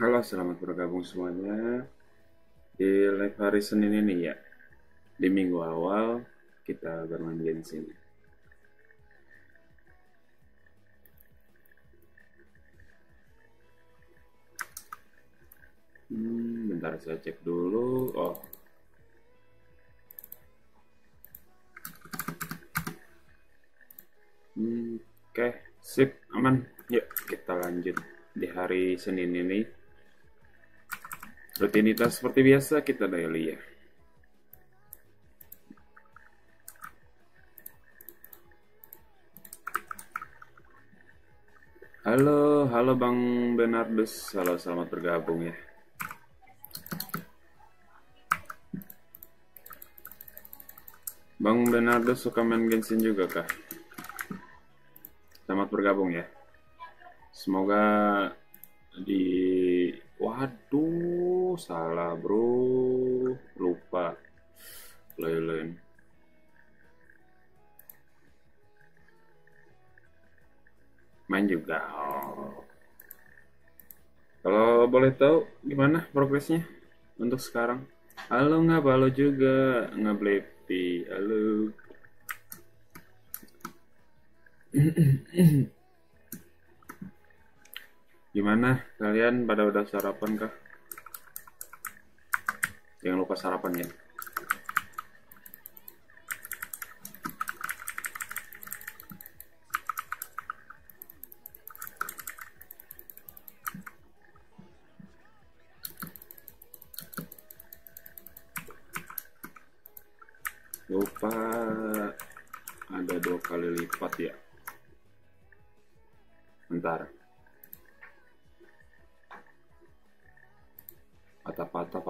Halo, selamat bergabung semuanya di live hari Senin ini ya. Di minggu awal kita bermain Genshin. Hmm, bentar saya cek dulu. Oh, sip, aman. Yuk, kita lanjut di hari Senin ini. Rutinitas seperti biasa kita daily ya. Halo, halo Bang Bernardus. Halo, selamat bergabung ya. Bang Bernardus suka main Genshin juga kah? Bergabung ya. Semoga di waduh salah bro. Lupa. Lelen main juga. Kalau boleh tahu gimana progresnya untuk sekarang? Halo nggak halo juga? Nggak Blepi halo Gimana kalian pada udah sarapan kah? Jangan lupa sarapan ya.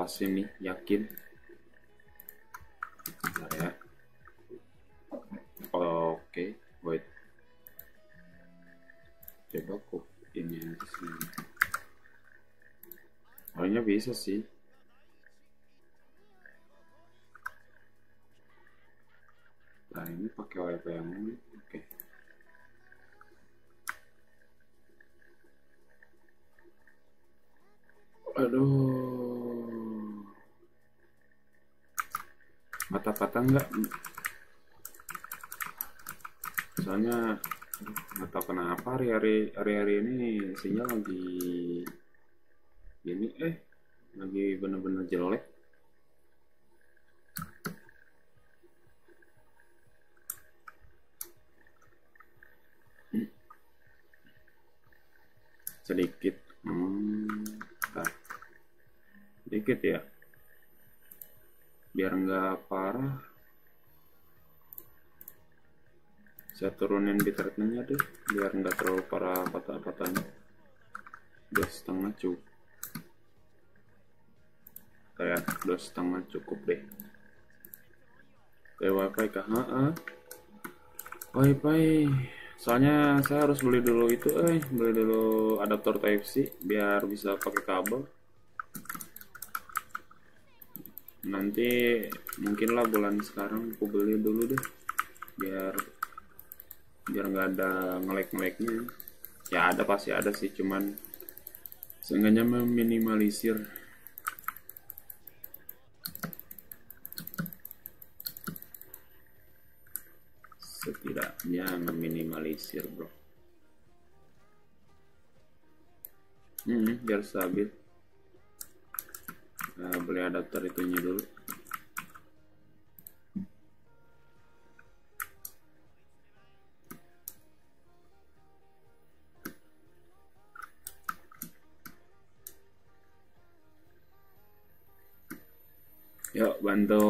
Pasti nih, yakin. Bentar ya. Oke, wait. Coba kok ini aja sih. Kayaknya bisa sih. Patah-patah enggak? Soalnya nggak tahu kenapa hari-hari hari-hari ini sinyal lagi ini eh lagi bener-bener jelek. Sedikit. Hmm, bentar. Dikit ya. Biar nggak parah. Saya turunin bitrate-nya deh, biar nggak terlalu parah patah-patahnya. Dua setengah cukup. Kayak dua setengah cukup deh. Kayak wifi kah? Ha Wifi. Soalnya saya harus beli dulu itu, eh, beli dulu adaptor Type C biar bisa pakai kabel. Nanti mungkin lah bulan sekarang aku beli dulu deh, biar biar nggak ada ngelek-ngeleknya. Ya ada pasti ada sih, cuman seenggaknya meminimalisir. Setidaknya meminimalisir bro. Hmm, biar stabil nah, beli adapter itunya dulu Yuk bantu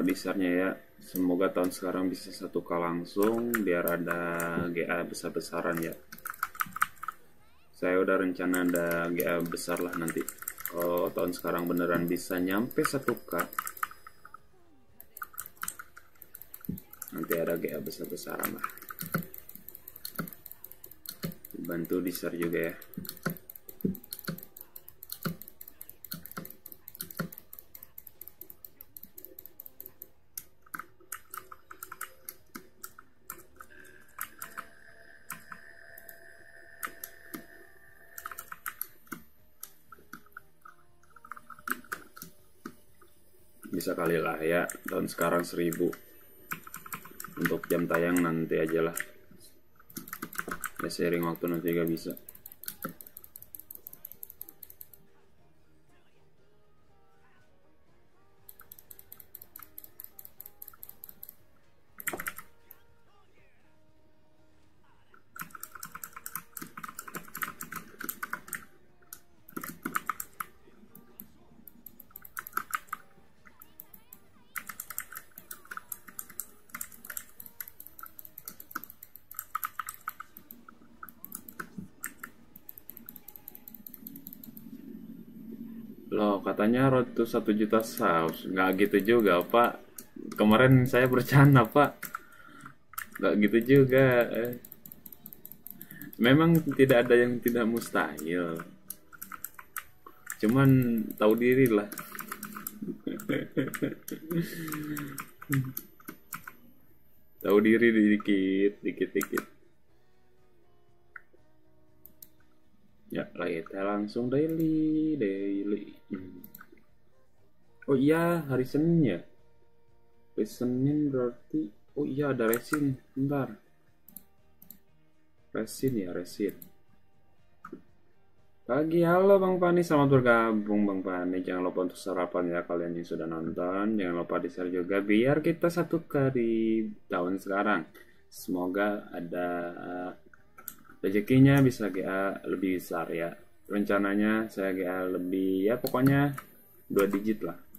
desainnya ya. Semoga tahun sekarang bisa satu k langsung biar ada GA besar-besaran ya. Saya udah rencana ada GA besar lah nanti. Kalau tahun sekarang beneran bisa nyampe satu k nanti ada GA besar-besaran lah. Bantu desain juga ya. bisa kali lah ya. Tahun sekarang seribu. Untuk jam tayang nanti aja lah. Ya sharing waktu nanti gak bisa katanya road 1 juta subs. Nggak gitu juga, Pak. Kemarin saya bercanda, Pak. Nggak gitu juga. eh. Memang tidak ada yang tidak mustahil. Cuman tahu diri lah. tahu diri dikit, dikit-dikit. Ya, lah kita langsung daily, daily. Hmm. Oh iya, hari Senin ya. Hari Senin berarti, oh iya ada resin. Bentar. Resin ya, resin. Pagi, halo Bang Pani, selamat bergabung Bang Pani. Jangan lupa untuk sarapan ya kalian yang sudah nonton. Jangan lupa di share juga biar kita satu di tahun sekarang. Semoga ada rezekinya bisa GA lebih besar ya rencananya saya GA lebih ya pokoknya dua digit lah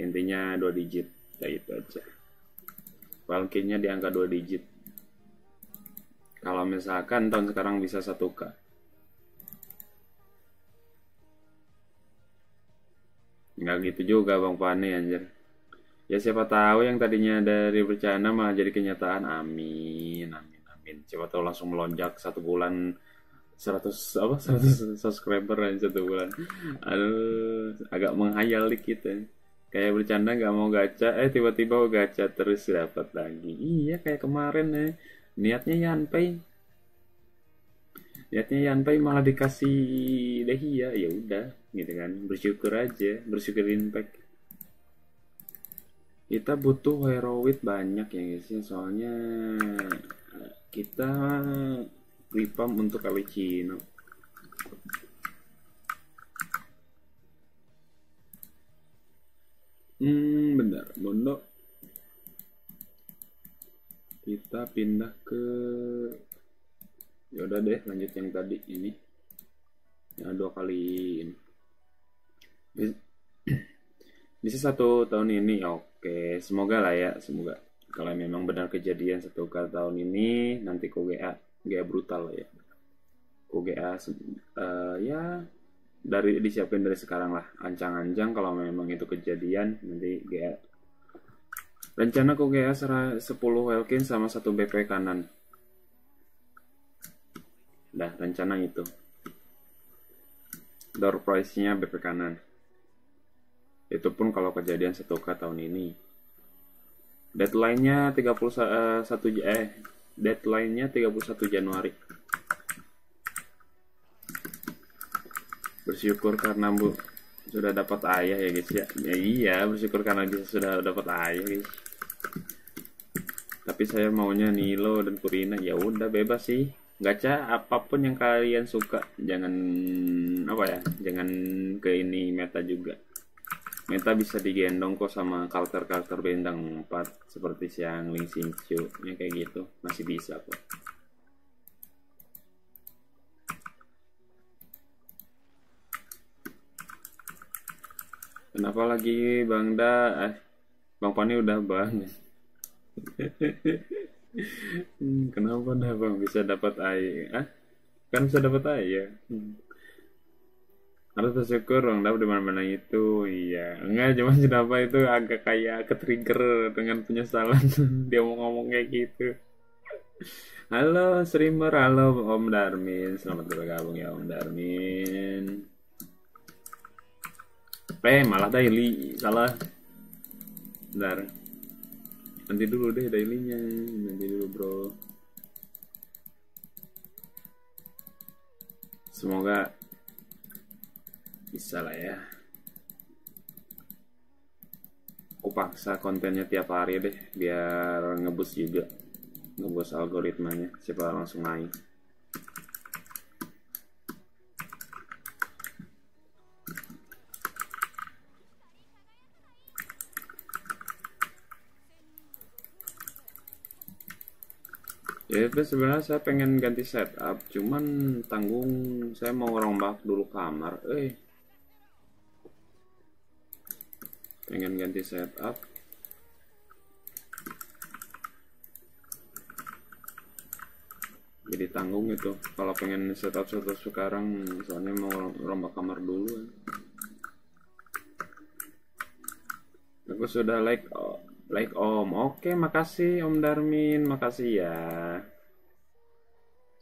intinya dua digit kayak itu aja Valkynya di angka dua digit kalau misalkan tahun sekarang bisa 1k nggak gitu juga Bang Pani anjir Ya siapa tahu yang tadinya dari bercanda malah jadi kenyataan. Amin, amin, amin. Siapa tahu langsung melonjak satu bulan 100 apa 100 subscriber aja satu bulan. Aduh, agak menghayal dikit ya. Kayak bercanda nggak mau gacha, eh tiba-tiba gacha terus dapat lagi. Iya kayak kemarin ya. Niatnya Yanpei. Niatnya Yanpei malah dikasih Dehia, ya udah gitu kan. Bersyukur aja, bersyukur impact kita butuh heroid banyak ya guys ya soalnya kita ripam untuk Alicino hmm benar Bondo. Kita pindah ke ya udah deh lanjut yang tadi ini. Ya dua kali ini. Bisa satu tahun ini? Oke semoga lah ya. Semoga kalau memang benar kejadian satu kali tahun ini nanti GA GA brutal ya. GA uh, ya dari disiapin dari sekarang lah. Ancang-ancang kalau memang itu kejadian nanti GA rencana GA 10 Welkin sama satu BP kanan. Dah rencana itu. Door price nya BP kanan. Itu pun kalau kejadian satu k tahun ini. Deadline-nya 31 eh deadline-nya 31 Januari. Bersyukur karena Bu sudah dapat ayah ya guys ya. ya iya, bersyukur karena bisa sudah dapat ayah guys. Tapi saya maunya Nilo dan Purina ya udah bebas sih. Gacha apa pun yang kalian suka, jangan apa ya, jangan ke ini meta juga Meta bisa digendong kok sama karakter-karakter bintang 4 seperti siang Ling Xingqiu yang kayak gitu masih bisa kok. Kenapa lagi Bang Da? Eh, Bang Pani udah bang. hmm, kenapa dah Bang bisa dapat air? Ah, kan bisa dapat air ya. Hmm harus bersyukur dong dapat di mana-mana itu iya enggak cuma kenapa itu agak kayak ke trigger dengan penyesalan dia mau ngomong kayak gitu halo streamer halo Om Darmin selamat bergabung ya Om Darmin eh malah daily salah. Bentar. Nanti dulu deh dailynya nanti dulu bro. Semoga bisa lah ya. Aku paksa kontennya tiap hari deh biar ngebus juga ngebus algoritmanya siapa langsung naik. Ya itu sebenarnya saya pengen ganti setup, cuman tanggung saya mau rombak dulu kamar. Eh, pengen ganti setup. Jadi tanggung itu. Kalau pengen setup setup sekarang, soalnya mau rombak kamar dulu. Aku sudah like oh, Like Om. Oke, makasih Om Darmin. Makasih ya.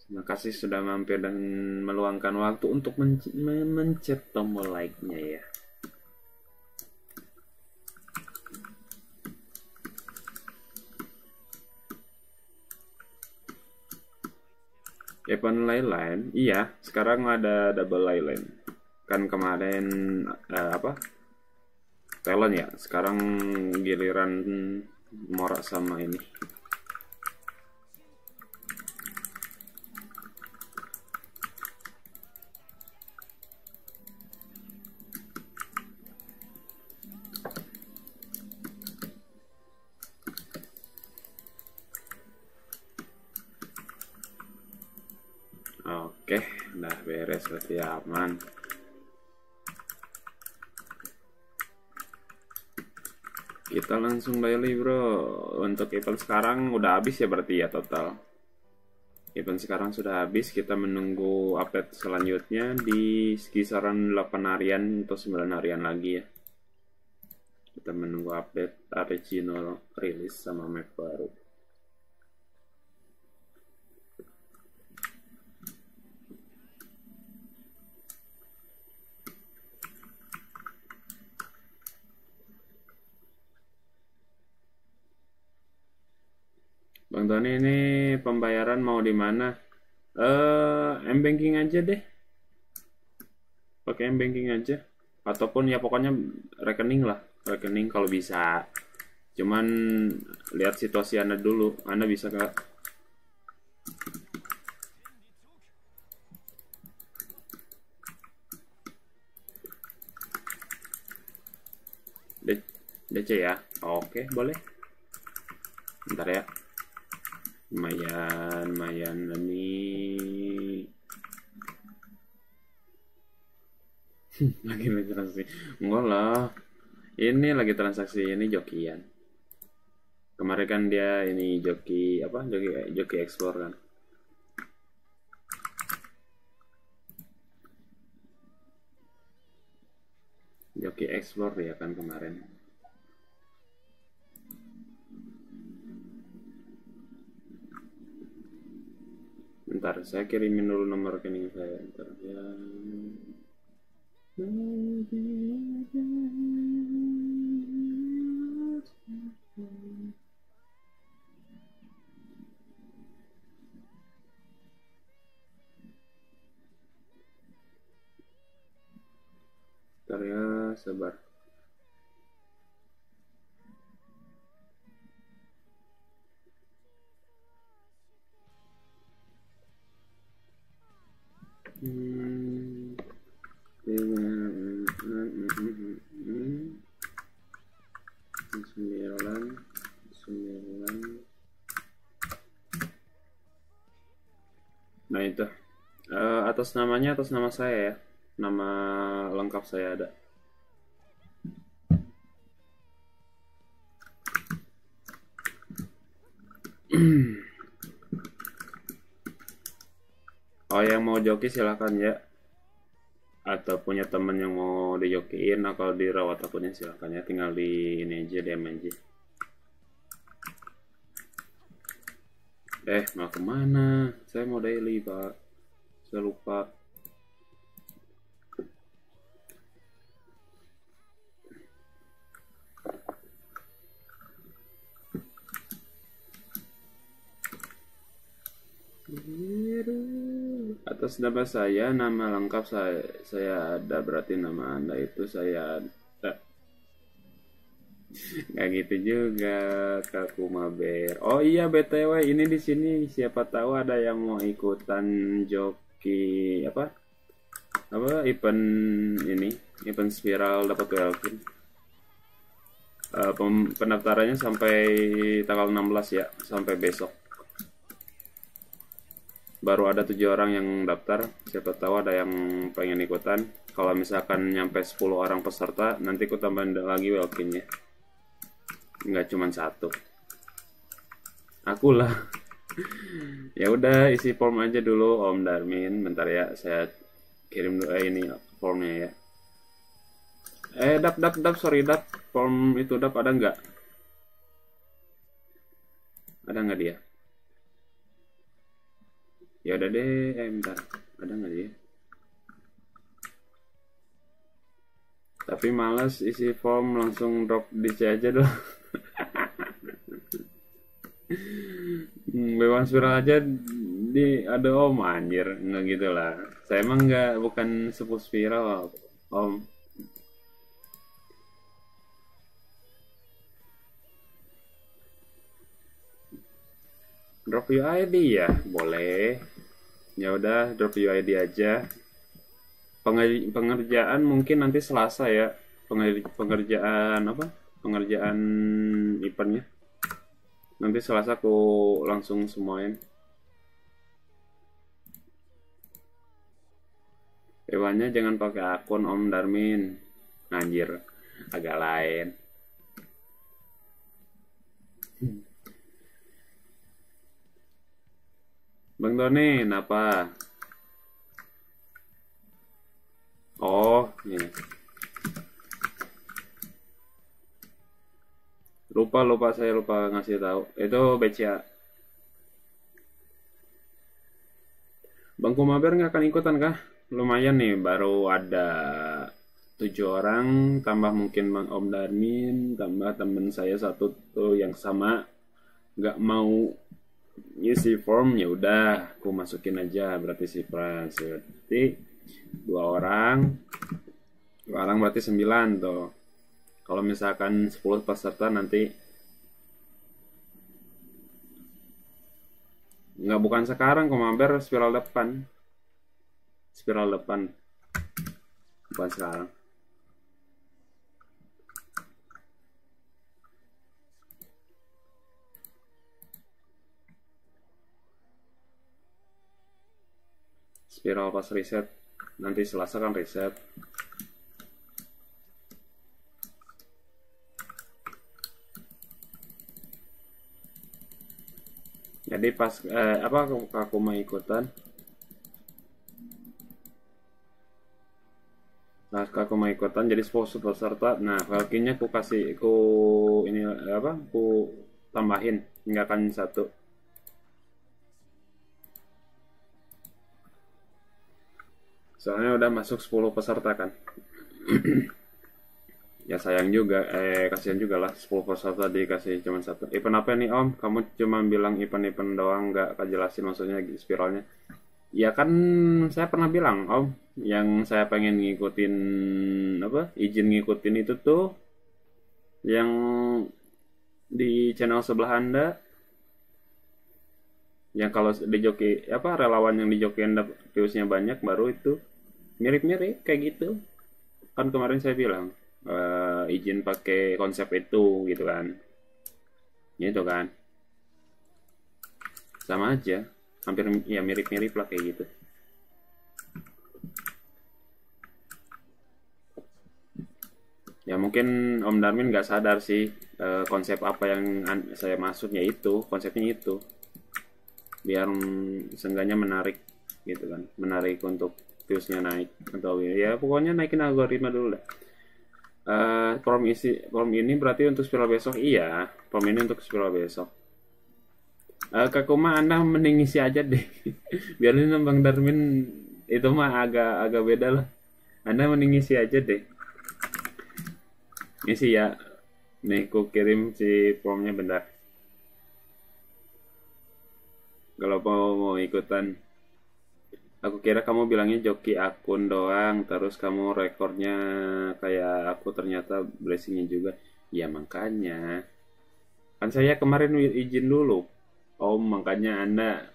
Terima kasih sudah mampir dan meluangkan waktu untuk men mencet tombol like-nya ya. Event lain-lain, iya. Sekarang ada double lain Kan kemarin uh, apa? Talent ya sekarang giliran Mora sama ini Oke, udah beres berarti aman. Langsung daily bro. Untuk event sekarang udah habis ya berarti ya total. Event sekarang sudah habis Kita menunggu update selanjutnya Di kisaran 8 harian atau 9 harian lagi ya. Kita menunggu update original rilis sama map baru Bang Tony ini pembayaran mau di mana? Eh, m-banking aja deh. Pakai m-banking aja. Ataupun ya pokoknya rekening lah, rekening kalau bisa. Cuman lihat situasi Anda dulu. Anda bisa ke DC ya. Oke, boleh. Bentar ya lumayan lumayan ini lagi transaksi. Enggak lah. Ini lagi transaksi ini jokian. Kemarin kan dia ini joki apa joki joki explore kan. Joki explore ya kan kemarin Bentar, saya kirimin dulu nomor rekening saya. Bentar ya. Bentar ya, sabar. Atas namanya atas nama saya ya. Nama lengkap saya ada. Yang mau joki silahkan ya. Atau punya temen yang mau dijokiin nah kalau dirawat akunnya silahkan ya. Tinggal di ini aja DM aja. Eh mau ke mana? Saya mau daily pak. Saya lupa atas nama saya nama lengkap saya saya ada berarti nama anda itu saya ada Nggak gitu juga Kak Kumaber. Oh iya BTW ini di sini siapa tahu ada yang mau ikutan joki apa? Apa event ini, event spiral dapat welkin. Uh, pendaftarannya sampai tanggal 16 ya, sampai besok. Baru ada tujuh orang yang daftar, siapa tahu ada yang pengen ikutan. Kalau misalkan nyampe 10 orang peserta, nanti aku tambahin lagi welkinnya nggak cuma satu. Aku lah. Ya udah isi form aja dulu Om Darmin. Bentar ya saya kirim dulu eh, ini formnya ya. Eh dap dap dap sorry dap. Form itu dap ada nggak? Ada nggak dia ya udah deh eh bentar. Ada nggak dia? Tapi males isi form langsung drop di aja dong hmm, Bewan Spiral aja di ada om anjir. Nggak gitu lah. Saya emang nggak bukan sepuh spiral om drop UID ya? Boleh. Ya udah drop UID aja. Pengerjaan mungkin nanti selasa ya. Pengerjaan apa? Pengerjaan eventnya. Nanti selasa aku langsung semuain. Hewannya jangan pakai akun Om Darmin. Anjir agak lain Bang Doni, apa? Oh, ini. lupa lupa saya lupa ngasih tahu itu BCA Bang Kumaber nggak akan ikutan kah lumayan nih baru ada tujuh orang tambah mungkin Bang Om Darmin tambah temen saya satu tuh yang sama nggak mau ngisi form ya udah aku masukin aja berarti si Pras berarti dua orang. Dua orang berarti sembilan tuh. Kalau misalkan 10 peserta nanti nggak bukan sekarang kok mampir spiral depan. Spiral depan. Bukan sekarang spiral pas reset nanti selasa kan reset jadi pas eh, apa aku mau ikutan? Nah aku mau ikutan jadi sponsor peserta. Nah valkinya aku kasih aku ini apa aku tambahin. Nggak akan satu soalnya udah masuk 10 peserta kan. Ya sayang juga eh kasihan juga lah 10 peserta dikasih cuma satu. Event apa nih om? Kamu cuma bilang event-event doang nggak kejelasin maksudnya spiral ya kan saya pernah bilang om yang saya pengen ngikutin apa izin ngikutin itu tuh yang di channel sebelah anda. Yang kalau di joki apa relawan yang di joki anda viewsnya banyak baru itu mirip-mirip kayak gitu. Kan kemarin saya bilang uh, izin pakai konsep itu gitu kan. Itu kan. Sama aja. Hampir ya mirip-mirip lah kayak gitu. Ya mungkin Om Darmin nggak sadar sih uh, konsep apa yang saya maksudnya itu konsepnya itu. Biar seenggaknya menarik gitu kan. Menarik untuk viewsnya naik atau ya pokoknya naikin algoritma dulu lah. Uh, prom isi prom ini berarti untuk spiral besok? Iya prom ini untuk spiral besok. Uh, Kak Kuma anda mending isi aja deh. Biar ini Bang Darmin itu mah agak agak beda lah. Anda mending isi aja deh. Isi ya. Nih ku kirim si formnya bentar. Kalau mau mau ikutan Aku kira kamu bilangnya joki akun doang, terus kamu rekornya kayak aku ternyata blessingnya juga. Ya makanya. Kan saya kemarin izin dulu. Om, makanya Anda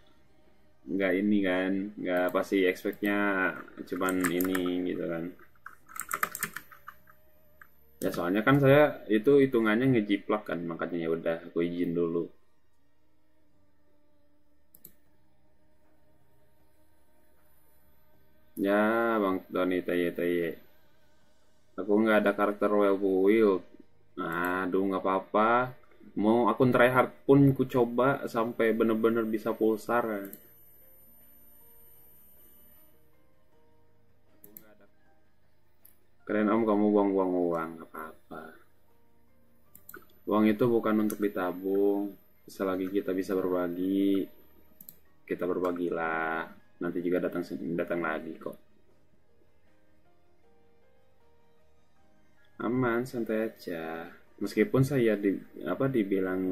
nggak ini kan, nggak pasti expectnya cuman ini gitu kan. Ya soalnya kan saya itu hitungannya ngejiplak kan, makanya ya udah aku izin dulu. Ya, Bang Tony taye taye. Aku nggak ada karakter well build. Aduh, nggak apa-apa. Mau akun tryhard pun ku coba sampai bener-bener bisa pulsar. Keren om kamu buang-buang uang, nggak apa-apa. Uang itu bukan untuk ditabung. Selagi kita bisa berbagi, kita berbagilah. Nanti juga datang datang lagi kok. Aman, santai aja. Meskipun saya di apa dibilang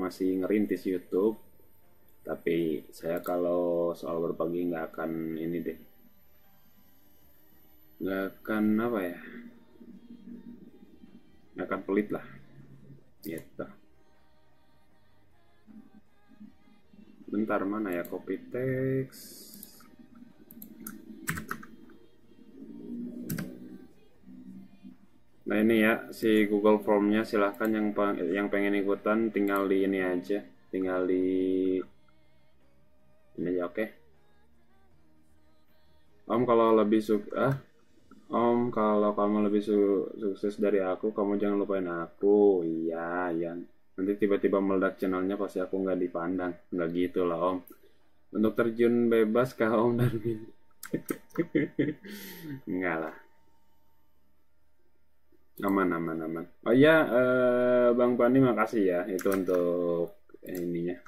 masih ngerintis YouTube, tapi saya kalau soal berbagi nggak akan ini deh nggak akan apa ya nggak akan pelit lah gitu bentar mana ya copy text nah ini ya si Google Formnya silahkan yang yang pengen ikutan tinggal di ini aja tinggal di ini aja oke okay? Om kalau lebih suka ah, Om, kalau kamu lebih su sukses dari aku, kamu jangan lupain aku. Iya, iya. Nanti tiba-tiba meledak channelnya pasti aku nggak dipandang. Nggak gitu lah, Om. Untuk terjun bebas kah, Om Darwin? Enggak lah. Aman, aman, aman. Oh iya, eh, Bang Pandi makasih ya. Itu untuk ininya.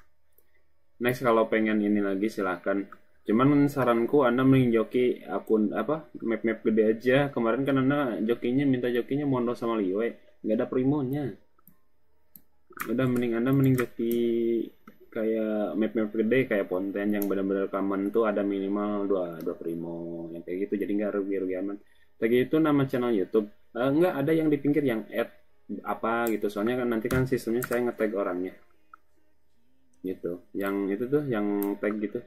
Next kalau pengen ini lagi silahkan Cuman saranku Anda mending joki akun apa map-map gede aja. Kemarin kan Anda jokinya minta jokinya Mondo sama Liwe, nggak ada primonya. Udah mending Anda mending joki kayak map-map gede kayak Ponten yang benar-benar common tuh ada minimal dua dua primo yang kayak gitu jadi nggak rugi-rugi aman. Lagi itu nama channel YouTube uh, nggak ada yang di pinggir yang add apa gitu. Soalnya kan nanti kan sistemnya saya ngetag orangnya. Gitu. Yang itu tuh yang tag gitu.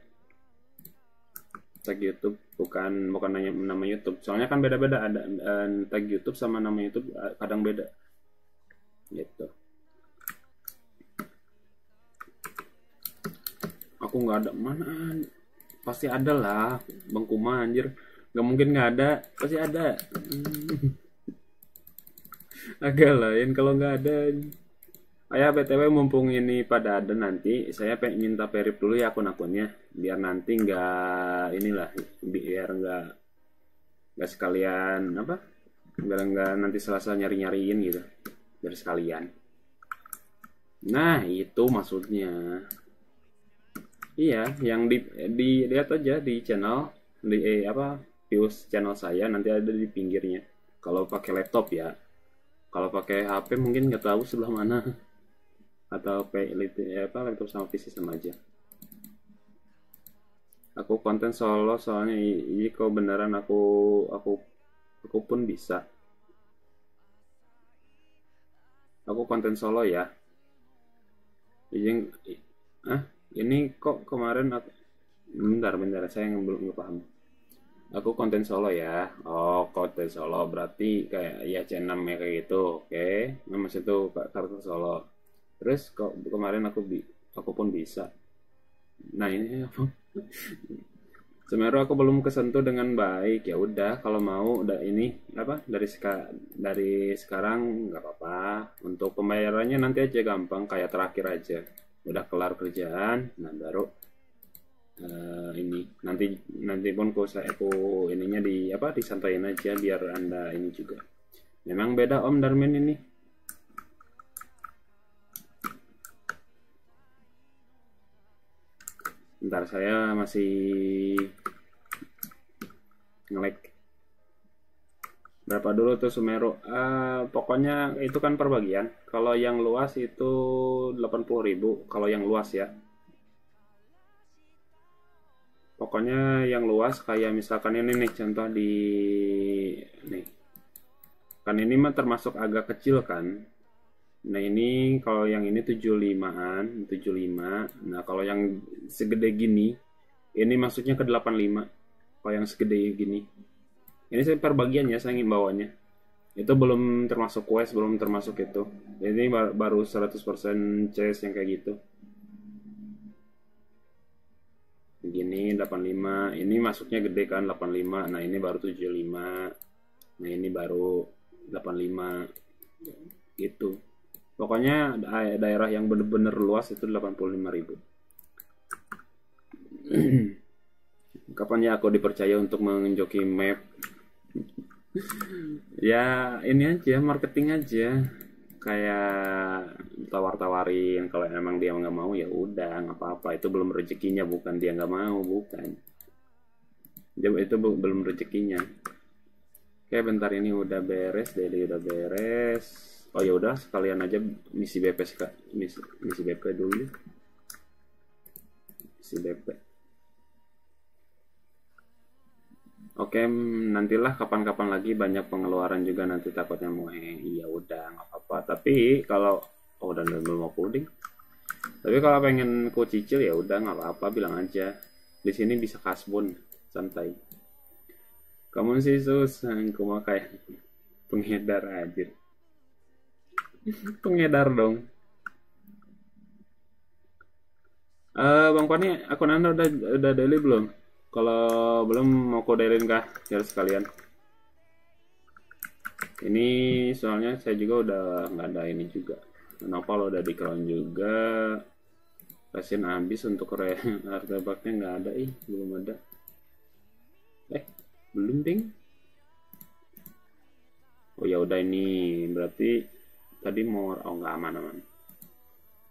Tag YouTube bukan bukan nanya nama YouTube. Soalnya kan beda-beda ada uh, tag YouTube sama nama YouTube uh, kadang beda. Gitu. Aku nggak ada mana? Pasti ada lah bang Kuma anjir. Nggak mungkin nggak ada pasti ada agak lain kalau nggak ada Ayah BTW mumpung ini pada ada nanti, saya pengen minta perip dulu ya akun-akunnya, biar nanti nggak inilah, biar nggak nggak sekalian apa, biar nggak nanti selasa nyari-nyariin gitu, biar sekalian. Nah itu maksudnya. Iya, yang di, di lihat aja di channel di eh, apa views channel saya nanti ada di pinggirnya. Kalau pakai laptop ya, kalau pakai HP mungkin nggak tahu sebelah mana. Atau apa laptop sama PC sama aja. Aku konten solo soalnya ini kok beneran aku aku aku pun bisa. Aku konten solo ya. Ini ah ini kok kemarin aku bentar bentar saya belum paham aku konten solo ya. Oh konten solo. Berarti kayak ya C6 ya kayak gitu oke. Okay. maksud itu karakter solo. Terus kok kemarin aku bi aku pun bisa. Nah ini apa? Semeru aku belum kesentuh dengan baik. Ya udah kalau mau udah ini apa? Dari seka, dari sekarang nggak apa-apa. Untuk pembayarannya nanti aja gampang. Kayak terakhir aja. Udah kelar kerjaan nah baru uh, ini. Nanti nanti pun saya aku ininya di apa disantain aja biar anda ini juga. Memang beda Om Darmin ini. Bentar saya masih ngelek berapa dulu tuh Sumeru uh, pokoknya itu kan perbagian. Kalau yang luas itu 80.000 kalau yang luas ya pokoknya yang luas kayak misalkan ini nih contoh di nih. Kan ini mah termasuk agak kecil kan. Nah ini kalau yang ini 75an 75 Nah kalau yang segede gini Ini masuknya ke 85 Kalau yang segede gini. Ini saya per bagian ya saya ingin bawanya Itu belum termasuk quest Belum termasuk itu. Ini baru 100% chest yang kayak gitu Gini 85 Ini masuknya gede kan 85 Nah ini baru 75 Nah ini baru 85 Gitu. Pokoknya daerah yang bener-bener luas itu 85.000. Kapan ya aku dipercaya untuk menjoki map? ya ini aja marketing aja kayak tawar-tawarin kalau emang dia nggak mau ya udah nggak apa-apa. Itu belum rezekinya bukan dia nggak mau bukan. Itu belum rezekinya. Oke bentar ini udah beres daily udah beres. Oh ya udah sekalian aja misi BP misi, misi BP dulu. Misi BP Oke, nantilah kapan-kapan lagi banyak pengeluaran juga nanti takutnya mau eh iya udah nggak apa-apa. Tapi kalau oh udah belum mau puding. Tapi kalau pengen ku cicil ya udah nggak apa-apa bilang aja. Di sini bisa kasbon santai. Kamu sih sus, aku mah kayak pengedar aja. Pengedar dong. Uh, Bang Pani, akun Anda udah udah daily belum? Kalau belum mau kodelin kah? Biar sekalian. Ini soalnya saya juga udah nggak ada ini juga. Kenapa lo udah di crown juga? Kasian habis untuk artefaknya nggak ada ih, belum ada. Eh, belum ding. Oh ya udah ini berarti tadi mau oh nggak aman aman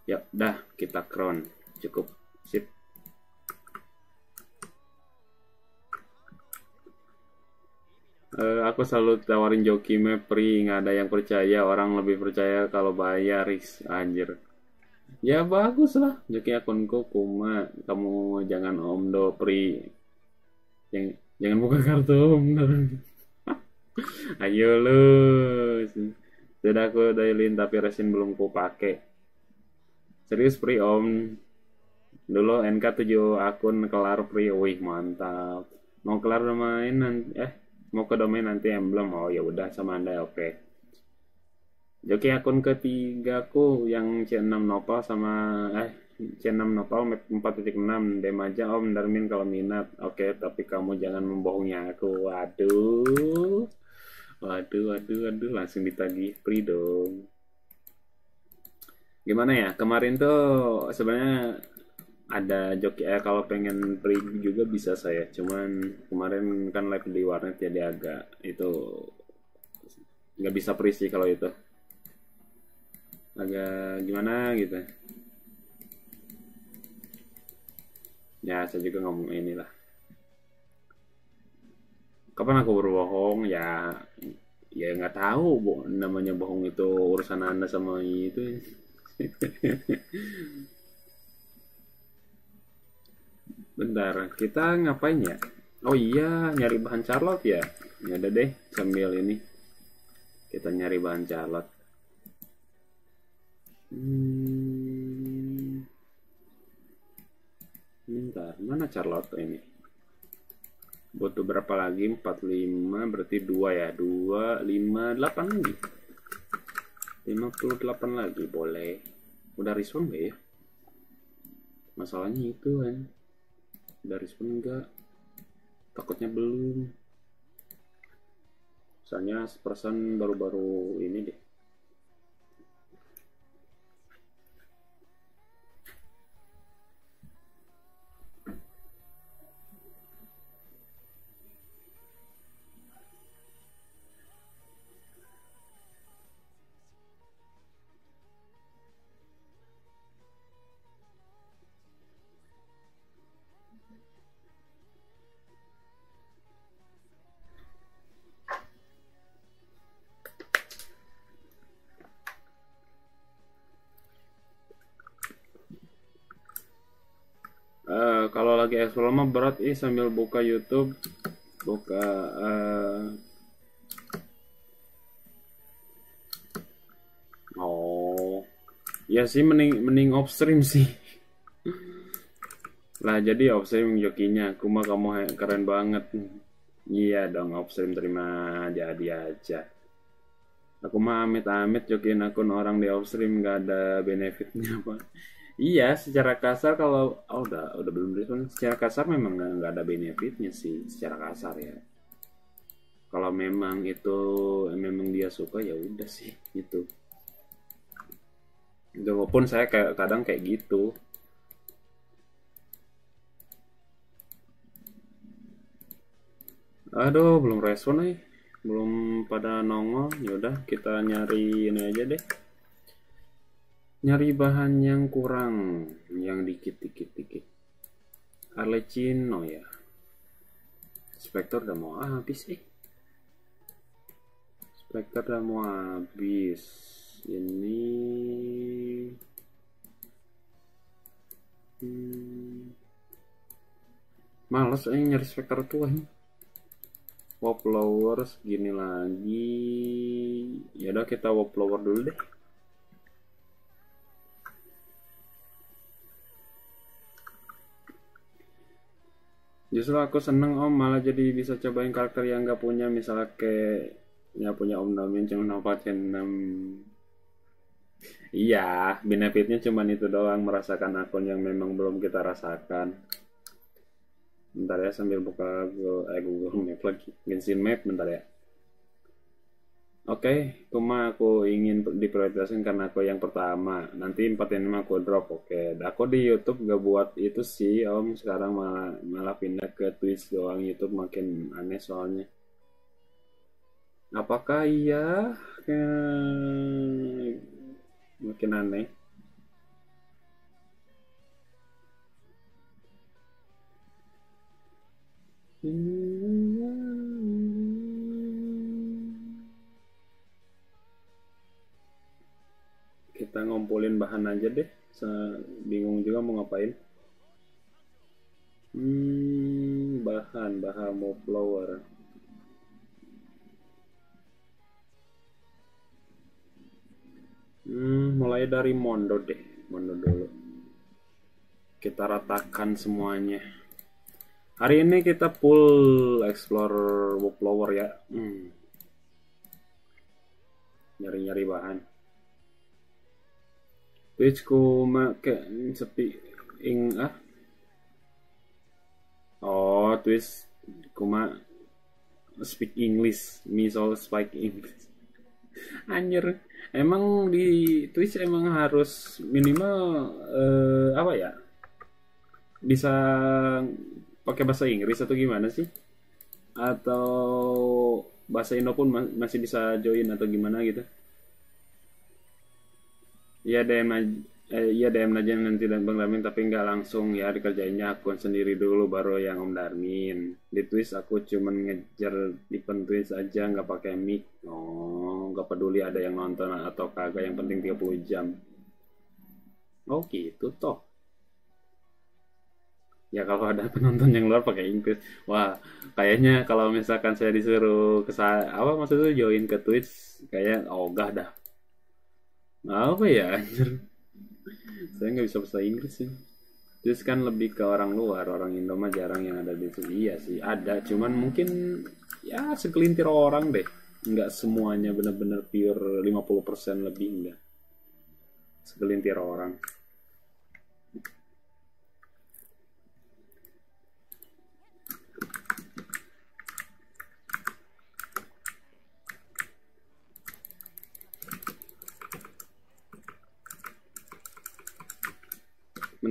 ya dah kita crown cukup sip uh, aku selalu tawarin joki mepri nggak ada yang percaya orang lebih percaya kalau bayar ris anjir ya bagus lah joki akunku kuma kamu jangan om do pri jangan jangan buka kartu om ayo lu sudah aku dailin tapi resin belum ku pakai. Serius free om. Dulu NK 7 akun kelar free. Wih mantap. Mau kelar domain nanti eh mau ke domain nanti emblem. Oh ya udah sama Anda oke. Okay. Joki akun ketiga ku yang C6 Nopal sama eh C6 Nopal 4.6 dem aja om Darmin kalau minat. Oke, okay, tapi kamu jangan membohongi aku. Waduh. Waduh, waduh, waduh, langsung ditagih free dong. Gimana ya? Kemarin tuh sebenarnya ada joki eh kalau pengen free juga bisa saya. Cuman kemarin kan live di warnet jadi agak itu nggak bisa sih kalau itu. Agak gimana gitu. Ya, saya juga ngomong inilah kapan aku berbohong ya ya nggak tahu bu namanya bohong itu urusan anda sama itu bentar kita ngapain ya? Oh iya nyari bahan Charlotte ya? Ya ada deh sambil ini. Kita nyari bahan Charlotte. Hmm. bentar mana Charlotte ini? Butuh berapa lagi? 45 berarti 2 ya? 2 5 8 lagi. 58 lagi boleh. Udah respon gak ya? Masalahnya itu kan udah respon enggak. Takutnya belum. Misalnya persen baru-baru ini deh lagi explore lama berat ih sambil buka YouTube buka uh... oh ya sih mending mending off stream sih. Lah jadi off stream jokinya mah kamu keren banget. Iya dong off stream terima jadi aja. Aku mah amit-amit jokin akun orang di off stream gak ada benefitnya apa iya secara kasar kalau oh, udah udah belum respon secara kasar memang nggak ada benefitnya sih secara kasar ya. Kalau memang itu memang dia suka ya udah sih gitu. Walaupun saya kayak kadang kayak gitu. Aduh belum respon nih. Belum pada nongol. Yaudah kita nyari ini aja deh nyari bahan yang kurang yang dikit dikit dikit Arlecchino ya. Spectre udah mau habis eh. Spectre udah mau habis. Ini hmm. males eh nyari Spectre tua ini. Wop lower segini lagi. Ya udah kita wop lower dulu deh justru aku seneng om. Malah jadi bisa cobain karakter yang gak punya. Misalnya kayak ya punya om Damin cuma nopatin 6 iya benefitnya cuma itu doang. Merasakan akun yang memang belum kita rasakan. Bentar ya sambil buka Google, eh, Google Map lagi. Genshin Map bentar ya Oke, okay, cuma aku ingin diprioritaskan karena aku yang pertama. Nanti empat ini aku drop. Oke, okay. aku di YouTube gak buat itu sih, Om. Sekarang malah malah pindah ke Twitch doang. YouTube makin aneh soalnya. Apakah iya? Makin aneh. Kita bahan aja deh. Bingung juga mau ngapain. Hmm, bahan, bahan mau flower. Hmm, mulai dari Mondo deh, Mondo dulu. Kita ratakan semuanya. Hari ini kita full explore flower ya. Hmm. Nyari-nyari bahan. Twitch ku make sepi ing ah. Oh, Twitch kuma speak English, misal speak English. Anjir, emang di Twitch emang harus minimal uh, apa ya? Bisa pakai bahasa Inggris atau gimana sih? Atau bahasa Indo pun masih bisa join atau gimana gitu? Ya DM eh, ya DM aja nanti dan Bang Darmin tapi nggak langsung ya dikerjainnya akun sendiri dulu baru yang Om Darmin. Di Twitch aku cuman ngejar di Twitch aja nggak pakai mic. Oh, nggak peduli ada yang nonton atau kagak yang penting 30 jam. Oh gitu toh ya kalau ada penonton yang luar pakai Inggris wah kayaknya kalau misalkan saya disuruh ke apa maksudnya join ke Twitch kayak ogah dah apa ya anjir saya nggak bisa bahasa Inggris sih Terus kan lebih ke orang luar, orang Indo mah jarang yang ada di situ. Iya sih, ada. Cuman mungkin ya segelintir orang deh. Nggak semuanya benar-benar pure 50% lebih enggak. Segelintir orang.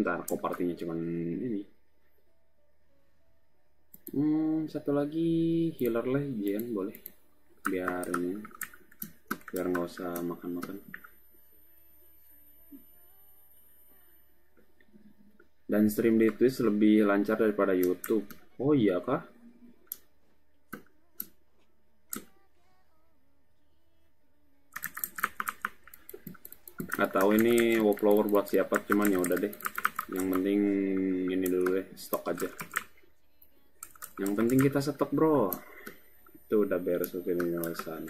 Bentar kok partinya cuman ini. Hmm satu lagi healer legend boleh. Biar ini biar nggak usah makan-makan. Dan stream di Twitch lebih lancar daripada YouTube. Oh iya kah? Nggak tahu ini wallflower buat siapa cuman ya udah deh yang penting ini dulu deh stok aja yang penting kita stok bro itu udah beres penyelesaian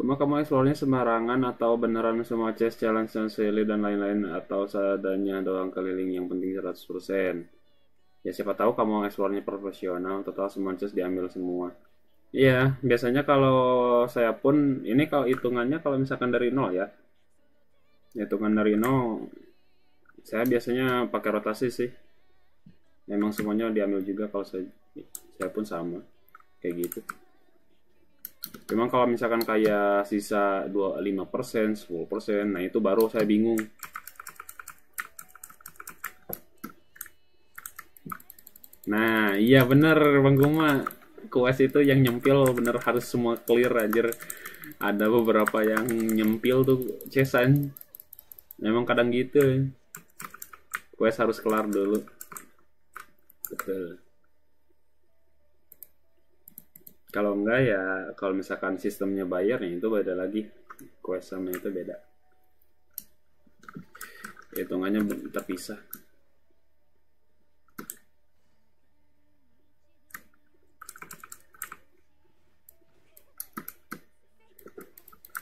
Cuma kamu explore-nya sembarangan atau beneran semua chest challenge silly dan lain-lain atau seadanya doang keliling yang penting 100%. Ya siapa tahu kamu explore-nya profesional total semua chest diambil semua. Iya, biasanya kalau saya pun ini kalau hitungannya kalau misalkan dari nol ya. Hitungan dari nol saya biasanya pakai rotasi sih. Memang semuanya diambil juga kalau saya saya pun sama kayak gitu. Memang kalau misalkan kayak sisa 25%, 10%, nah itu baru saya bingung. Nah, iya bener Bang Guma. Kuas itu yang nyempil bener harus semua clear aja. Ada beberapa yang nyempil tuh cesan. Memang kadang gitu. Kuas harus kelar dulu. Betul kalau enggak ya kalau misalkan sistemnya bayar ya itu beda lagi quest sama itu beda hitungannya terpisah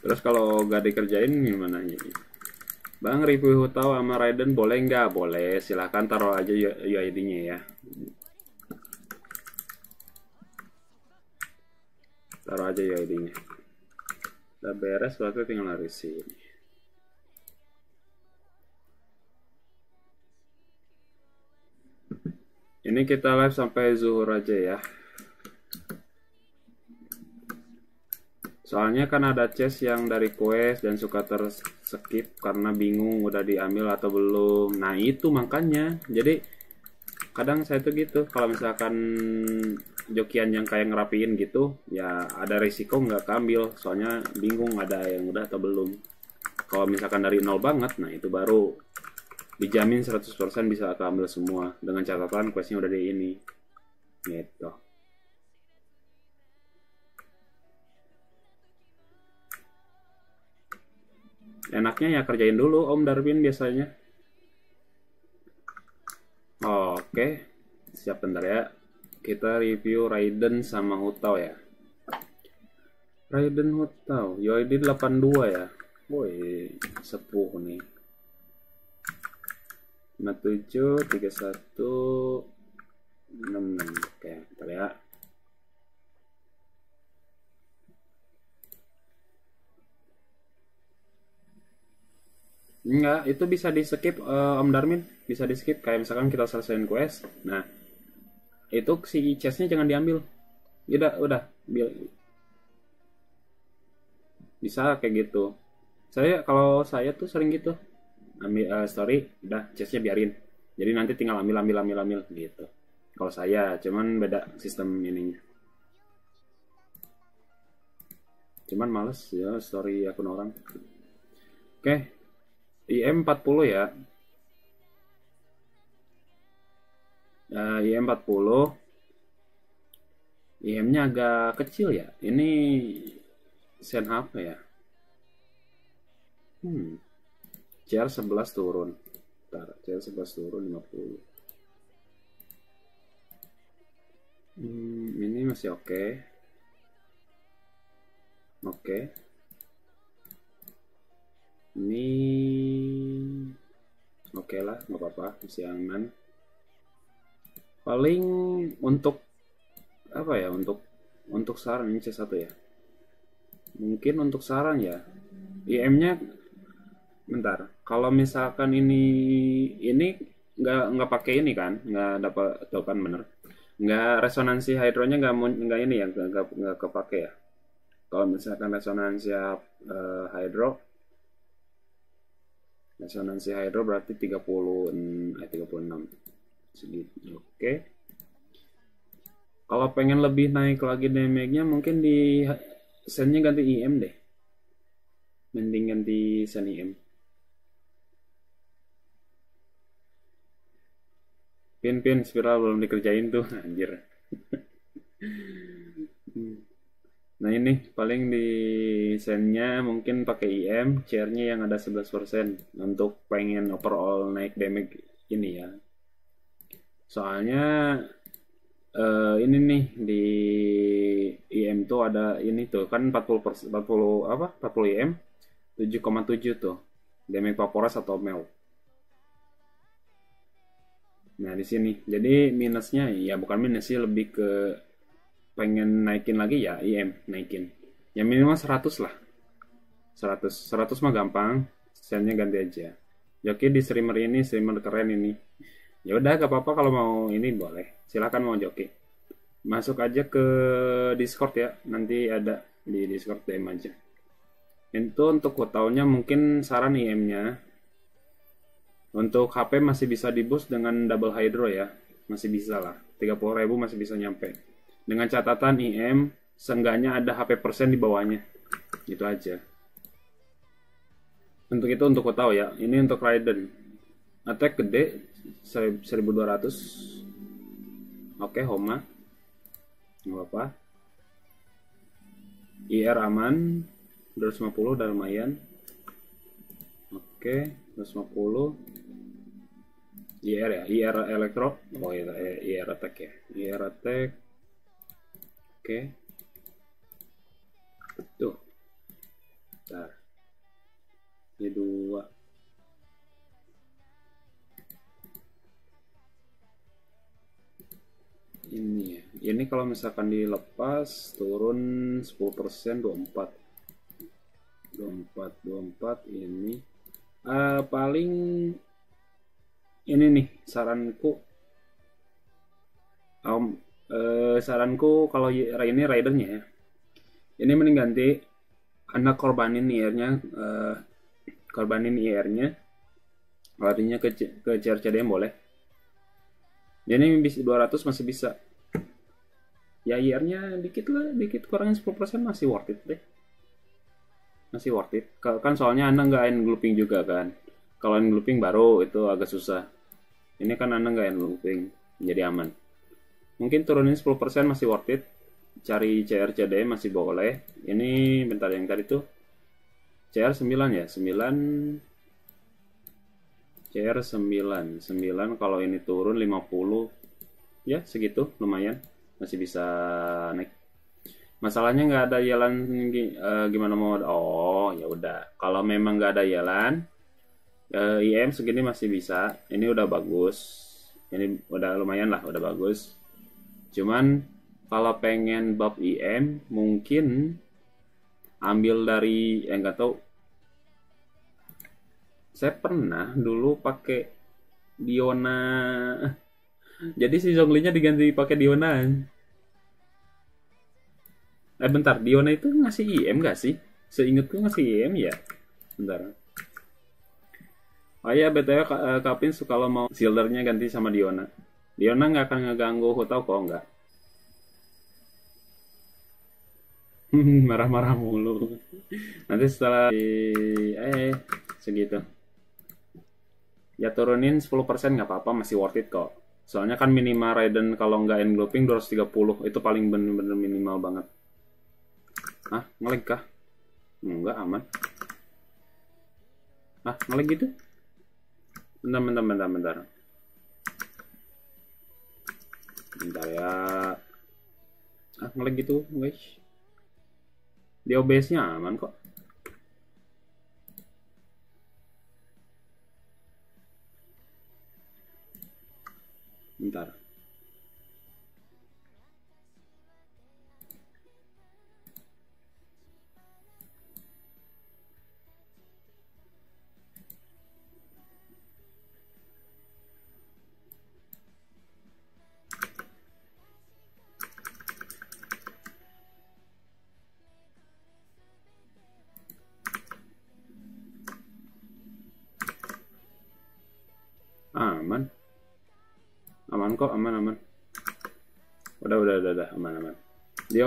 terus kalau gak dikerjain gimana ya Bang review tahu sama Raiden boleh nggak? Boleh, silahkan taruh aja UID-nya ya. taruh aja ya id-nya udah beres berarti tinggal lari sini ini kita live sampai zuhur aja ya soalnya kan ada chest yang dari quest dan suka terskip karena bingung udah diambil atau belum. Nah itu makanya. Jadi kadang saya tuh gitu kalau misalkan jokian yang kayak ngerapiin gitu ya ada risiko nggak keambil. Soalnya bingung ada yang udah atau belum. Kalau misalkan dari nol banget nah itu baru dijamin 100% bisa keambil semua dengan catatan questnya udah di ini. Gitu enaknya ya kerjain dulu Om Darwin biasanya oke siap bentar ya kita review Raiden sama Hutau ya. Raiden Hutau, UID 82 ya. Woi, sepuh nih. 57 31 66. Oke, bentar ya. Enggak, itu bisa di skip uh, Om Darmin, bisa di skip kayak misalkan kita selesaiin quest. Nah, itu si chestnya jangan diambil. Udah udah bisa kayak gitu. Saya kalau saya tuh sering gitu. Ambil uh, story udah chestnya biarin. Jadi nanti tinggal ambil ambil ambil ambil gitu. Kalau saya cuman beda sistem ininya. Cuman males ya story akun orang. Oke. okay. IM 40 ya. Uh, IM40 IM-nya agak kecil ya. Ini sen apa ya. Hmm. CR 11 turun. Bentar, CR 11 turun 50 hmm, ini masih oke. Okay. oke. okay. Ini oke okay lah nggak apa-apa masih aman. Paling untuk apa ya untuk untuk saran ini C1 ya. Mungkin untuk saran ya IM nya bentar. Kalau misalkan ini ini nggak nggak pakai ini kan nggak dapat tuh kan bener. Nggak resonansi hydronya nggak nggak ini ya nggak nggak kepake ya. Kalau misalkan resonansi uh, hydro resonansi hydro berarti 30 eh 36 segitu. Oke. Okay. kalau pengen lebih naik lagi damage-nya mungkin di sennya ganti IM deh. Mending ganti sen IM pin pin spiral belum dikerjain tuh anjir nah ini paling di sennya mungkin pakai IM chairnya yang ada 11% untuk pengen overall naik damage ini ya. Soalnya uh, ini nih di IM tuh ada ini tuh kan 40 persen 40 apa 40 IM 7,7 tuh damage vaporas atau mel nah di sini. Jadi minusnya ya bukan minus sih lebih ke pengen naikin lagi ya IM naikin. Ya minimal 100 lah. 100 100 mah gampang sennya ganti aja. Joki di streamer ini streamer keren ini. Ya udah gak apa-apa kalau mau ini boleh. Silahkan mau joki. Masuk aja ke discord ya. Nanti ada di discord DM aja. Itu untuk kuotanya mungkin saran IM nya untuk HP masih bisa di boost dengan double hydro ya. Masih bisa lah. 30.000 masih bisa nyampe dengan catatan IM seenggaknya ada HP persen di bawahnya. Gitu aja. Untuk itu untuk tahu ya ini untuk Raiden. Attack gede 1200 oke Homa. Nggak apa IR aman 250 udah lumayan. Oke 250 IR ya IR elektro oh ya IR attack ya. IR attack oke. Tuh. Bentar. Ini dua. Ini ya. Ini kalau misalkan dilepas turun 10% 24 24 24 ini. Uh, paling ini nih saranku. Um, uh, saranku kalau ini ridernya ya. Ini mending ganti anak korbanin IR-nya uh, korbanin IR-nya larinya ke ke CRCD boleh. Jadi ini bisa 200 masih bisa. Ya IR-nya dikit lah dikit kurangnya 10% masih worth it deh. Masih worth it. Kan soalnya anda nggak end glooping juga kan. Kalau end glooping baru itu agak susah. Ini kan anda nggak end glooping jadi aman mungkin turunin 10% masih worth it. Cari CRCD masih boleh. Ini bentar yang tadi tuh CR 9 ya? 9 CR 9 9 kalau ini turun 50 ya segitu lumayan. Masih bisa naik. Masalahnya nggak ada jalan uh, gimana mau oh ya udah. Kalau memang nggak ada jalan uh, IM segini masih bisa. Ini udah bagus. Ini udah lumayan lah udah bagus cuman kalau pengen bab IM mungkin ambil dari yang nggak tahu. Saya pernah dulu pakai Diona. Jadi si Zhonglinya diganti pakai Diona. Eh bentar. Diona itu ngasih IM gak sih? Seingatku ngasih IM ya? Bentar. Oh iya, BTW eh, Kapin lo mau Sildernya ganti sama Diona. Diona nggak akan ngeganggu Hutau kok nggak. marah-marah mulu. Nanti setelah di eh segitu. Ya turunin 10% nggak apa-apa masih worth it kok. Soalnya kan minimal Raiden kalau nggak engloping 230 itu paling bener-bener minimal banget. Ah ngelag kah? Enggak aman. Ah ngelag gitu? Bentar bentar bentar bentar bentar ya ah ngelag gitu guys di OBS-nya aman kok.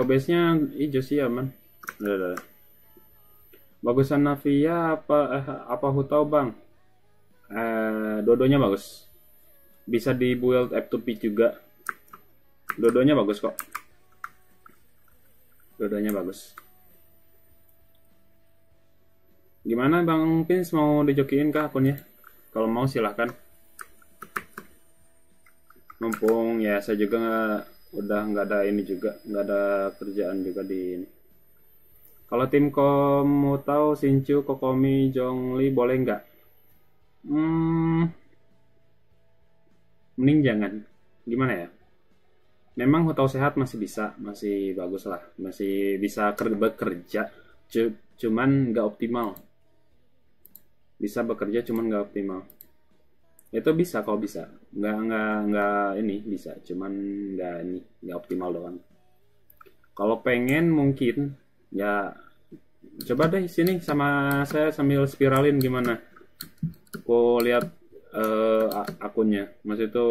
Di OBS nya hijau sih aman. Udah udah bagusan Navia apa eh, apa Hutau bang? Eh, dodonya bagus. Bisa di build F2P juga. Dodonya bagus kok. Dodonya bagus. Gimana bang Pins mau dijokiin kah akunnya? Kalau mau silahkan. Mumpung ya saya juga udah nggak ada ini juga nggak ada kerjaan juga di ini kalau tim kom mau tahu Sinchu, Kokomi, Jongli boleh nggak? Hmm, mending jangan. Gimana ya? Memang hotel sehat masih bisa, masih bagus lah, masih bisa bekerja, cuman nggak optimal. Bisa bekerja cuman nggak optimal. Itu bisa kalau bisa, nggak nggak nggak ini bisa, cuman nggak ini nggak optimal doang. Kalau pengen mungkin ya coba deh sini sama saya sambil spiralin gimana. Aku lihat uh, akunnya. Maksud itu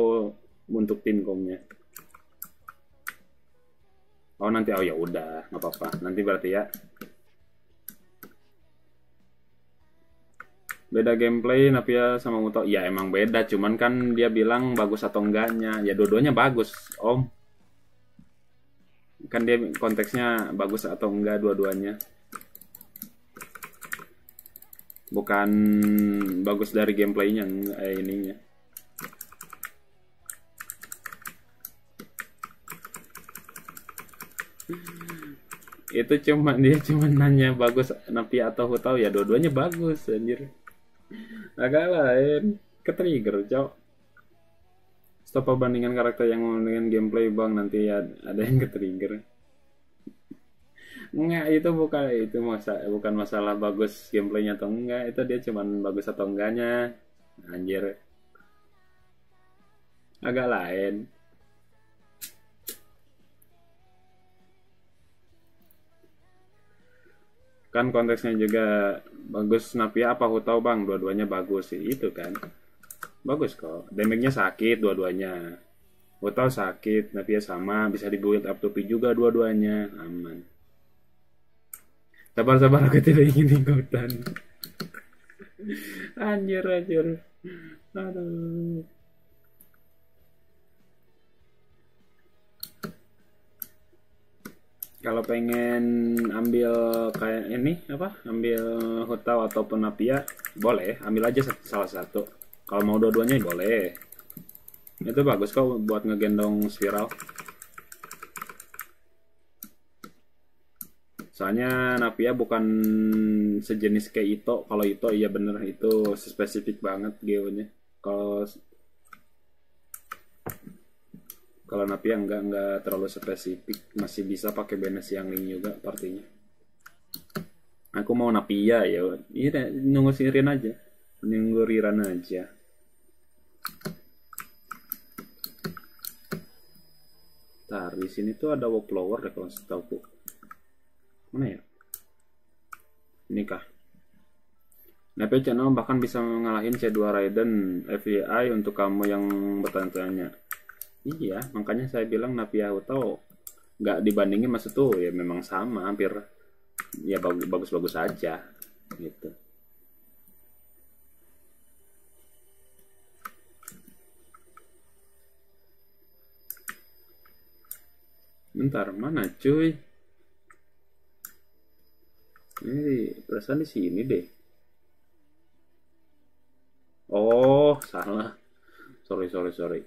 untuk tinkomnya oh nanti oh ya udah nggak apa-apa. Nanti berarti ya beda gameplay Napia sama Muto. Ya emang beda. Cuman kan dia bilang bagus atau enggaknya. Ya dua-duanya bagus om. Kan dia konteksnya bagus atau enggak dua-duanya. Bukan bagus dari gameplaynya eh, ininya. Itu cuma dia cuma nanya bagus napi atau tahu ya dua-duanya bagus anjir agak lain ke trigger cok stop perbandingan karakter yang dengan gameplay bang nanti ada yang ke trigger Enggak, itu bukan itu masa bukan masalah bagus gameplaynya atau enggak, itu dia cuman bagus atau enggaknya. Anjir. Agak lain. Kan konteksnya juga bagus Napia apa aku tahu bang, dua-duanya bagus sih itu kan. Bagus kok. Damage-nya sakit dua-duanya. Utau sakit, Napia sama, bisa dibuat up to P juga dua-duanya, aman. Sabar-sabar aku tidak ingin ikutan. Anjir, anjir. Aduh. Kalau pengen ambil kayak ini apa? Ambil hotel ataupun apia, boleh, ambil aja salah satu. Kalau mau dua-duanya boleh. Itu bagus kok buat ngegendong spiral. Soalnya Navia bukan sejenis kayak Ito. Kalau Ito iya bener itu spesifik banget geonya. Kalau kalau Navia enggak enggak terlalu spesifik, masih bisa pakai Benes yang lain juga partinya. Aku mau Navia ya. Iya nunggu sirin aja. Nunggu Riran aja. Ntar di sini tuh ada wallflower deh kalau setahu mana ya ini kah NP channel bahkan bisa ngalahin C2 Raiden FBI untuk kamu yang bertanya-tanya iya makanya saya bilang Napi Auto nggak dibandingin maksud tuh ya memang sama hampir ya bagus-bagus saja gitu bentar mana cuy ini perasaan di sini deh. Oh, salah. Sorry, sorry, sorry.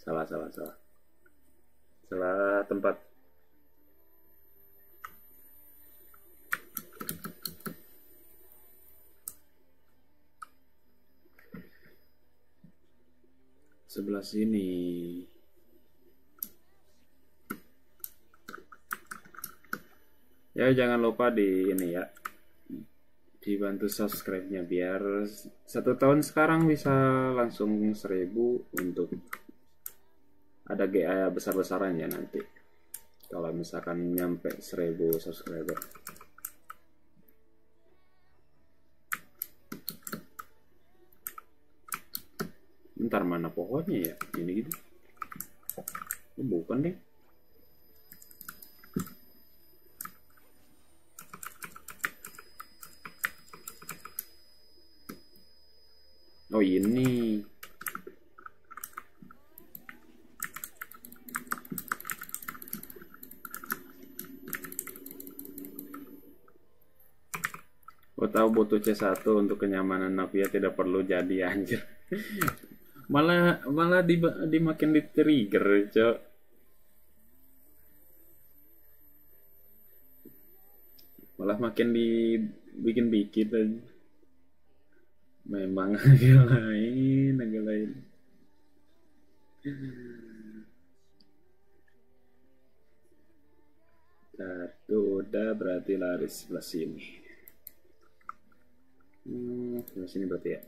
Salah, salah, salah. Salah tempat. Sebelah sini. ya jangan lupa di ini ya dibantu subscribe-nya biar satu tahun sekarang bisa langsung seribu untuk ada GA besar-besaran ya nanti. Kalau misalkan nyampe seribu subscriber. Ntar mana pohonnya ya? Ini gitu. Oh, bukan deh. Oh ini. tahu butuh C1 untuk kenyamanan Navia tidak perlu jadi anjir. malah malah di, di makin di trigger, Cok. Malah makin dibikin-bikin dan Memang agak lain, agak lain. Satu udah berarti laris sebelah sini hmm, sebelah sini berarti ya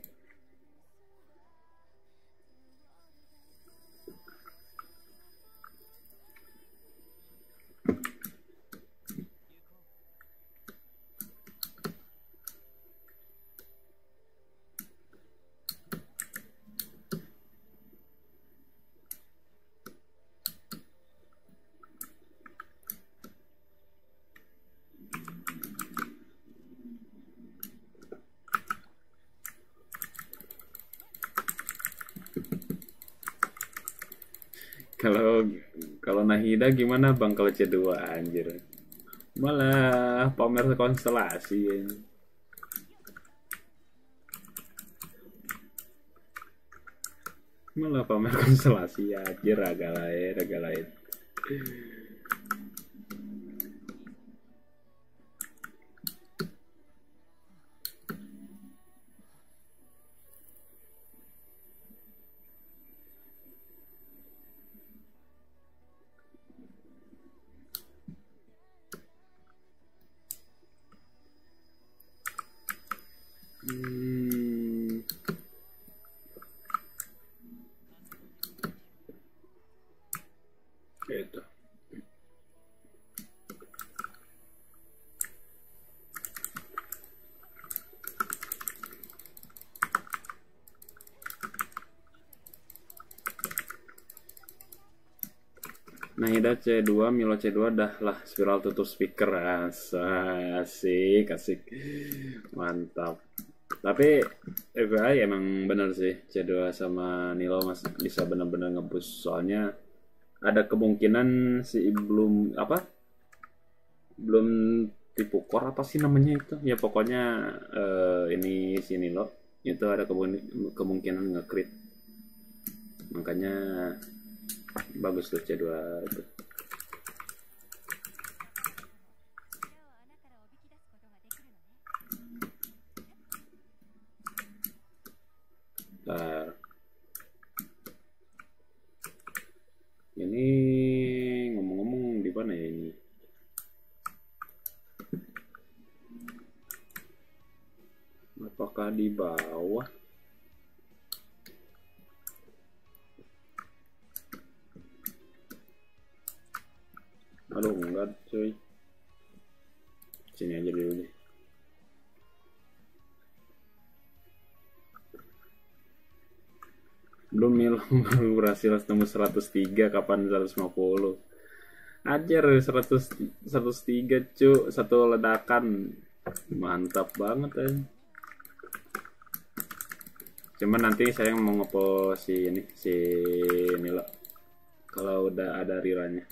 Kalau Nahida gimana Bang kalau C2 anjir? Malah pamer konstelasi ya. Malah pamer konstelasi anjir agak lain, agak lain. Hmm. Itu. Nahida C2, Milo C2 dah lah spiral tutup speaker. Asik, asik. Mantap. Tapi FBI emang bener sih C2 sama Nilo mas bisa bener-bener ngebus soalnya ada kemungkinan si belum apa? Belum tipu core apa sih namanya itu? Ya pokoknya eh, ini si Nilo itu ada kemungkinan, kemungkinan ngekrit makanya bagus tuh C2 itu di bawah? Aduh, enggak cuy. Sini aja dulu deh. Belum baru berhasil tembus 103 kapan 150 Ajar 100 103 cu satu ledakan mantap banget ya cuman nanti saya mau ngepost si ini si Nilo. Kalau udah ada riranya.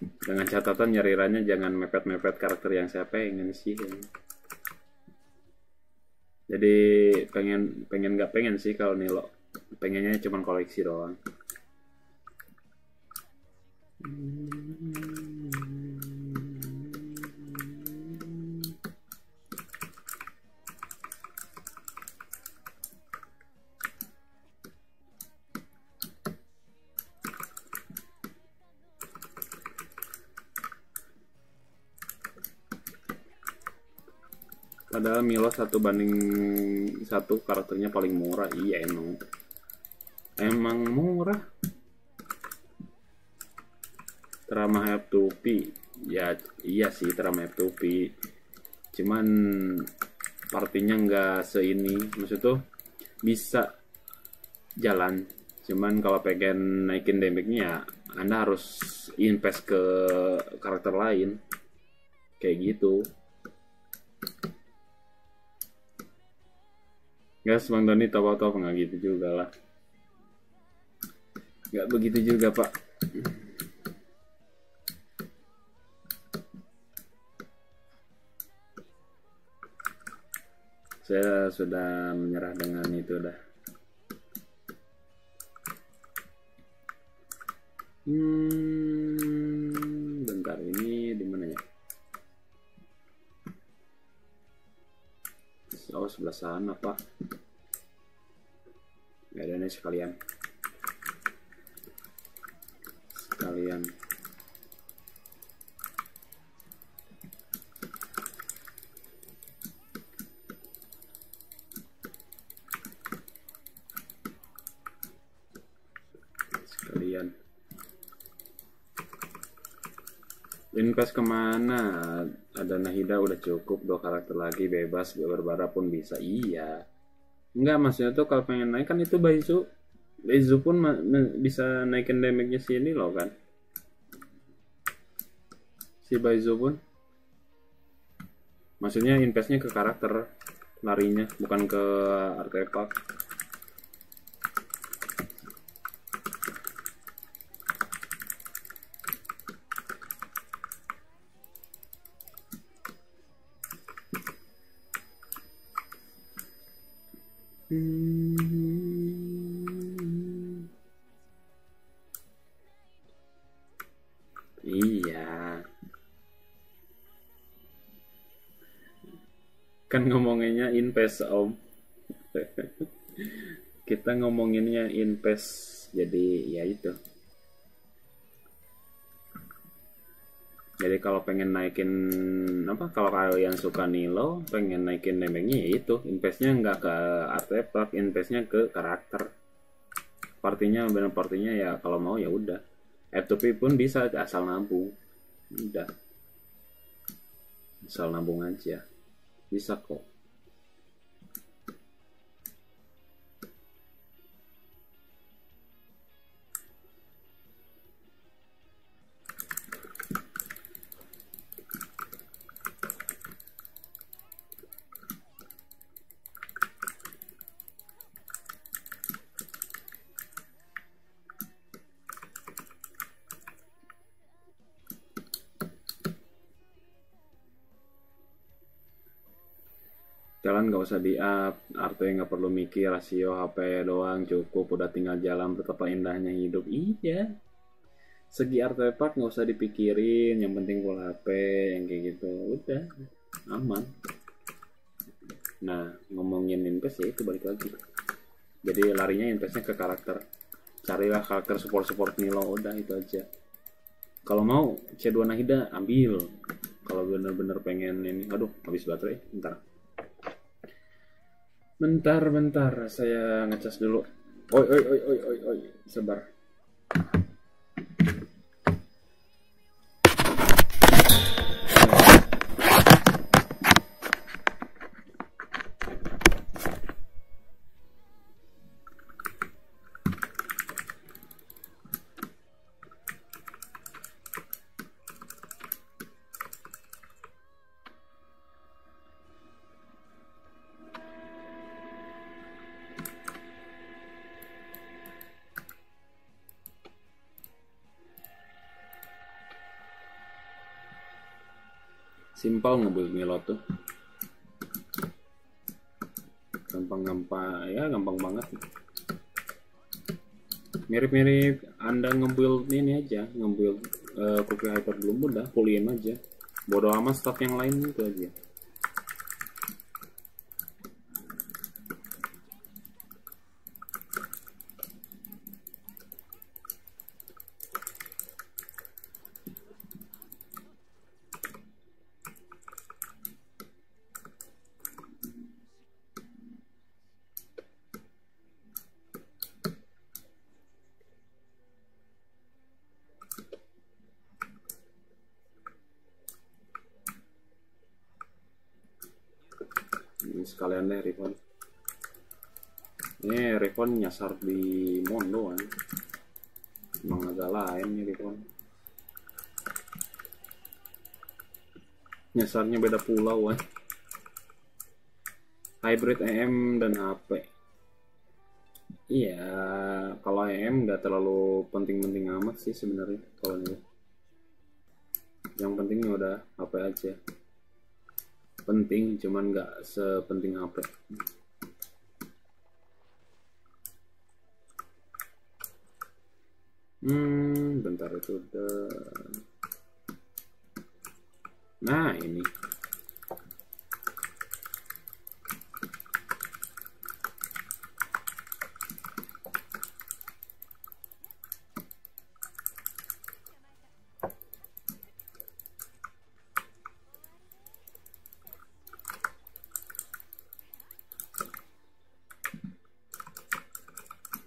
Dengan catatan nyariranya jangan mepet-mepet karakter yang saya pengen sih. Jadi pengen pengen nggak pengen sih kalau Nilo. Pengennya cuma koleksi doang Padahal Milo satu banding satu karakternya paling murah. Iya emang. Emang murah. Trama Have to P. Ya iya sih Trama Have to P. Cuman partinya nggak seini. Maksud tuh bisa jalan. Cuman kalau pengen naikin damage-nya ya Anda harus invest ke karakter lain. Kayak gitu. Gas Bang Doni top-top nggak gitu juga lah. Gak begitu juga Pak. Saya sudah menyerah dengan itu dah. Hmm, bentar ini di mana ya? Oh sebelah sana pak sekalian. Sekalian. Sekalian. Invest ke mana? Ada Nahida udah cukup dua karakter lagi bebas berbara pun bisa. Iya enggak maksudnya tuh kalau pengen naik kan itu Baizu Baizu pun bisa naikin damage-nya sini loh kan. Si Baizu pun. Maksudnya investnya ke karakter larinya bukan ke artefak invest om. Kita ngomonginnya invest. Jadi ya itu. Jadi kalau pengen naikin apa kalau kalian suka Nilo pengen naikin damage-nya ya itu investnya nggak ke artefak investnya ke karakter partinya benar partinya ya kalau mau ya udah F2P pun bisa asal nabung udah asal nabung aja bisa kok nggak usah di up artinya nggak perlu mikir rasio HP doang cukup udah tinggal jalan betapa indahnya hidup. Iya. Segi artefak nggak usah dipikirin yang penting full HP yang kayak gitu. Udah aman. Nah ngomongin invest ya itu balik lagi. Jadi larinya investnya ke karakter. Carilah karakter support support Nilo udah itu aja. Kalau mau C2 Nahida ambil. Kalau bener-bener pengen ini aduh habis baterai bentar Bentar, bentar, saya ngecas dulu. Oi, oi, oi, oi, oi, oi, sebar. Simpel ngebuild Milo tuh. Gampang-gampang, ya gampang banget. Mirip-mirip Anda ngebuild ini aja, ngebuild uh, Cookie Hyper belum udah, pulliin aja. Bodoh amat stuff yang lain itu aja. ini sekalian deh Rifon ini Rifon nyasar di Mondo kan emang agak lain nih Rifon nyasarnya beda pulau kan hybrid EM dan HP iya kalau EM nggak terlalu penting-penting amat sih sebenarnya kalau ini. Yang pentingnya udah HP aja. Penting cuman nggak sepenting HP Hmm, bentar itu udah. Nah, ini.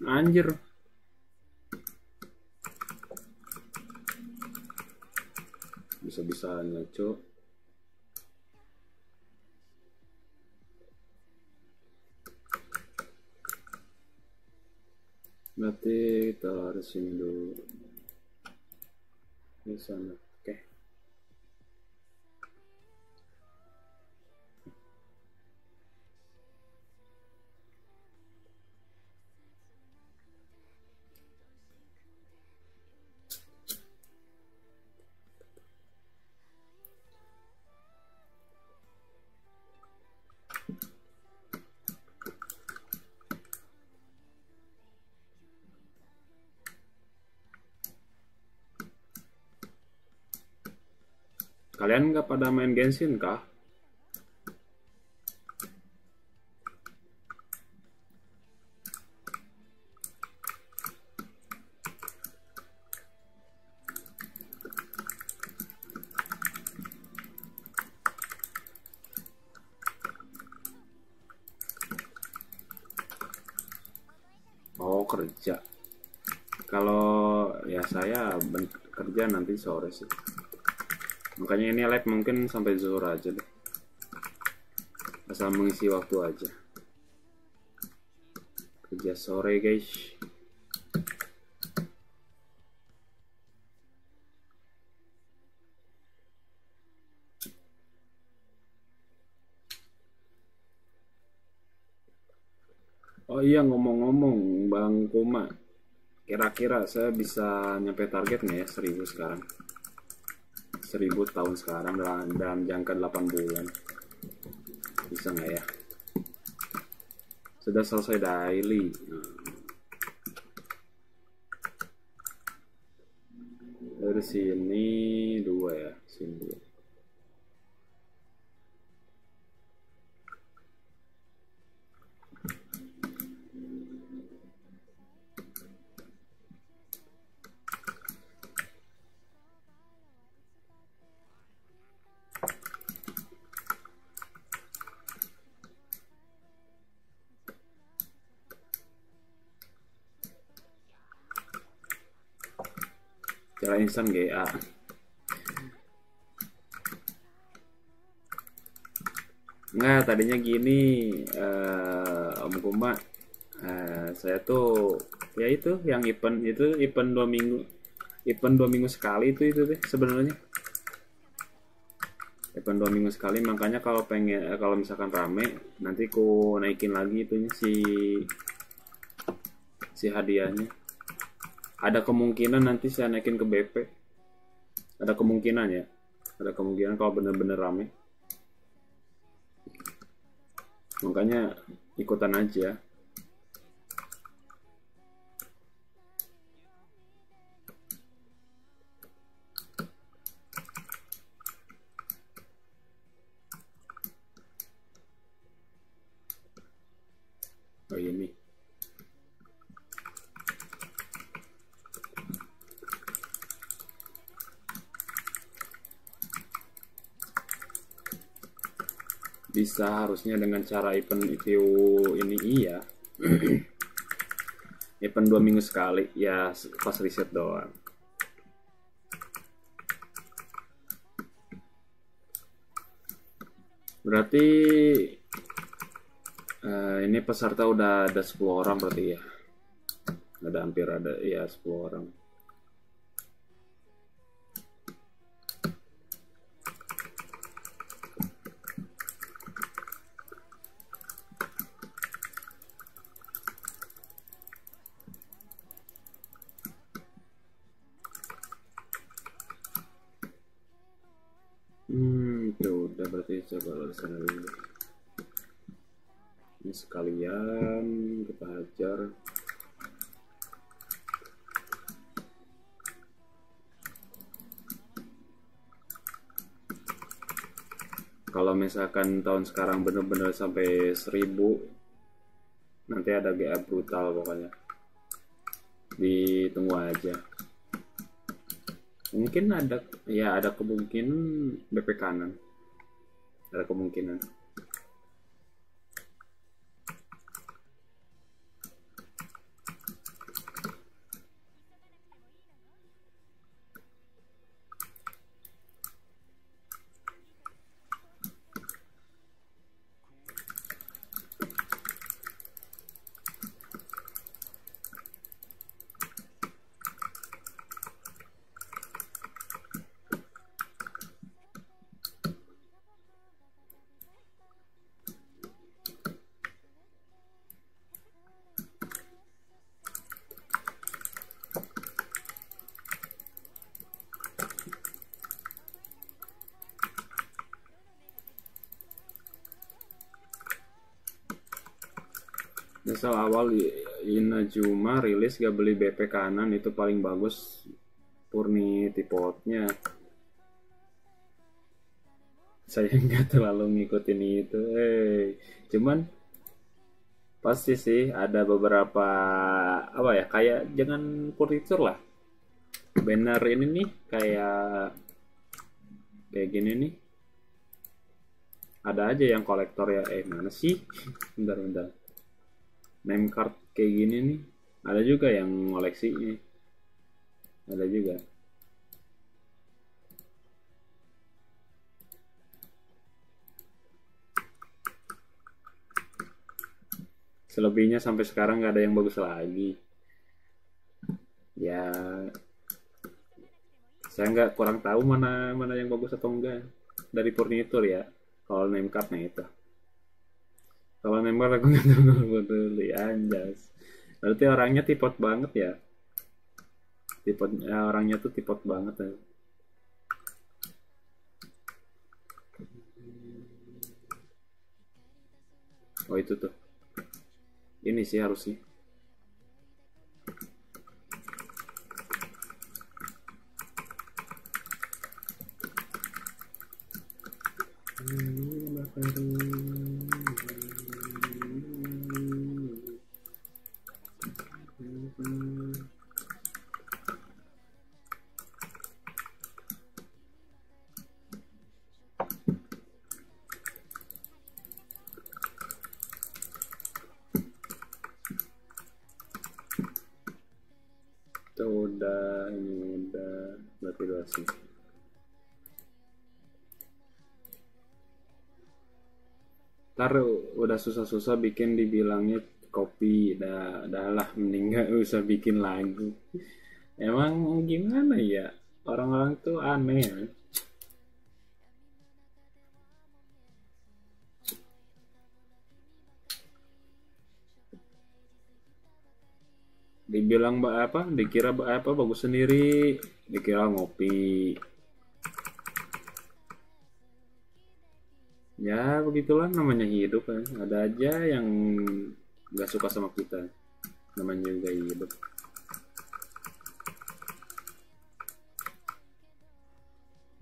Anjir. Bisa-bisanya, cok. Berarti kita harus ini dulu. Di sana. Kalian nggak pada main Genshin kah? Oh kerja. Kalau ya saya kerja nanti sore sih. Makanya ini live mungkin sampai zuhur aja deh. Asal mengisi waktu aja. Kerja sore guys. Oh iya ngomong-ngomong Bang Kuma Kira-kira saya bisa nyampe target nggak ya 1000 sekarang 1000 tahun sekarang dalam, dalam jangka 8 bulan. Bisa nggak ya? Sudah selesai daily. Dari sini dua ya Sini dua Cara instan GA Nggak, tadinya gini eh, Om Kuma eh, Saya tuh Ya itu yang event Itu event dua minggu Event dua minggu sekali itu itu deh sebenarnya. Event dua minggu sekali Makanya kalau pengen eh, Kalau misalkan rame Nanti ku naikin lagi itunya si Si hadiahnya ada kemungkinan nanti saya naikin ke BP ada kemungkinan ya. Ada kemungkinan kalau bener-bener rame. Makanya ikutan aja bisa harusnya dengan cara event itu ini iya. Event dua minggu sekali ya pas riset doang. Berarti eh, ini peserta udah ada 10 orang berarti ya? Ada hampir ada ya 10 orang Hmm, itu udah sana dulu. Ini sekalian kita hajar. Kalau misalkan tahun sekarang bener-bener sampai 1000 nanti ada GA brutal pokoknya. Ditunggu aja mungkin ada ya ada kemungkinan BP kanan ada kemungkinan Misal awal Inajuma rilis gak beli BP kanan itu paling bagus Purni tipotnya. Saya nggak terlalu ngikutin itu eh. Cuman pasti sih ada beberapa apa ya kayak jangan furniture lah. Banner ini nih kayak kayak gini nih. Ada aja yang kolektor ya eh mana sih? Bentar bentar name card kayak gini nih ada juga yang ngoleksinya. Ada juga. Selebihnya sampai sekarang nggak ada yang bagus lagi. Ya saya nggak kurang tahu mana mana yang bagus atau enggak dari furnitur ya kalau name cardnya itu kalau member aku nggak peduli anjas. Berarti orangnya tipot banget ya? Tipot ya, orangnya tuh tipot banget ya? Oh itu tuh. Ini sih harusnya itu udah ini udah berarti dua sih ntar udah susah-susah bikin dibilangnya kopi. Dah dah lah mending gak usah bikin lagu. Emang gimana ya? Orang-orang tuh aneh ya. Dibilang apa? Dikira apa? Bagus sendiri. Dikira ngopi ya begitulah namanya hidup kan ada aja yang nggak suka sama kita. Namanya juga hidup.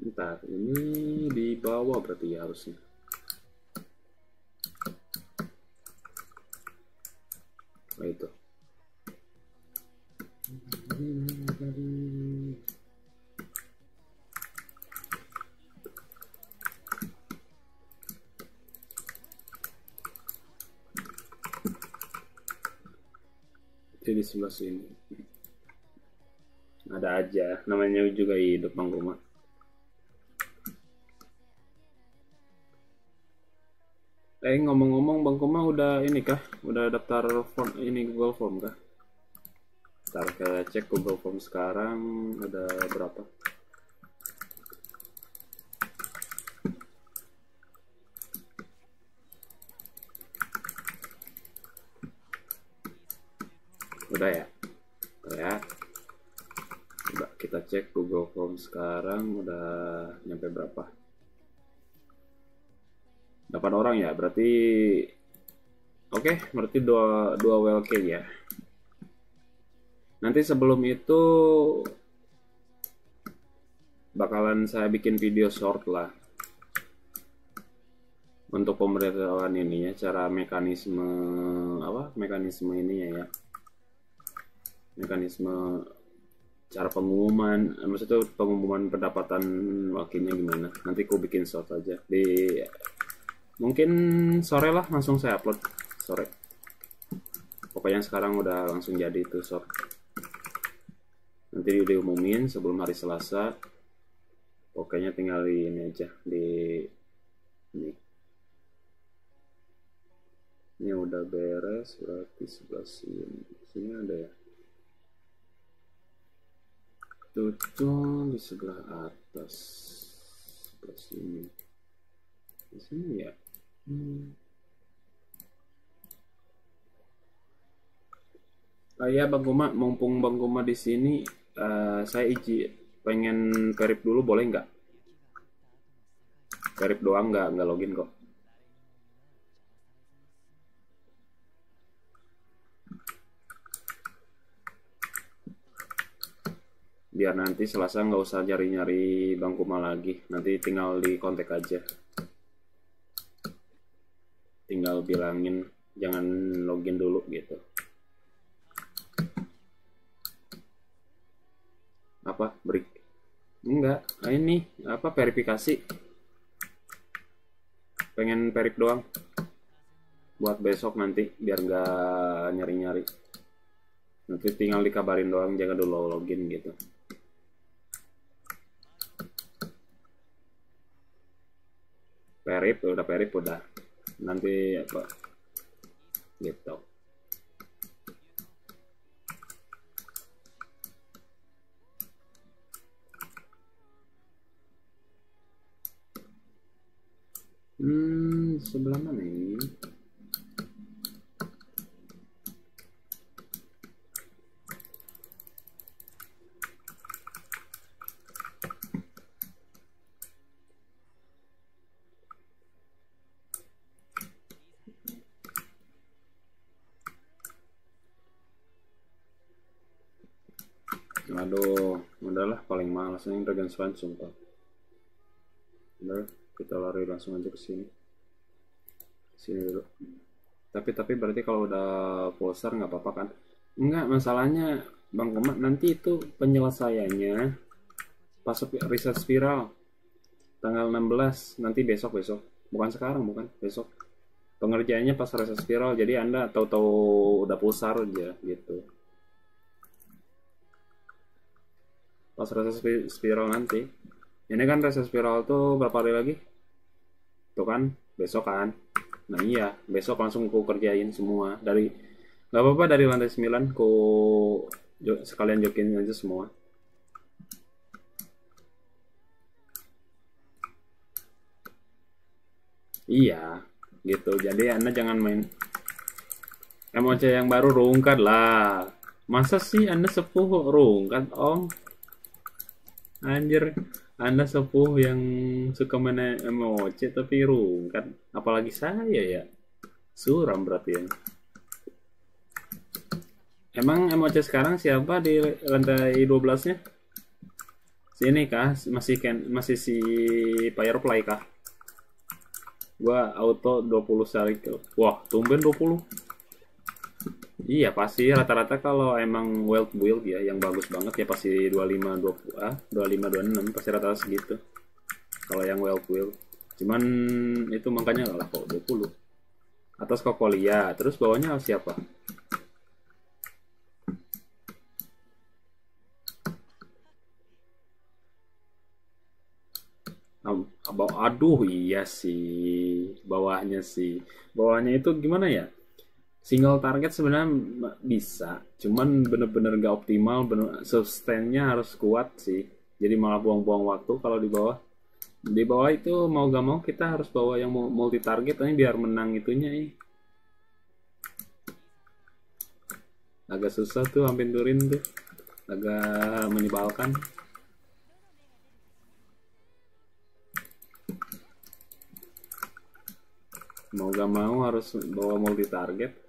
Ntar ini di bawah berarti ya harusnya. Nah itu di sebelah sini. Ada aja namanya juga hidup bang rumah eh ngomong-ngomong bang Kuma udah ini kah? Udah daftar form ini Google Form kah? Ntar kita cek Google Form sekarang ada berapa udah ya udah ya coba kita Form sekarang udah nyampe berapa? 8 orang ya berarti oke okay, berarti dua dua WLK ya. Nanti sebelum itu bakalan saya bikin video short lah. Untuk pemberitahuan ini ya cara mekanisme apa mekanisme ini ya. Mekanisme cara pengumuman maksudnya pengumuman pendapatan wakilnya gimana? Nanti aku bikin short aja. Di mungkin sore lah langsung saya upload sore. Pokoknya sekarang udah langsung jadi itu short nanti diumumin sebelum hari Selasa. Pokoknya tinggal di ini aja di ini. Ini udah beres berarti sebelah sini sini ada ya tuh di sebelah atas sebelah sini di sini ya hmm. Oh ya Bang Guma, mumpung Bang Guma di sini, uh, saya izin pengen verif dulu boleh nggak? Verif doang nggak, nggak login kok. Biar nanti selasa nggak usah nyari-nyari Bang Kuma lagi. Nanti tinggal di kontak aja. Tinggal bilangin jangan login dulu gitu. Apa? Break? Enggak. Nah ini apa? Verifikasi. Pengen verif doang. Buat besok nanti biar nggak nyari-nyari. Nanti tinggal dikabarin doang jangan dulu login gitu perip udah perip udah. Nanti apa? Gitu. Hmm sebelah mana ini aduh udahlah ini Dragon Swan sumpah. Udah kita lari langsung aja ke sini. Sini dulu. Tapi tapi berarti kalau udah pulsar nggak apa-apa kan? Enggak, masalahnya Bang Kemak nanti itu penyelesaiannya pas riset spiral. Tanggal 16 nanti besok besok. Bukan sekarang bukan besok. Pengerjaannya pas riset spiral jadi anda tahu-tahu udah pulsar aja gitu pas rasa spiral nanti. Ini kan rasa spiral tuh berapa hari lagi? Tuh kan besok kan? Nah iya besok langsung ku kerjain semua. Dari nggak apa-apa dari lantai 9 ku sekalian jokin aja semua. Iya gitu. Jadi anda jangan main emosi yang baru rungkat lah. Masa sih anda sepuh rungkat om Anjir, Anda sepuh yang suka main emoji tapi rungkat. Apalagi saya ya. Suram berarti ya. Emang emoji sekarang siapa di lantai 12-nya? Sini kah? Masih kan masih si Firefly kah? Gua auto 20 sehari. Wah, tumben 20. Iya pasti rata-rata kalau emang wild build ya yang bagus banget ya pasti 25 20 ah 25 26 pasti rata-rata segitu. Kalau yang wild build. Cuman itu makanya lah kok 20. Atas Kokolia, terus bawahnya siapa? Aduh iya sih bawahnya sih bawahnya itu gimana ya single target sebenarnya bisa cuman bener-bener gak optimal bener sustainnya harus kuat sih. Jadi malah buang-buang waktu kalau di bawah. Di bawah itu mau gak mau kita harus bawa yang multi target ini biar menang itunya ini agak susah tuh hampir turin tuh. Agak menyebalkan. Mau gak mau harus bawa multi target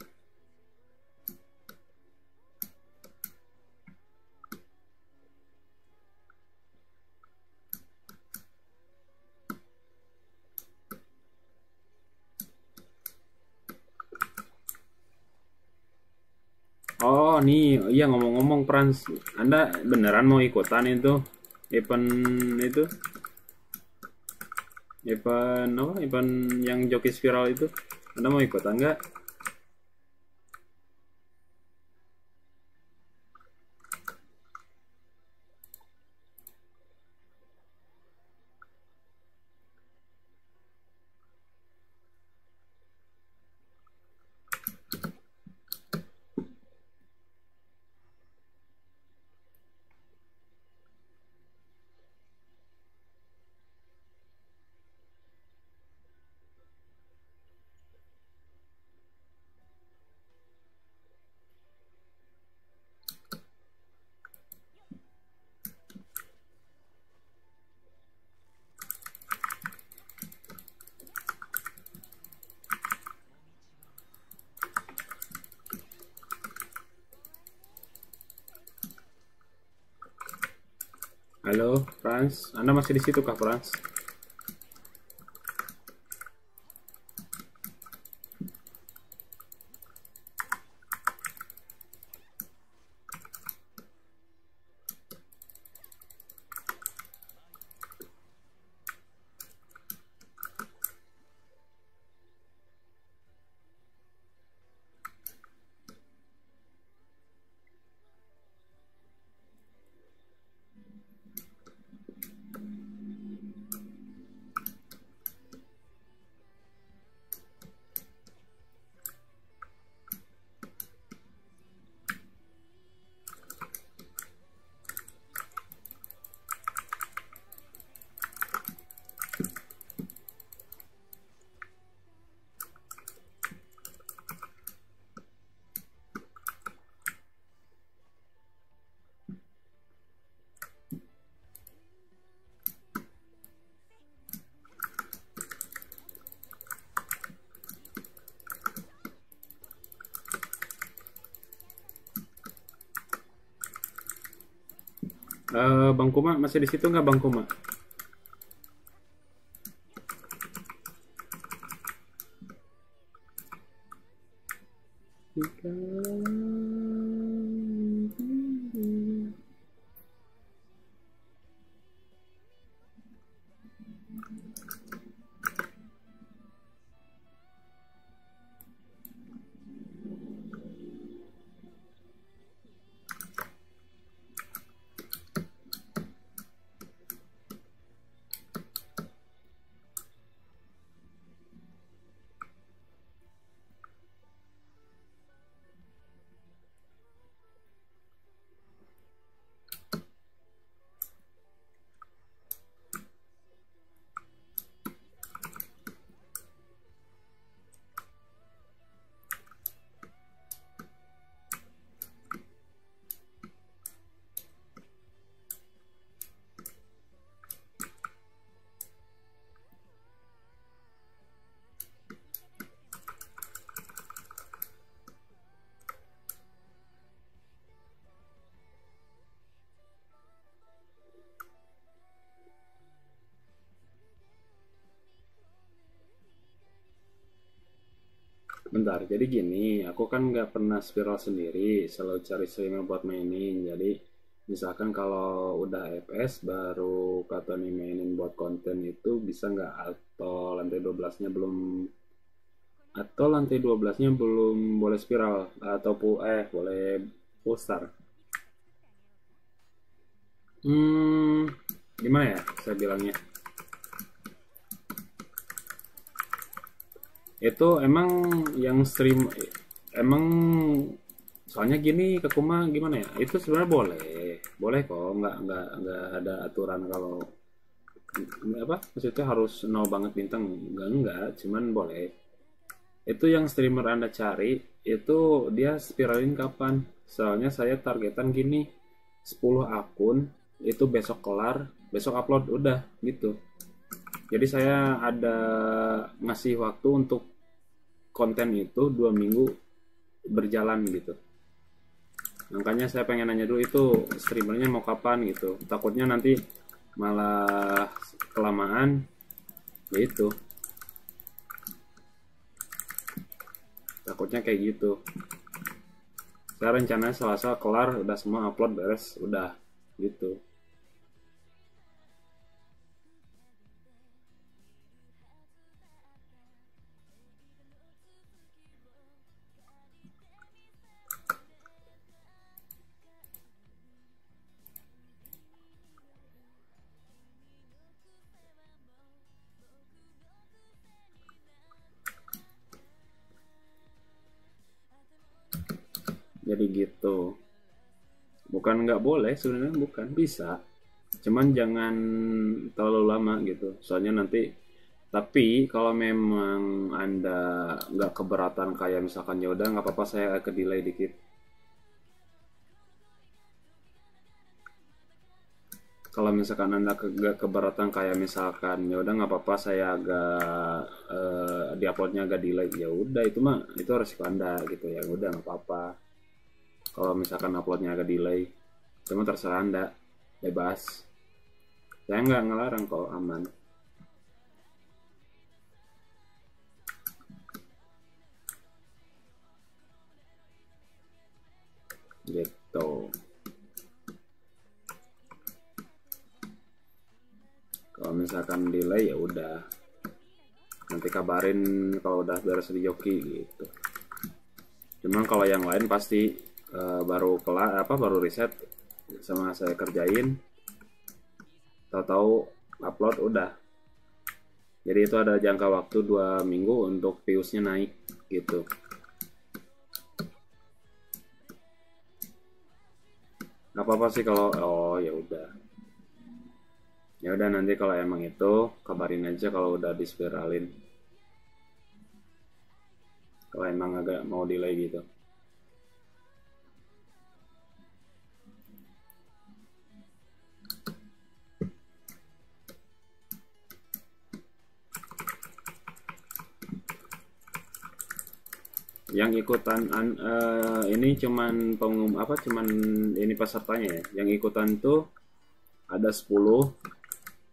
Oh nih, iya ngomong-ngomong Frans, Anda beneran mau ikutan itu event itu? Event apa? Event yang joki spiral itu? Anda mau ikutan nggak? Anda masih di situ kah, Frans? Uh, Bang Kuma masih di situ nggak Bang Kuma? Bentar, jadi gini, aku kan nggak pernah spiral sendiri, selalu cari streamer buat mainin. Jadi, misalkan kalau udah FPS baru kata nih mainin buat konten itu bisa nggak? Atau lantai 12-nya belum atau lantai 12-nya belum boleh spiral atau eh boleh poster. Hmm, gimana ya saya bilangnya? Itu emang yang stream emang soalnya gini ke Kuma gimana ya? Itu sebenarnya boleh boleh kok. Nggak nggak nggak ada aturan kalau apa maksudnya harus nol banget bintang. Nggak nggak cuman boleh. Itu yang streamer anda cari itu dia spiralin kapan? Soalnya saya targetan gini 10 akun itu besok kelar besok upload udah gitu. Jadi saya ada ngasih waktu untuk konten itu dua minggu berjalan gitu. Makanya saya pengen nanya dulu itu streamernya mau kapan gitu? Takutnya nanti malah kelamaan. Ya itu. Takutnya kayak gitu. Saya rencana selasa kelar udah semua upload beres udah gitu bukan nggak boleh sebenarnya bukan. Bisa. Cuman jangan terlalu lama gitu. Soalnya nanti tapi kalau memang anda nggak keberatan kayak misalkan ya udah nggak apa-apa saya ke delay dikit. Kalau misalkan anda ke, gak keberatan kayak misalkan ya udah nggak apa-apa saya agak uh, di uploadnya agak delay. Ya udah itu mah itu resiko anda gitu ya. Udah nggak apa-apa kalau misalkan uploadnya agak delay cuma terserah anda bebas. Saya nggak ngelarang kok aman. Gitu. Kalau misalkan delay ya udah. Nanti kabarin kalau udah beres di joki gitu. Cuman kalau yang lain pasti uh, baru kelar apa baru riset sama saya kerjain. Tahu-tahu upload udah. Jadi itu ada jangka waktu dua minggu untuk viewsnya naik gitu. Nggak apa-apa sih kalau oh ya udah. Ya udah nanti kalau emang itu kabarin aja kalau udah dispiralin. Kalau emang agak mau delay gitu yang ikutan an, uh, ini cuman pengum apa cuman ini pesertanya ya. Yang ikutan tuh ada 10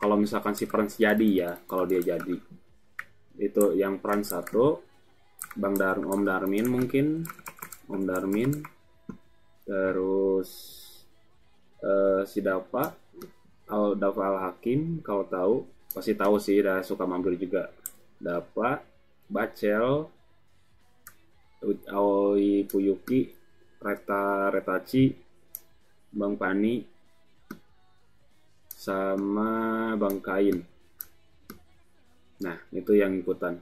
kalau misalkan si Frans jadi ya kalau dia jadi. Itu yang Frans satu Bang Dar Om Darmin mungkin. Om Darmin. Terus uh, si Dapa Al Dapa Al Hakim kalau tahu pasti tahu sih udah suka mampir juga. Dapa Bacel Aoi Puyuki, Reta Retachi, Bang Pani, sama Bang Kain. Nah, itu yang ikutan.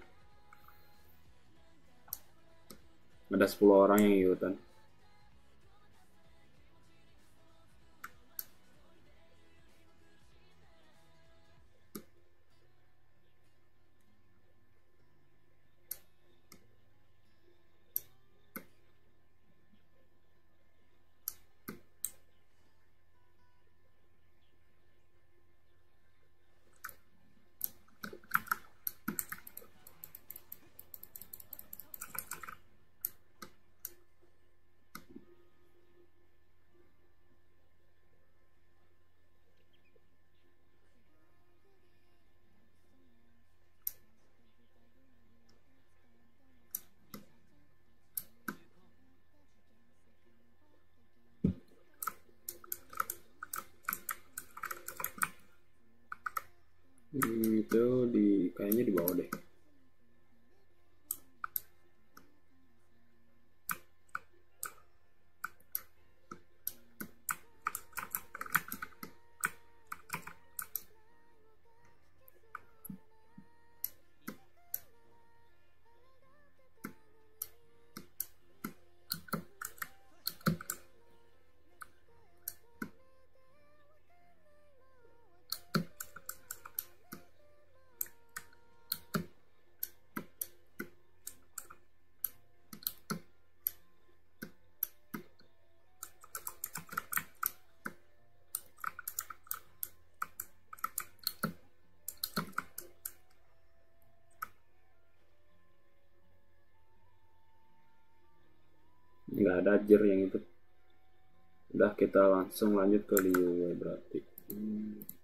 Ada 10 orang yang ikutan. Nggak ada jer yang itu. Udah kita langsung lanjut ke Liu berarti hmm.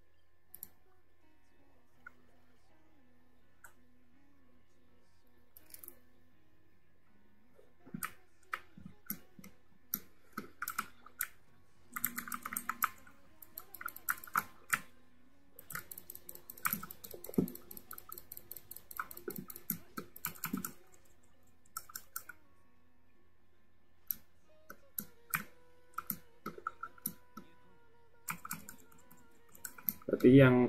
Berarti yang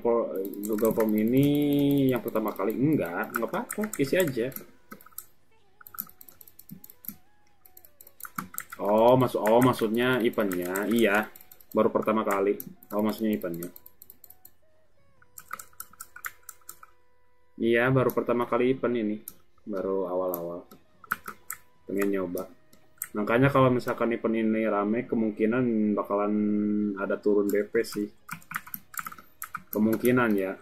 Google Form ini yang pertama kali enggak, enggak apa-apa, isi aja. Oh, masuk oh maksudnya eventnya. Iya, baru pertama kali. Oh, maksudnya eventnya. Iya, baru pertama kali event ini. Baru awal-awal. Pengen nyoba. Makanya kalau misalkan event ini rame, kemungkinan bakalan ada turun BP sih kemungkinan ya.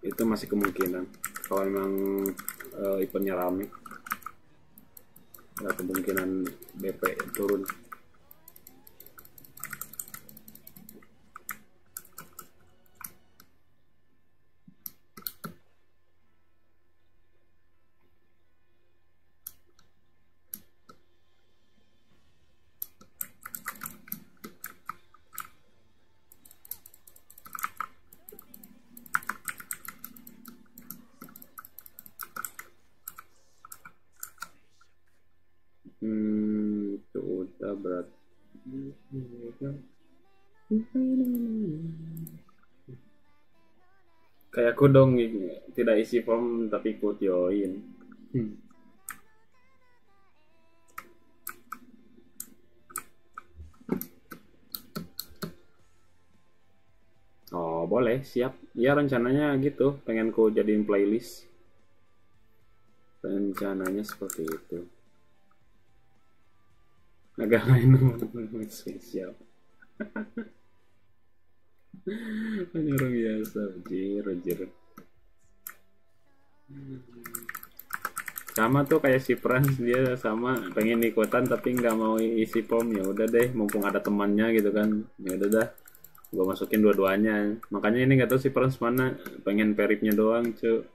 Itu masih kemungkinan. Kalau memang uh, eventnya rame ada kemungkinan BP turun berat kayak aku dong tidak isi form tapi ikut join hmm. Oh boleh siap. Ya rencananya gitu. Pengen ku jadiin playlist. Rencananya seperti itu. Agak lain spesial luar biasa jir jir sama tuh kayak si Frans dia sama pengen ikutan tapi nggak mau isi pom ya udah deh mumpung ada temannya gitu kan. Ya udah dah gue masukin dua-duanya. Makanya ini nggak tahu si Frans mana pengen peripnya doang cuy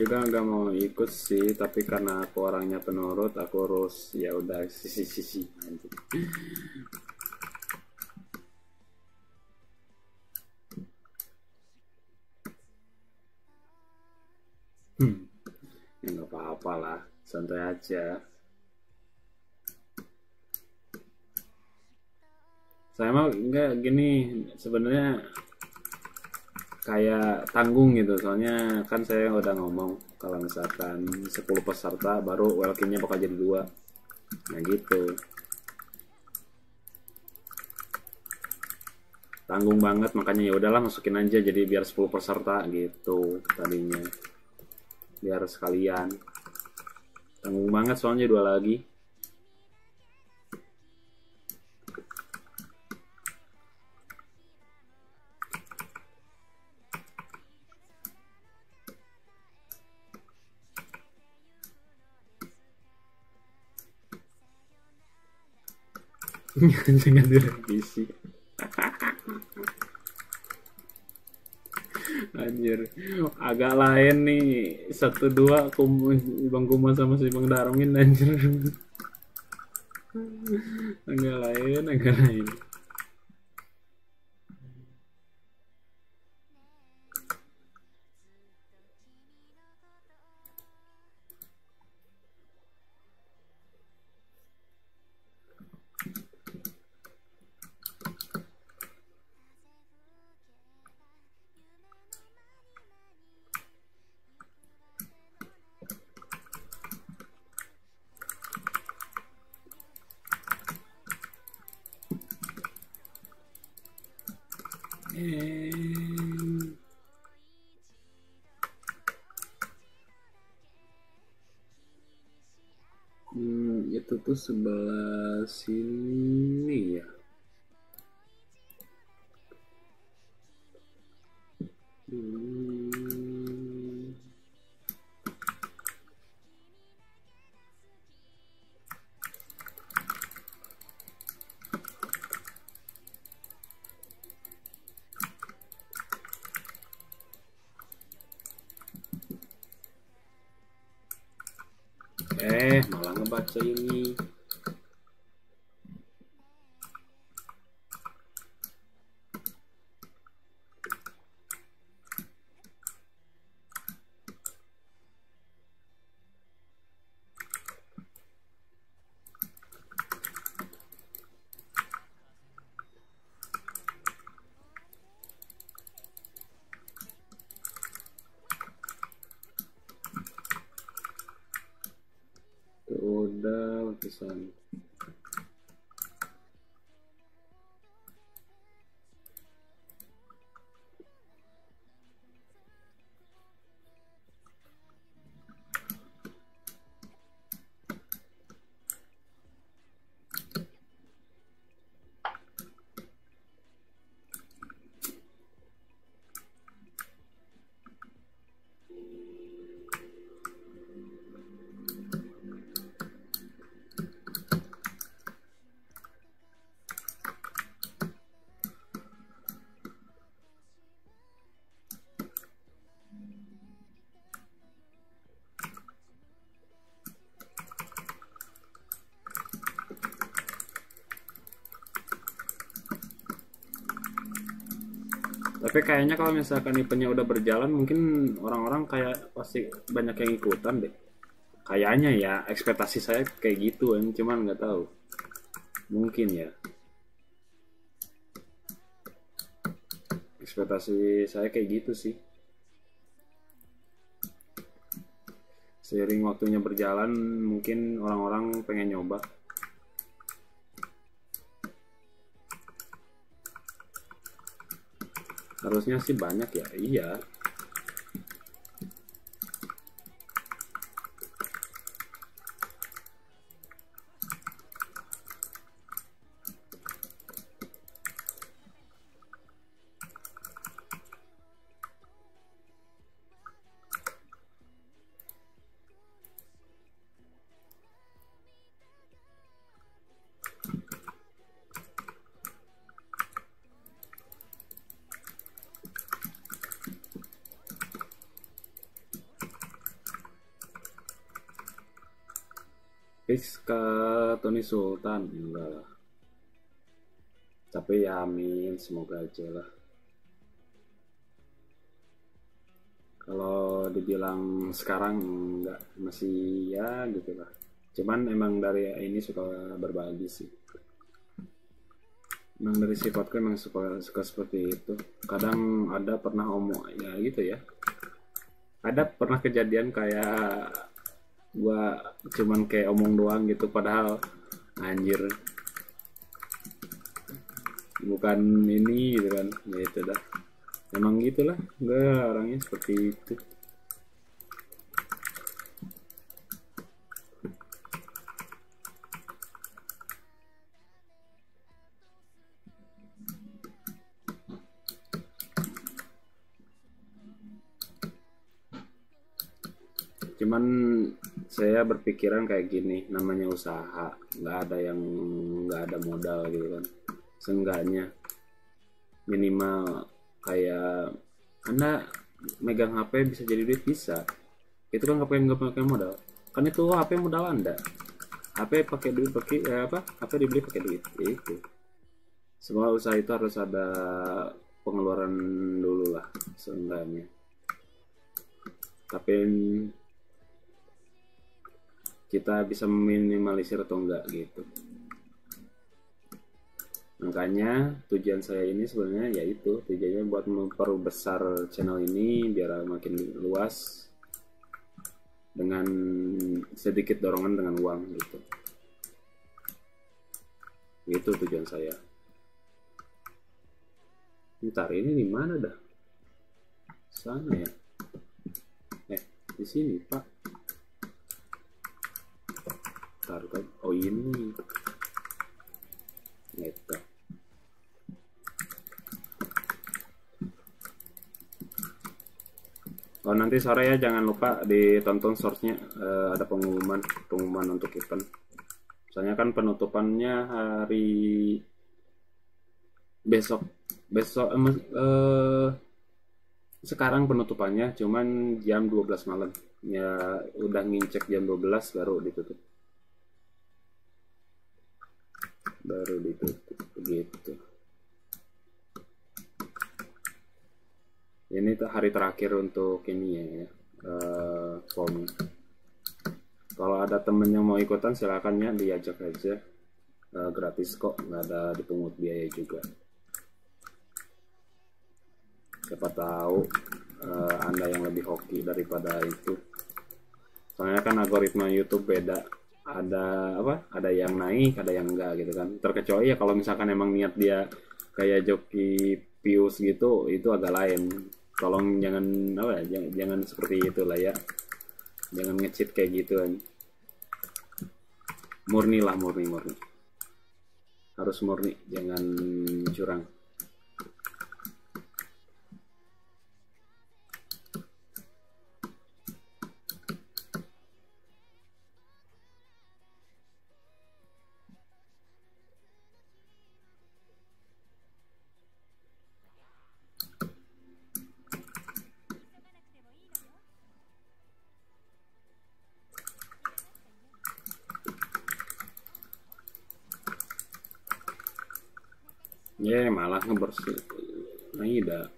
juga nggak mau ikut sih tapi karena aku orangnya penurut aku harus ya udah sisi sisi hmm. Ya nggak apa-apa lah santai aja. Saya mah enggak gini sebenarnya kayak tanggung gitu. Soalnya kan saya udah ngomong kalau misalkan 10 peserta baru welcome-nya bakal jadi dua. Nah gitu. Tanggung banget makanya ya udahlah masukin aja jadi biar 10 peserta gitu tadinya. Biar sekalian. Tanggung banget soalnya dua lagi jangan direvisi anjir. Agak lain nih. Satu dua kum bang Kuma sama si bang Darmin anjir. Agak lain agak lain sebelah sini tapi kayaknya kalau misalkan eventnya udah berjalan mungkin orang-orang kayak pasti banyak yang ikutan deh. Kayaknya ya ekspektasi saya kayak gitu kan. Cuman nggak tahu. Mungkin ya. Ekspektasi saya kayak gitu sih. Seiring waktunya berjalan mungkin orang-orang pengen nyoba harusnya sih banyak ya. Iya Tony Sultan enggak lah. Tapi ya amin semoga aja lah. Kalau dibilang sekarang enggak masih ya gitu lah. Cuman emang dari ini suka berbagi sih. Emang dari sifatku emang suka suka seperti itu. Kadang ada pernah omong ya gitu ya. Ada pernah kejadian kayak gua cuman kayak omong doang gitu padahal anjir. Bukan ini gitu kan. Ya itu dah. Emang gitulah. Gue orangnya seperti itu berpikiran kayak gini namanya usaha nggak ada yang nggak ada modal gitu kan. Seenggaknya minimal kayak anda megang HP bisa jadi duit bisa. Itu kan nggak pakai nggak pakai modal. Kan itu HP modal anda. HP pakai duit pakai eh, apa HP dibeli pakai duit itu. Semua usaha itu harus ada pengeluaran dulu lah seenggaknya. Tapi kita bisa meminimalisir atau enggak gitu. Makanya tujuan saya ini sebenarnya yaitu tujuannya buat memperbesar channel ini biar makin luas dengan sedikit dorongan dengan uang gitu. Itu tujuan saya. Ntar ini di mana dah? Sana ya? Eh di sini pak ntar kan oh ini gitu Oh nanti sore ya jangan lupa ditonton source-nya uh, ada pengumuman pengumuman untuk event. Misalnya kan penutupannya hari besok besok uh, uh, sekarang penutupannya cuman jam 12 malam. Ya udah ngincek jam 12 baru ditutup. Baru ditutup begitu. ini hari terakhir untuk ini ya, ya. Uh, form. Kalau ada temen yang mau ikutan silakan ya diajak aja. Uh, gratis kok nggak ada dipungut biaya juga. Siapa tahu uh, anda yang lebih hoki daripada itu. Soalnya kan algoritma YouTube beda ada apa? Ada yang naik ada yang enggak gitu kan. Terkecuali ya kalau misalkan emang niat dia kayak joki pius gitu itu agak lain. Tolong jangan apa ya jangan, jangan seperti itulah ya. Jangan ngecit kayak gitu kan. Murni lah murni murni. Harus murni jangan curang ya malah ngebersih. Nah iya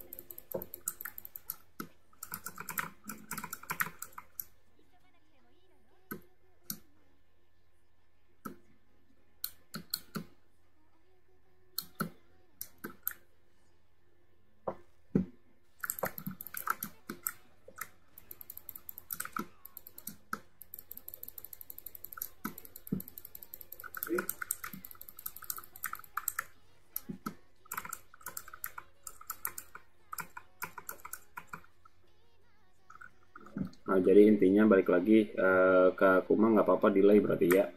jadi intinya balik lagi uh, ke Kuma nggak apa-apa delay berarti ya.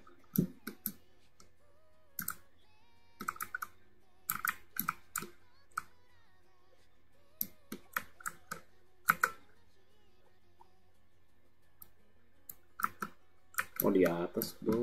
Oh di atas bro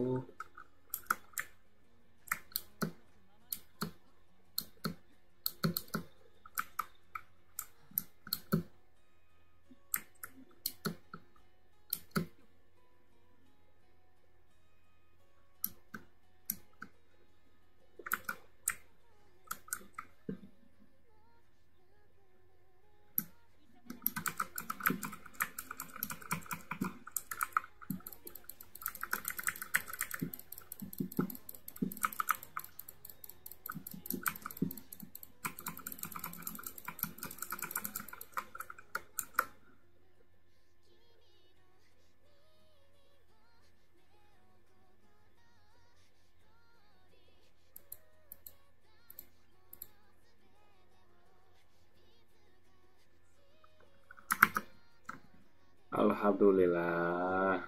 Alhamdulillah.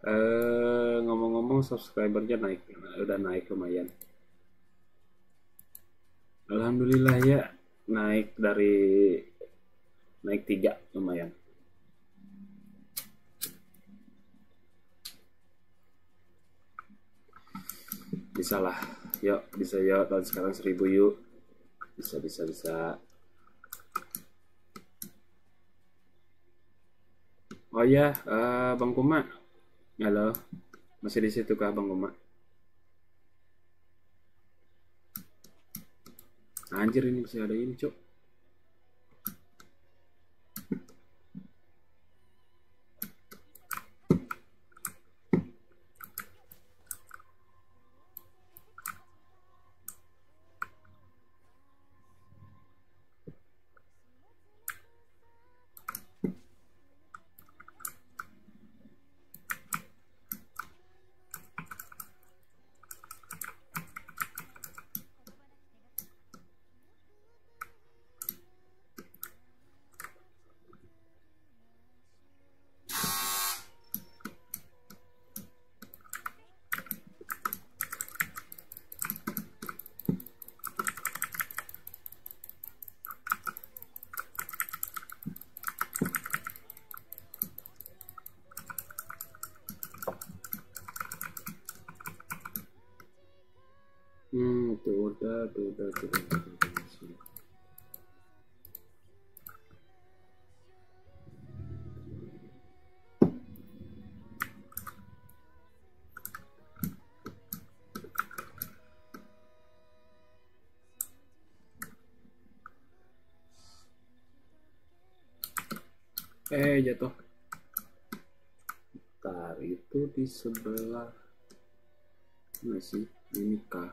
Eh ngomong-ngomong subscribernya naik, udah naik lumayan. Alhamdulillah ya, naik dari naik tiga lumayan. Bisa lah, yuk bisa yuk tahun sekarang seribu yuk. Bisa bisa bisa. Oh ya, uh, Bang Kuma. Halo. Masih di situ kah Bang Kuma? Anjir ini masih ada ini, Cok. Eh, jatuh. Bentar, itu di sebelah mana sih? Ini kah?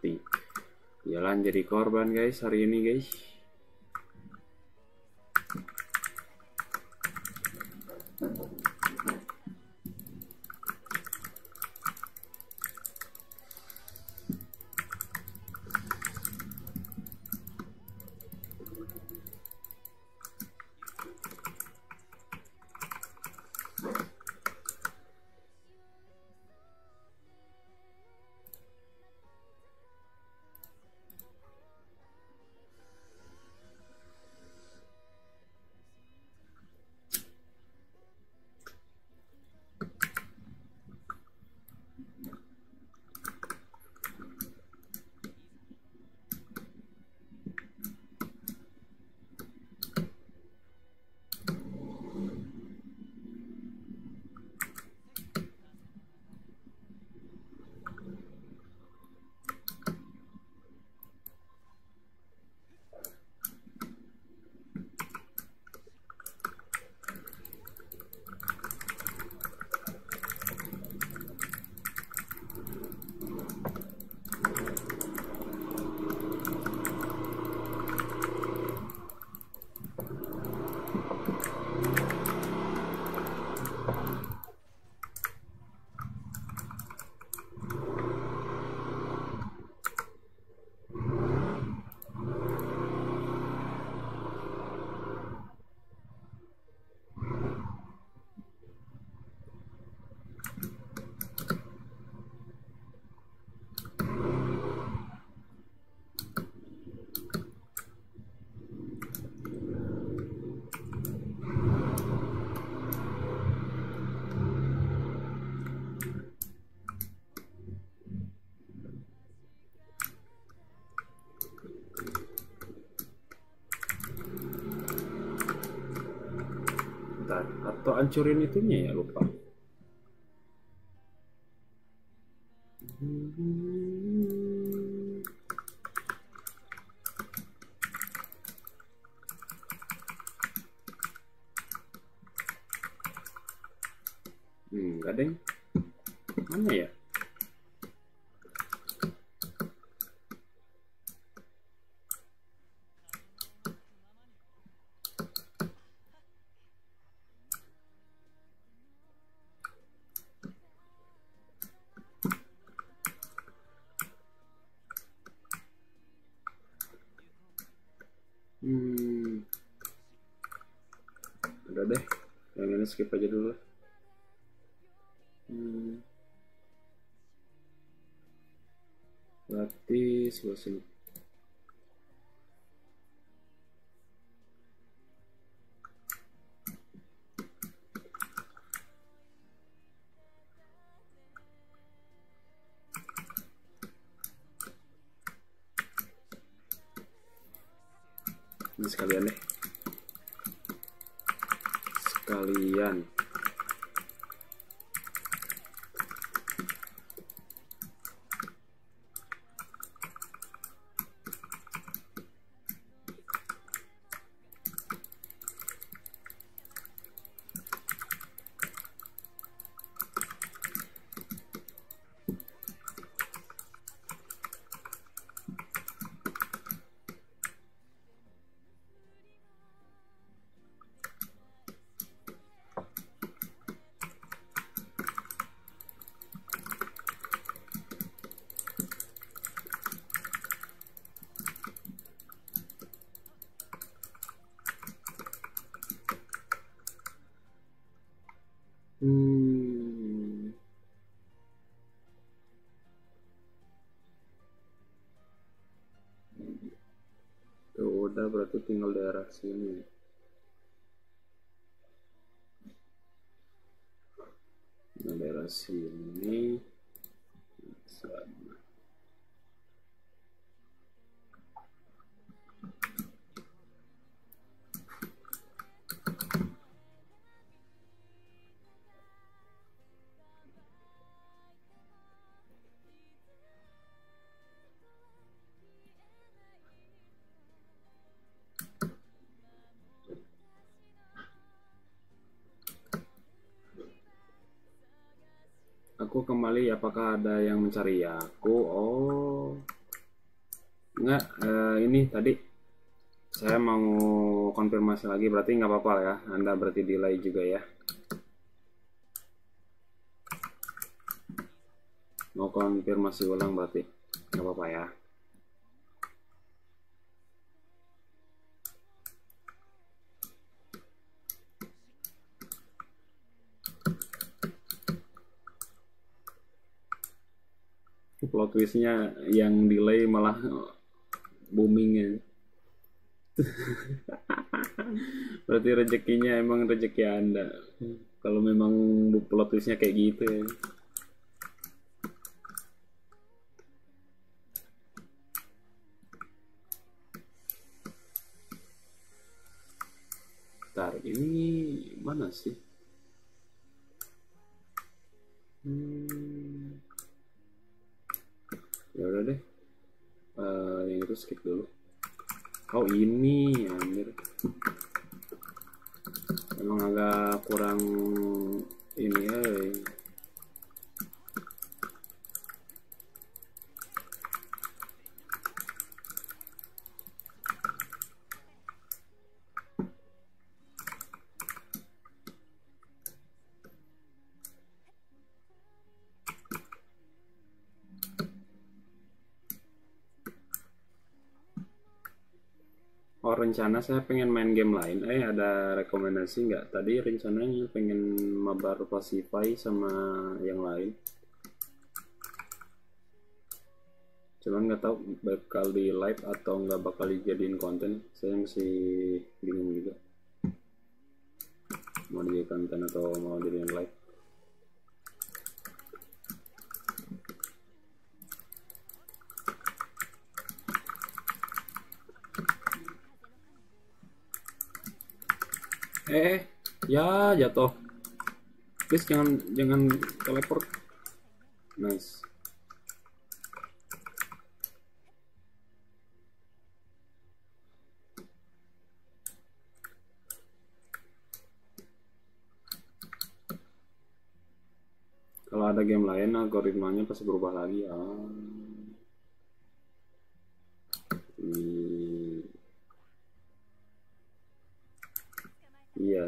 Mati. Jalan jadi korban guys hari ini guys. Atau hancurin itunya ya lupa. Hmm, enggak deh. Mana ya? Hmm. Udah deh, yang ini skip aja dulu. Hmm. Latih sebelah berarti tinggal daerah sini. Aku kembali apakah ada yang mencari aku? Oh enggak eh, ini tadi saya mau konfirmasi lagi berarti nggak apa-apa ya. Anda berarti delay juga ya. Mau konfirmasi ulang berarti nggak apa-apa ya plot twistnya yang delay malah booming ya berarti rezekinya emang rezeki anda. Kalau memang plot twistnya kayak gitu ya. Ini mana sih? Skip dulu. Oh ini, anjir. Emang agak kurang ini ya. Oh rencana saya pengen main game lain. Eh ada rekomendasi nggak? Tadi rencananya pengen mabar Pacify sama yang lain. Cuman nggak tahu bakal di live atau nggak bakal dijadiin konten. Saya masih bingung juga. Mau jadi konten atau mau jadiin live. Eh ya jatuh. Please jangan jangan teleport. Nice. Kalau ada game lain algoritmanya pasti berubah lagi ah.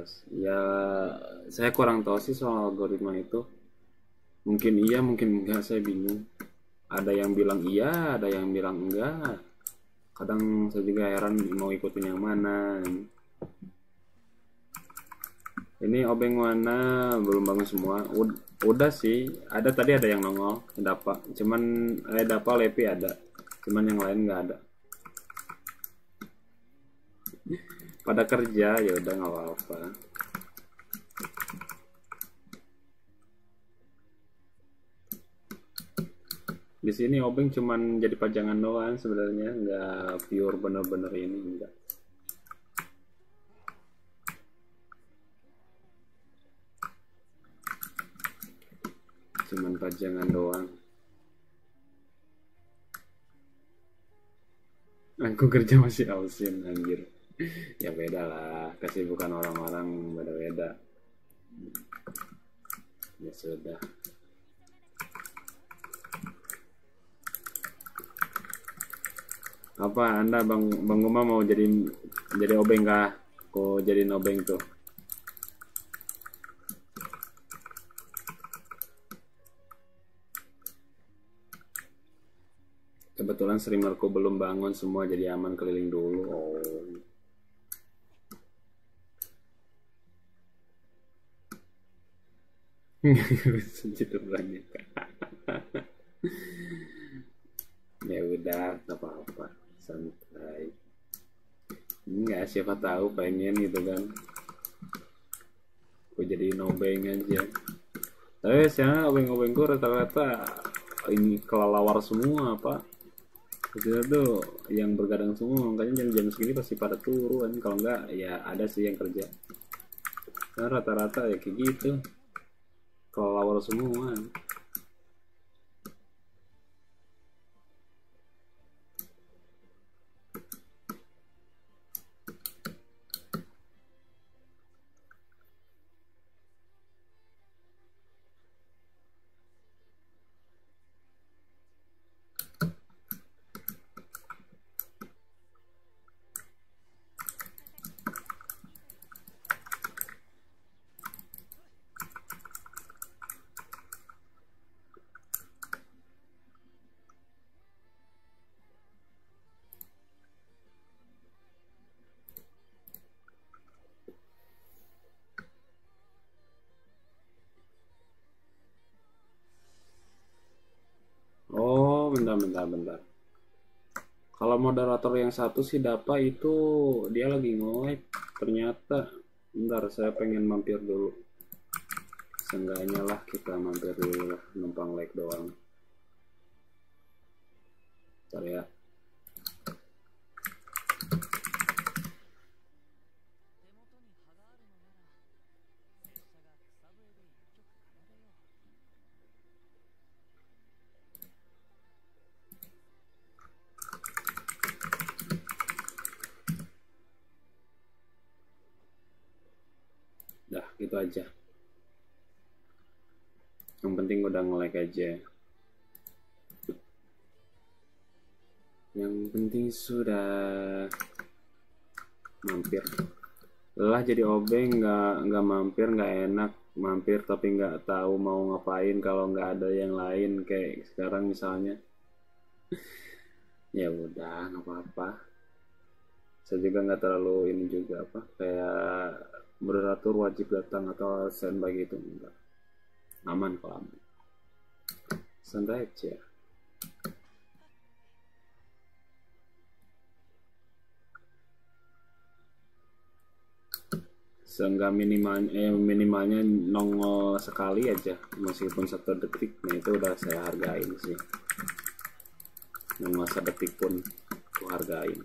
Yes, ya saya kurang tahu sih soal algoritma itu. Mungkin iya, mungkin enggak, saya bingung. Ada yang bilang iya, ada yang bilang enggak. Kadang saya juga heran mau ikutin yang mana. Ini obeng mana belum bangun semua. Udah sih, ada tadi ada yang nongol, dapat. Cuman eh dapat lepi ada. Cuman yang lain nggak ada. Pada kerja ya udah nggak apa-apa. Di sini obeng cuman jadi pajangan doang sebenarnya nggak pure bener-bener ini enggak cuman pajangan doang. Aku kerja masih ausin anjir ya beda lah kesibukan orang-orang beda-beda. Ya sudah. Apa anda bang bang Guma mau jadi jadi obeng kah? Kok jadi obeng tuh? Kebetulan streamerku belum bangun semua jadi aman keliling dulu. Oh segitu banyak ya udah tak apa-apa. Santai. Enggak siapa tahu pengen gitu kan. Gue jadi nobeng aja. Tapi sekarang obeng-obeng gue rata-rata ini kelelawar semua pak. Itu tuh yang bergadang semua makanya jam-jam segini pasti pada turun. Kalau enggak ya ada sih yang kerja. Nah, rata-rata ya kayak gitu kelelawar semua bentar bentar bentar. Kalau moderator yang satu sih Dapa itu dia lagi nge-live ternyata. Bentar saya pengen mampir dulu. Seenggaknya lah kita mampir dulu numpang like doang. Bentar ya dah gitu aja yang penting nge-like aja. Yang penting sudah mampir. Lelah jadi obeng nggak nggak mampir nggak enak. Mampir tapi nggak tahu mau ngapain kalau nggak ada yang lain kayak sekarang misalnya. Ya udah nggak apa-apa. Saya juga nggak terlalu ini juga apa kayak moderator wajib datang atau standby gitu enggak aman kok aman aja. Seenggak minimalnya eh, minimalnya nongol sekali aja meskipun satu detik. Nah itu udah saya hargain sih. Nongol sedetik pun aku hargain.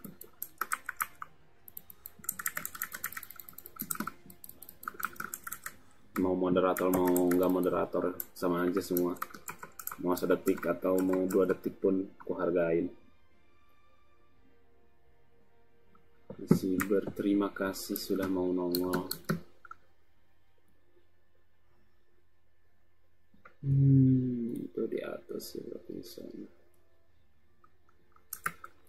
Mau moderator mau nggak moderator sama aja semua mau sedetik atau mau dua detik pun aku hargain. Masih berterima kasih sudah mau nongol. Hmm, itu di atas ya sana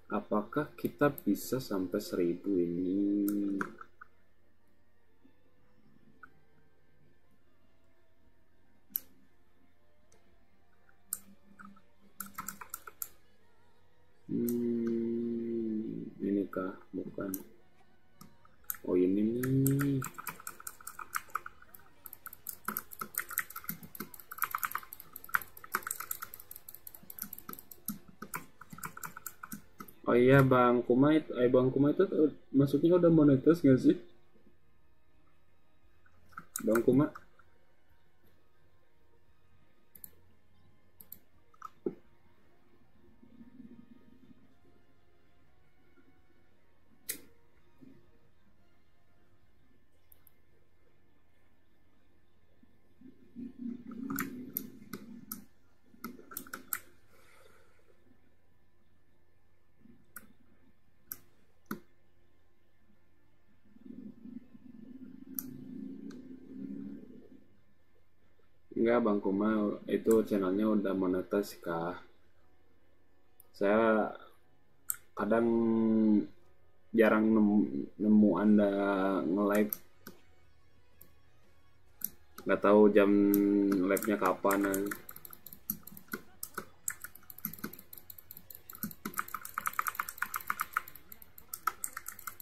apakah kita bisa sampai seribu ini Kah? Bukan. Oh ini nih. Oh iya Bang Kuma itu, eh Bang Kuma itu eh, maksudnya udah monetis gak sih? Bang Kuma? Bang Kuma itu channelnya udah monetis kah? Saya kadang jarang nemu, nemu Anda nge-live nggak tahu jam live-nya kapan eh.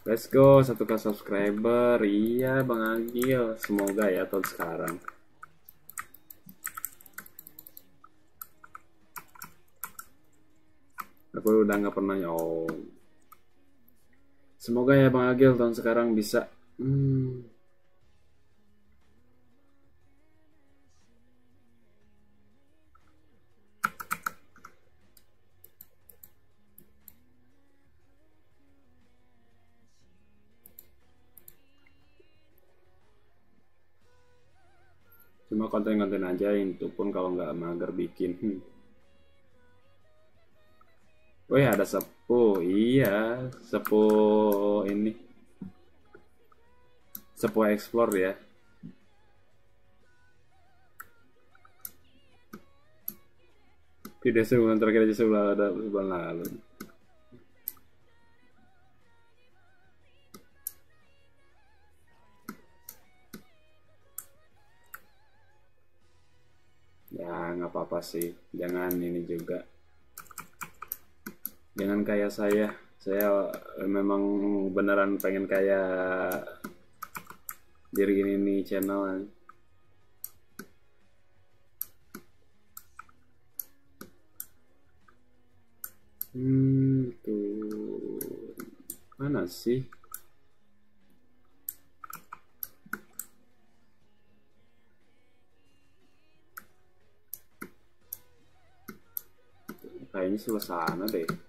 Let's go, satu k subscriber. Iya, Bang Agil. Semoga ya tahun sekarang. Aku udah nggak pernah oh. Semoga ya Bang Agil tahun sekarang bisa. Hmm. Cuma konten-konten aja itu pun kalau nggak mager bikin. Oh ya ada sepuh, iya sepuh ini sepuh explore ya. Tidak sebulan terakhir aja sebulan ada sebulan lalu. Ya nggak apa-apa sih, jangan ini juga jangan kayak saya saya eh, memang beneran pengen kayak diri ini nih channel Hmm, tuh. Mana sih? Kayaknya sebelah sana deh.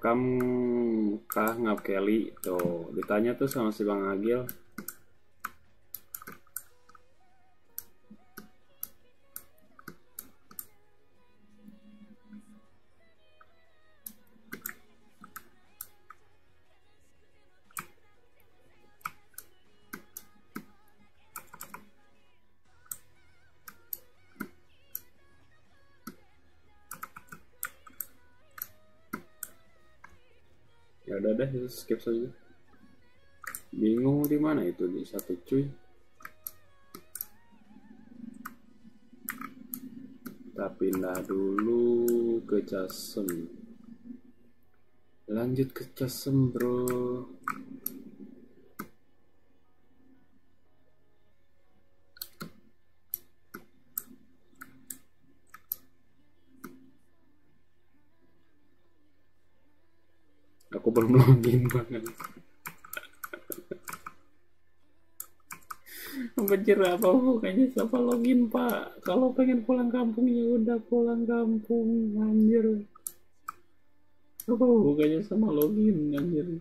Gapulkam kah ngap Kelly tuh. Ditanya tuh sama si Bang Agil skip saja. Bingung di mana itu di satu cuy. Kita pindah dulu ke Casem lanjut ke Casem bro aku belum login banget Benjir apa bukannya siapa login pak? Kalau pengen pulang kampung ya udah pulang kampung anjir. Apa bukannya sama login anjir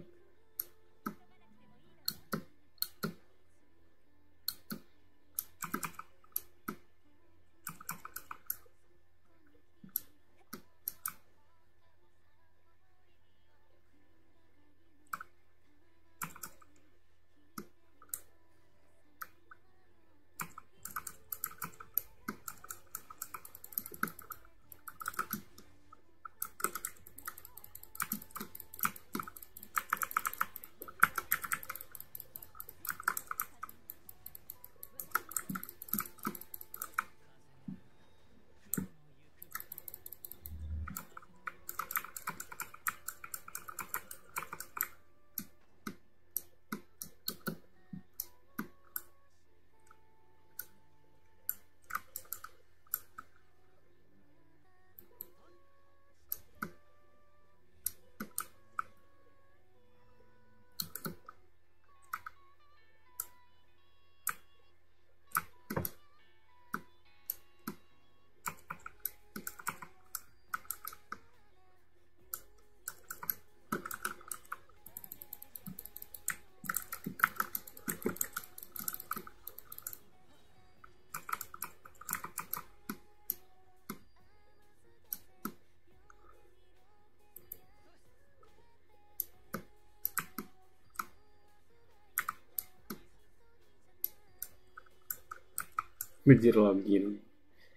Benjir login.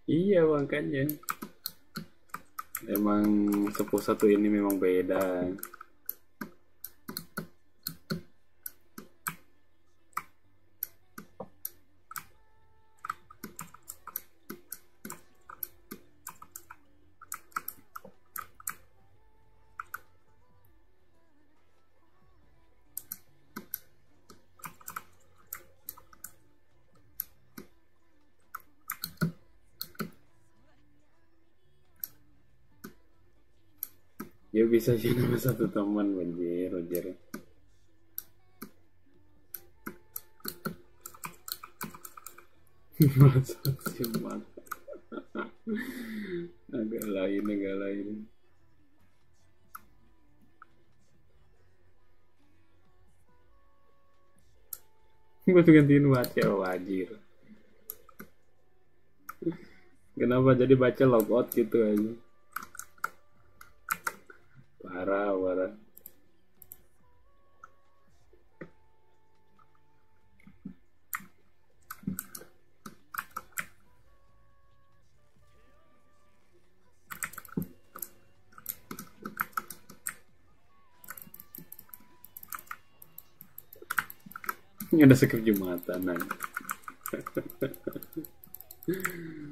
Iya makanya. Emang sepuh satu ini memang beda bisa sih. Nama satu teman banjir Roger masa sih mat. Agak lain agak lain. Gue tuh gantiin baca wajir. Kenapa jadi baca logout gitu aja ada skrip. Nah.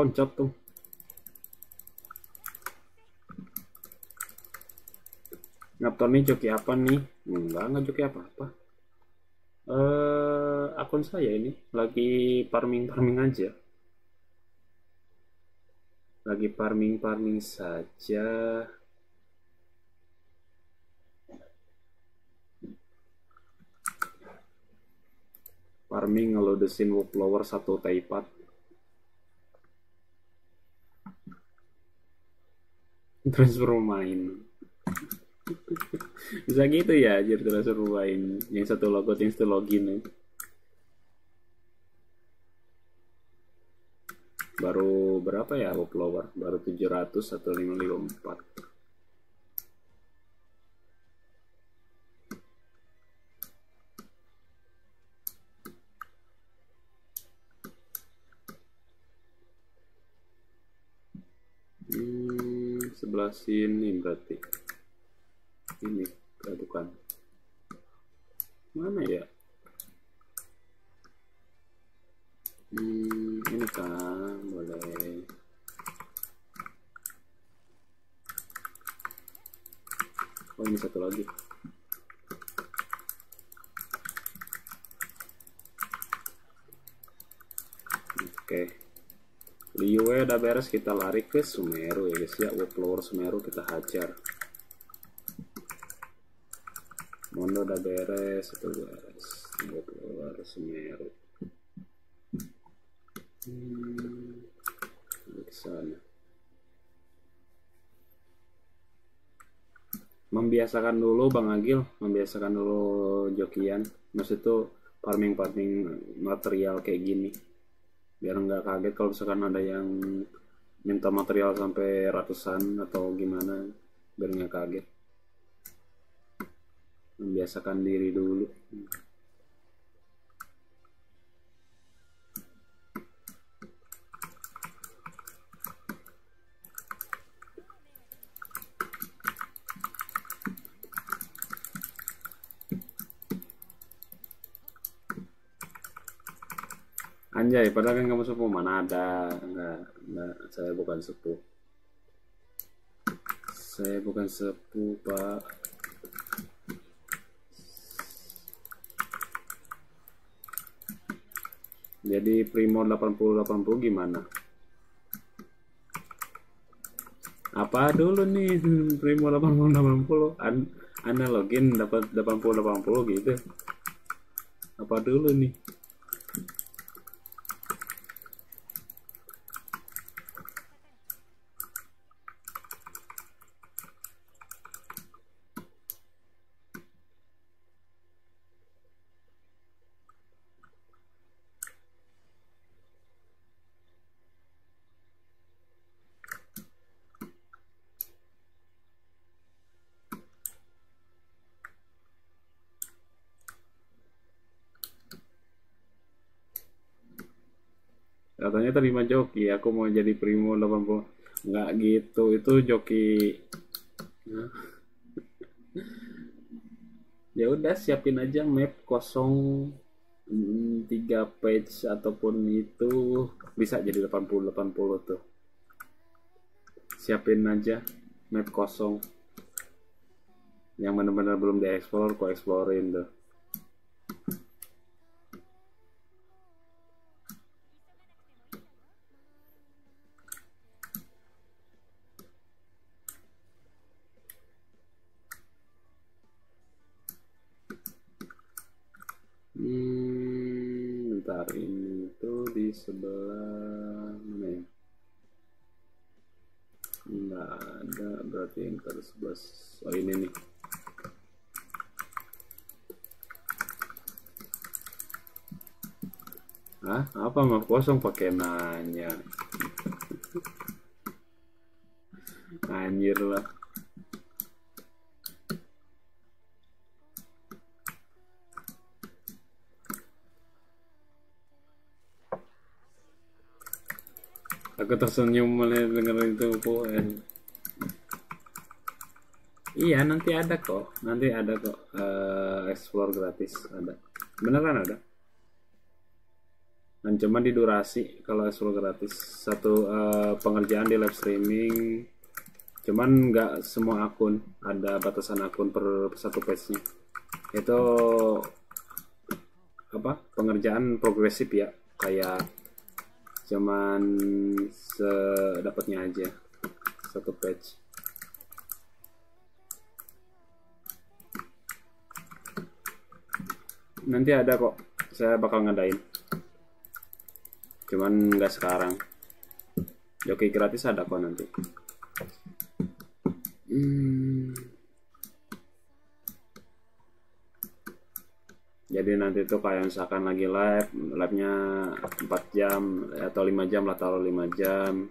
loncat tuh. Ngaptor nih joki apa nih? Enggak, enggak joki apa-apa. Eh, akun saya ini lagi farming-farming aja. Lagi farming-farming saja. Farming ngelodesin flower satu taipat. transfer pemain bisa gitu ya jadi transfer pemain yang satu logo yang satu login ya. baru berapa ya follower baru 700 1554 sini berarti. Ini eh, bukan. Mana ya? Hmm, ini kan boleh. Oh ini satu lagi oke Liwe udah beres kita lari ke Sumeru ya guys ya. Webflower Sumeru kita hajar. Mondo udah beres itu beres. Keluar Semeru. Hmm, ke sana. Membiasakan dulu Bang Agil. Membiasakan dulu jokian. Maksud itu farming farming material kayak gini biar nggak kaget kalau misalkan ada yang minta material sampai ratusan atau gimana biar nggak kaget. Membiasakan diri dulu Anjay, padahal kan kamu sepuh mana ada. Enggak, enggak, saya bukan sepuh. Saya bukan sepuh pak. Jadi Primo 8080 gimana? Apa dulu nih? Primo 8080 An Anda login dapat 8080 gitu. Apa dulu nih katanya terima joki aku mau jadi primo 80 nggak gitu itu joki. Ya udah siapin aja map kosong hmm, tiga page ataupun itu. Bisa jadi 80 80 tuh. Siapin aja map kosong. Yang benar-benar belum dieksplor kok eksplorin tuh 11 oh ini nih Hah? Apa mah kosong pakai nanya? Anjir lah. Aku tersenyum melihat dengan itu pun. Iya nanti ada kok, nanti ada kok. Uh, explore gratis. Ada, beneran ada. Dan cuma di durasi kalau explore gratis. Satu uh, pengerjaan di live streaming, cuman nggak semua akun. Ada batasan akun per satu page nya. Itu apa pengerjaan progresif ya. Kayak cuman sedapatnya aja. Satu page nanti ada kok. Saya bakal ngadain. Cuman nggak sekarang. Joki gratis ada kok nanti. Hmm. jadi nanti tuh kayak misalkan lagi live live nya 4 jam atau 5 jam lah taruh 5 jam.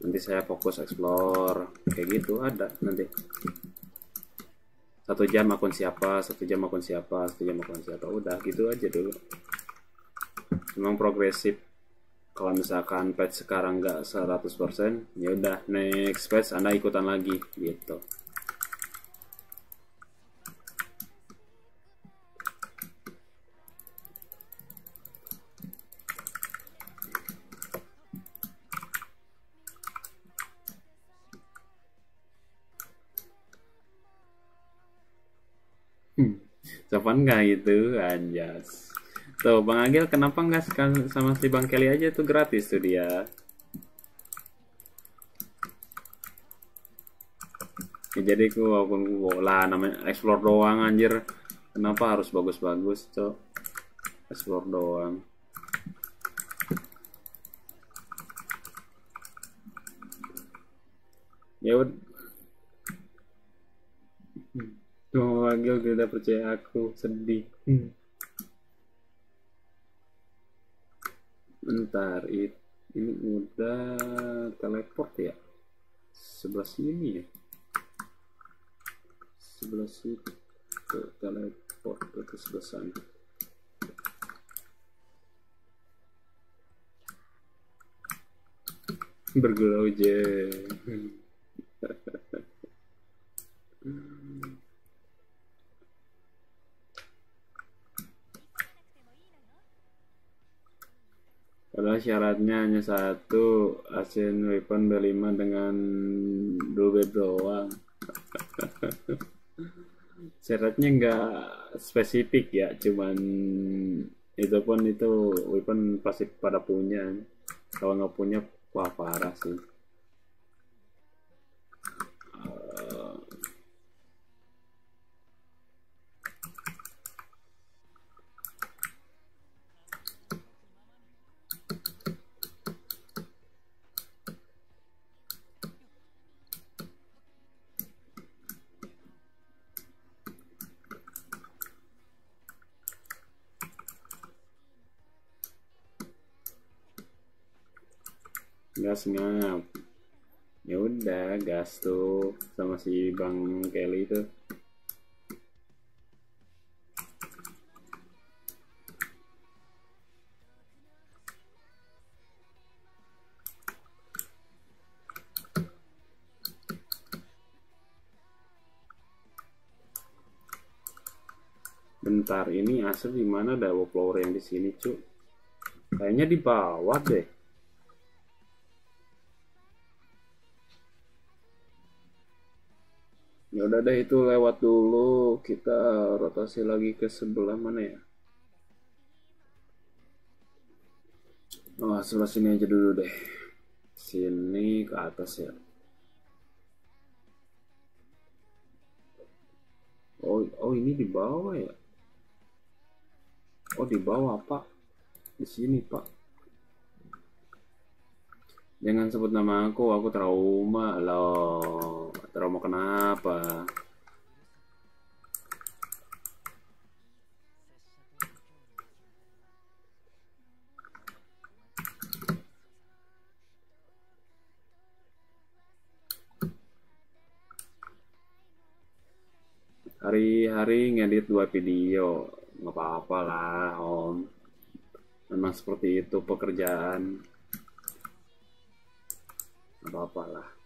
Nanti saya fokus explore. Kayak gitu ada nanti satu jam akun siapa satu jam akun siapa satu jam akun siapa. Udah gitu aja dulu. Memang progresif. Kalau misalkan patch sekarang nggak 100% ya udah next patch anda ikutan lagi gitu Sopan nggak gitu anjas. Tuh Bang Agil kenapa nggak sama si Bang Kelly aja tuh gratis tuh dia? Ya, jadi ku walaupun namanya explore doang anjir. Kenapa harus bagus-bagus tuh explore doang. Ya udah Oh, Agil tidak percaya aku, sedih. Hmm. Bentar, it, ini udah teleport ya? Sebelah sini ya? Sebelah situ, teleport ke sebelah sana. Bergurau Padahal syaratnya hanya satu Asian Weapon B5 dengan double doang. Syaratnya nggak spesifik ya, cuman itu pun itu weapon pasti pada punya. Kalau nggak punya, wah parah sih. Gas ngap ya udah gas tuh sama si bang Kelly itu Bentar, ini asap di mana ada flower yang di sini, cuk? Kayaknya di bawah deh. Deh itu lewat dulu. Kita rotasi lagi ke sebelah mana ya? Oh, sebelah sini aja dulu deh. Sini ke atas ya. Oh, oh ini di bawah ya? Oh di bawah pak, di sini pak. Jangan sebut nama aku, aku trauma loh. Trauma kenapa? Hari-hari ngedit dua video. Nggak apa-apa lah om. Memang seperti itu pekerjaan. Nggak apa-apa lah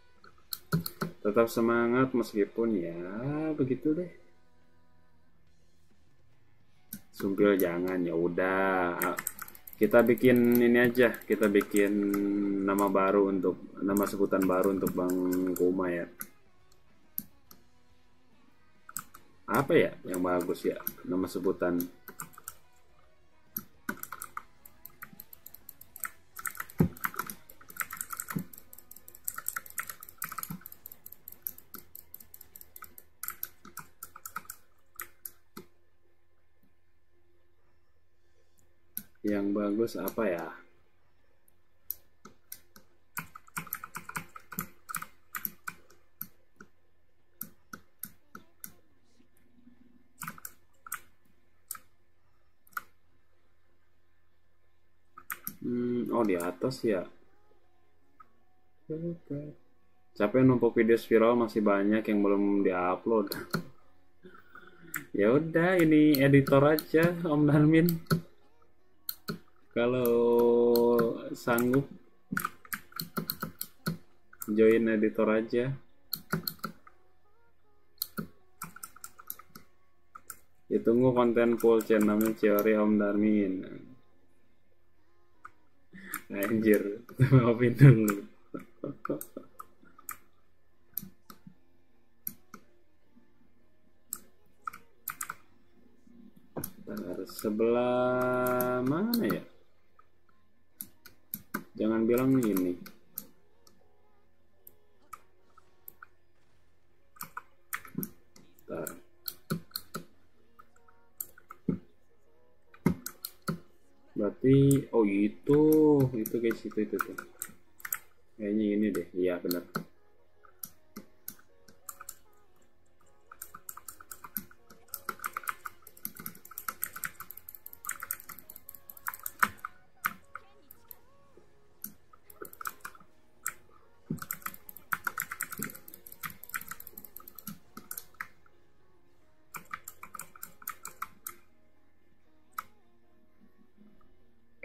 tetap semangat meskipun ya begitu deh. Sumpil jangan ya udah. Kita bikin ini aja kita bikin nama baru untuk nama sebutan baru untuk Bang Kuma ya. Apa ya yang bagus ya nama sebutan yang bagus apa ya Hmm, oh di atas ya. Capek numpuk video viral masih banyak yang belum diupload. ya udah, ini editor aja Om Darmin. Kalau sanggup join editor aja. Ditunggu konten full channel Teori Om Darmin. Anjir, maafin dulu. Sebelah mana ya? Jangan bilang ini. Bentar. Berarti oh itu, itu guys itu itu tuh. Kayaknya ini deh. Iya benar.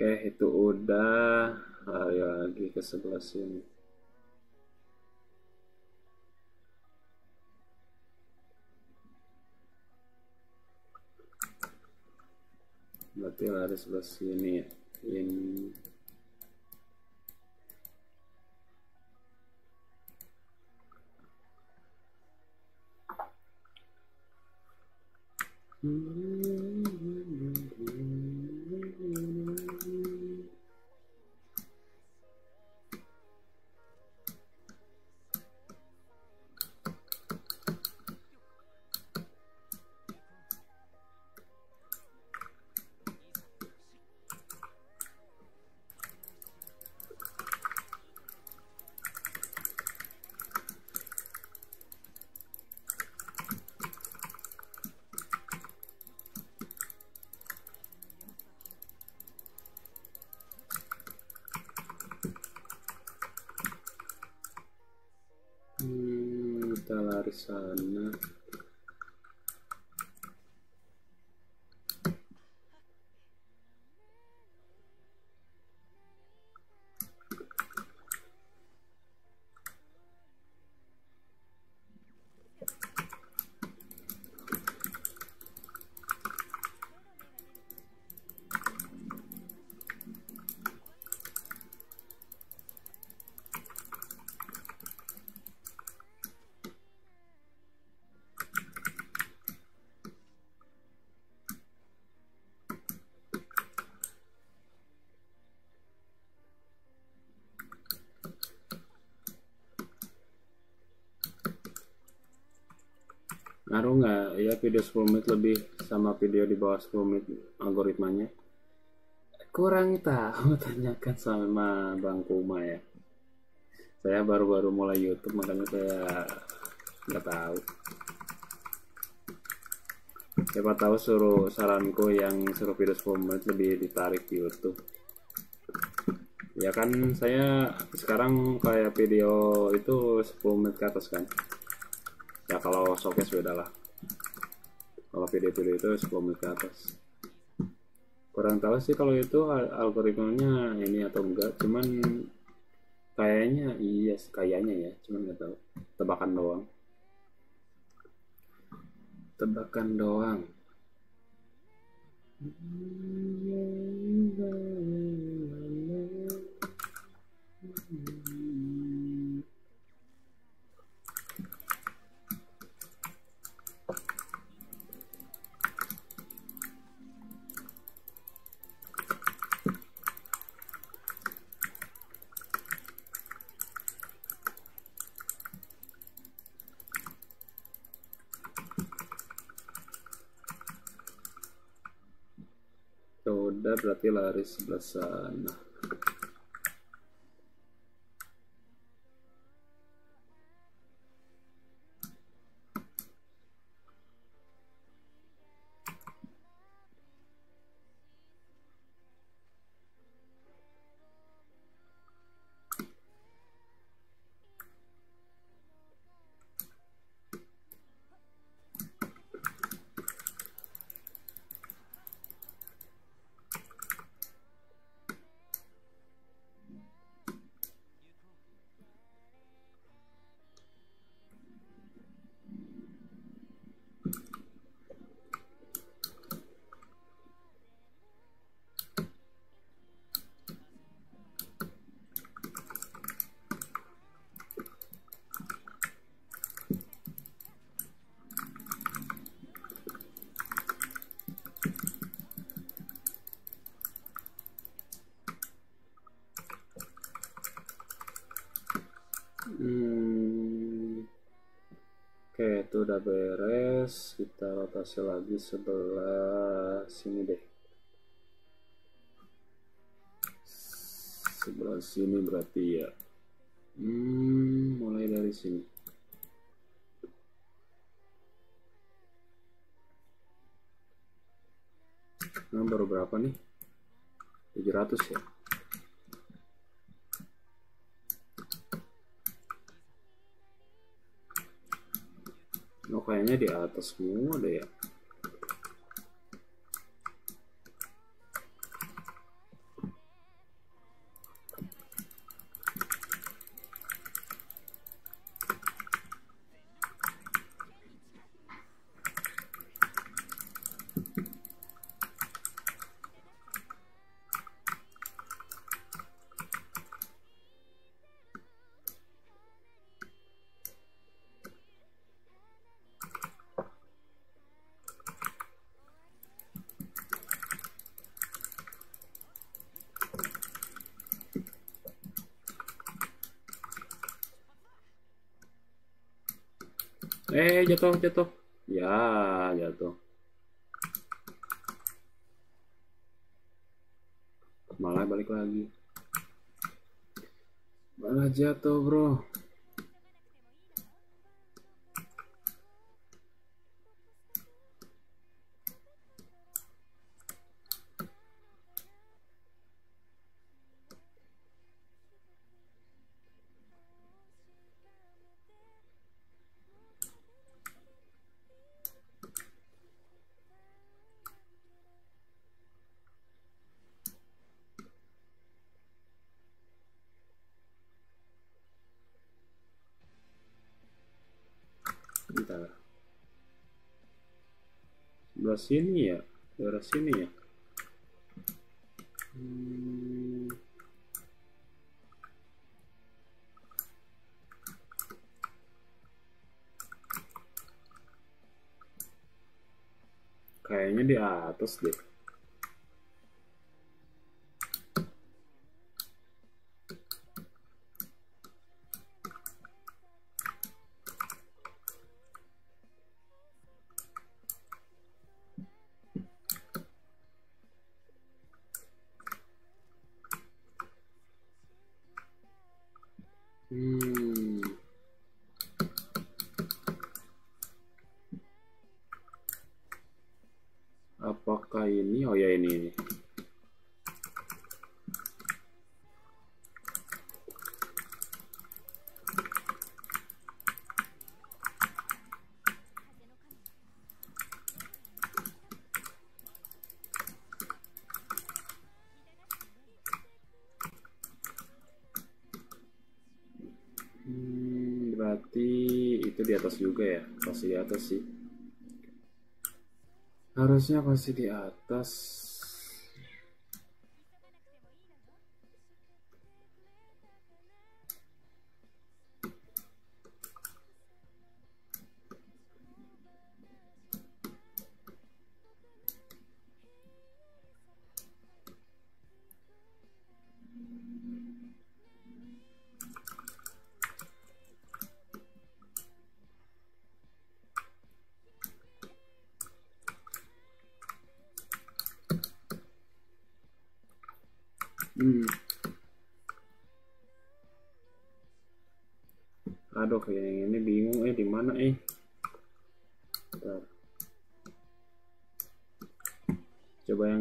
Oke, itu udah. Ayo lagi ke sebelah sini. Berarti lari sebelah sini ya. Ini. Hmm, kita lari sana. ngaruh nggak ya video 10 menit lebih sama video di bawah 10 menit algoritmanya. Kurang tahu tanyakan sama Bang Kuma ya. Saya baru-baru mulai YouTube makanya saya nggak tahu. Siapa tahu suruh saranku yang suruh video 10 menit lebih ditarik di YouTube. Ya kan saya sekarang kayak video itu 10 menit ke atas kan. Ya kalau showcase beda lah video-video itu 10 menit ke atas. Kurang tahu sih kalau itu algoritmanya ini atau enggak cuman kayaknya iya kayaknya ya cuman nggak tahu. Tebakan doang. Tebakan doang. udah berarti lari sebelah sana udah beres. Kita rotasi lagi sebelah sini deh. Sebelah sini berarti ya. Hmm, mulai dari sini. Nah, baru berapa nih? 700 ya. Kayaknya di atas semua deh ya. Eh, jatuh, jatuh. Ya, jatuh. Malah balik lagi. Malah jatuh, bro. Sebelah sini ya, daerah sini ya. Hmm. Kayaknya di atas deh. Hmm. Apakah ini? Oh ya ini. ini. Hmm, berarti itu di atas juga ya? Pasti di atas sih. Harusnya pasti di atas.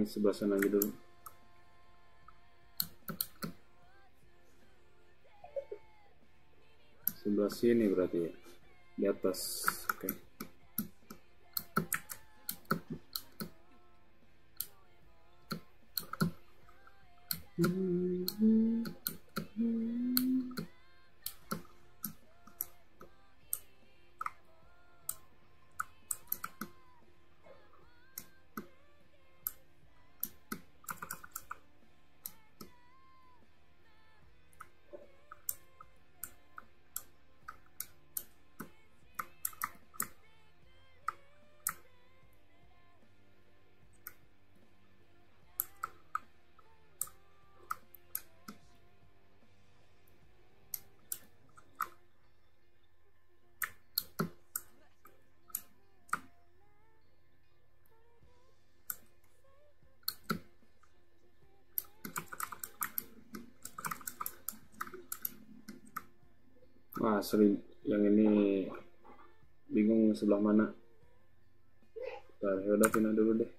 Yang sebelah sana aja dulu. Sebelah sini berarti ya. Di atas. Oke. Wah, sering yang ini bingung sebelah mana. Bentar, ya udah pindah dulu deh.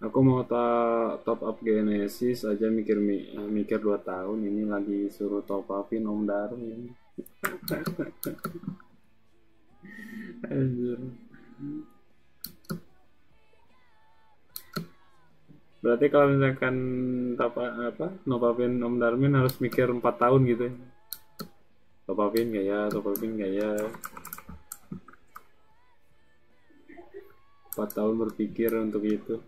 Aku mau ta top up Genesis aja mikir mi- mikir 2 tahun ini lagi suruh top upin Om. Anjir. Berarti kalau misalkan apa apa nopapin Om Darmin harus mikir 4 tahun gitu ya. Topapin nggak ya, topapin nggak ya. 4 tahun berpikir untuk itu.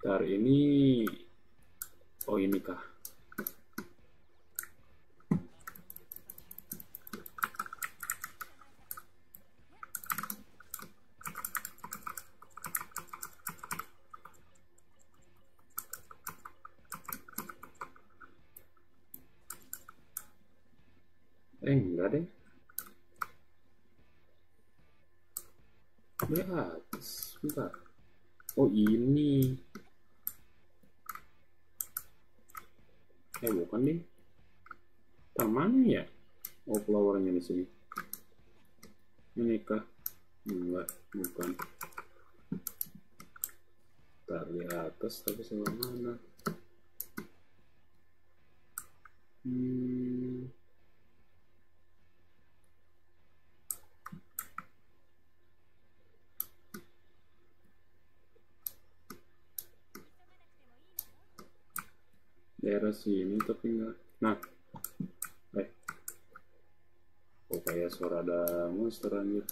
Ntar ini oh ini kah? Eh enggak deh. Di atas bentar. Oh ini. Eh bukan nih Ntar mana ya? Oh flowernya di sini. Ini kah? Enggak bukan. Ntar di atas tapi sebelah mana? Hmm. Daerah sini tapi enggak nah. Eh. Oh kayak suara ada monster anjir.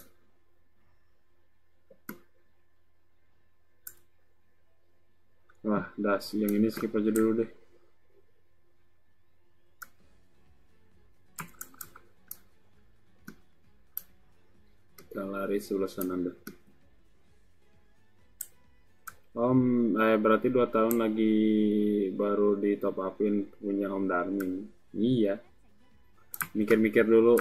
Wah, das. Yang ini skip aja dulu deh. Kita lari sebelah sana deh. Om, eh, berarti dua tahun lagi baru di top upin punya Om Darmin. Iya. Mikir-mikir dulu.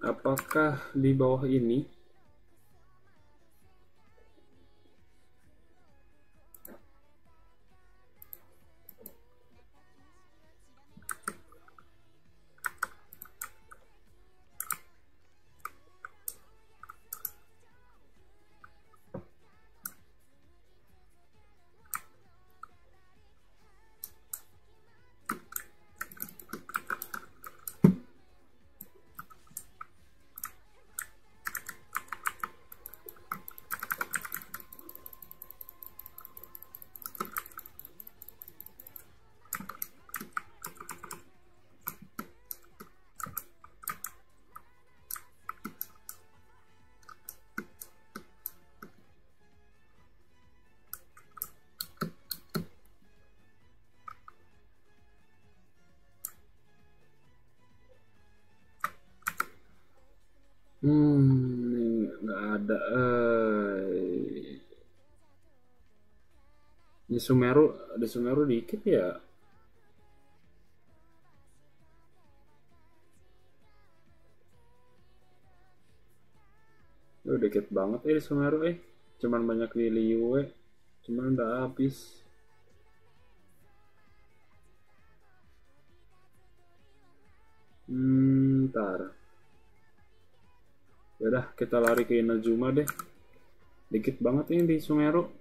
Apakah di bawah ini? Di Sumeru, di Sumeru dikit ya. Udah dikit banget eh di Sumeru eh. Cuman banyak di Liyue. Cuman udah habis. Hmm, ntar. Yaudah, kita lari ke Inazuma deh. Dikit banget ini di Sumeru.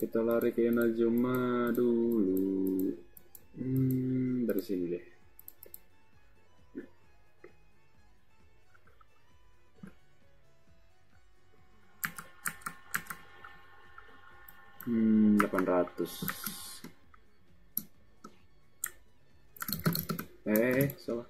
Kita lari ke Inazuma dulu. Hmm, dari sini deh. Hmm, 800. Eh, salah.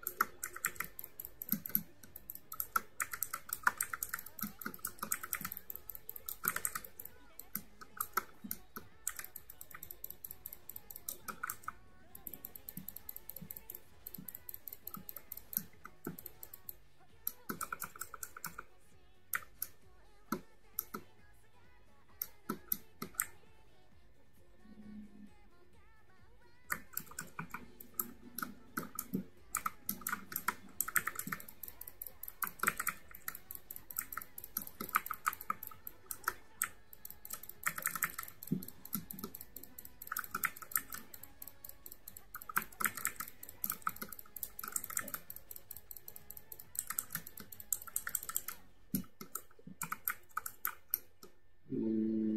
Hmm,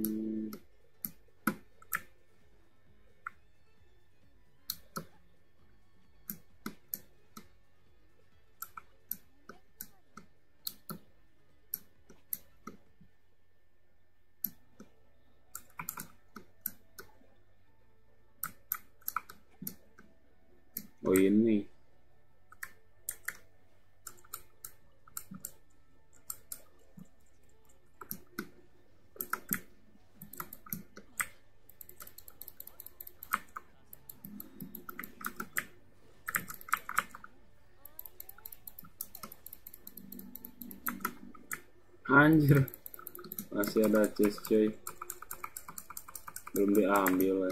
Oh ini. Anjir. Masih ada chest coy. Belum diambil. Ya.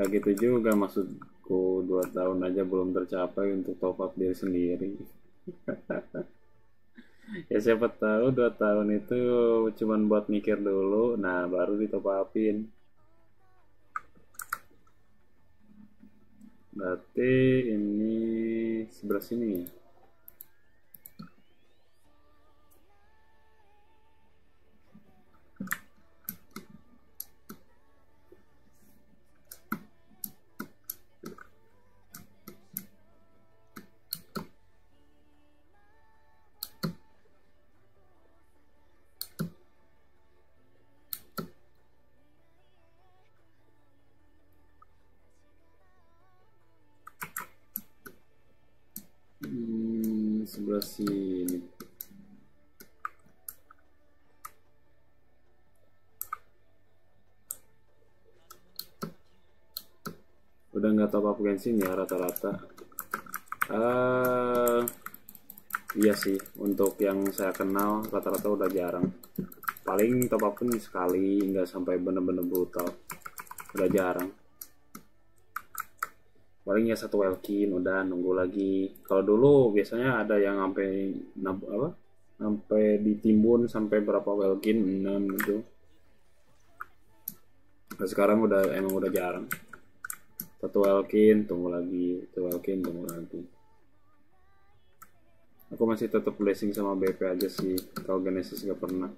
Nah gitu juga maksudku dua tahun aja belum tercapai untuk top up diri sendiri. ya siapa tahu dua tahun itu cuman buat mikir dulu, nah baru ditop upin. Berarti ini sebelah sini ya. Sebelah sini. Udah nggak top up genshin ya rata-rata. Uh, iya sih untuk yang saya kenal rata-rata udah jarang. Paling top up pun sekali nggak sampai bener-bener brutal. Udah jarang paling ya satu Welkin udah nunggu lagi. Kalau dulu biasanya ada yang sampai apa? Sampai ditimbun sampai berapa Welkin 6 gitu. Nah, sekarang udah emang udah jarang. Satu Welkin tunggu lagi. Satu Welkin tunggu lagi. Aku masih tetap blessing sama BP aja sih. Kalau Genesis gak pernah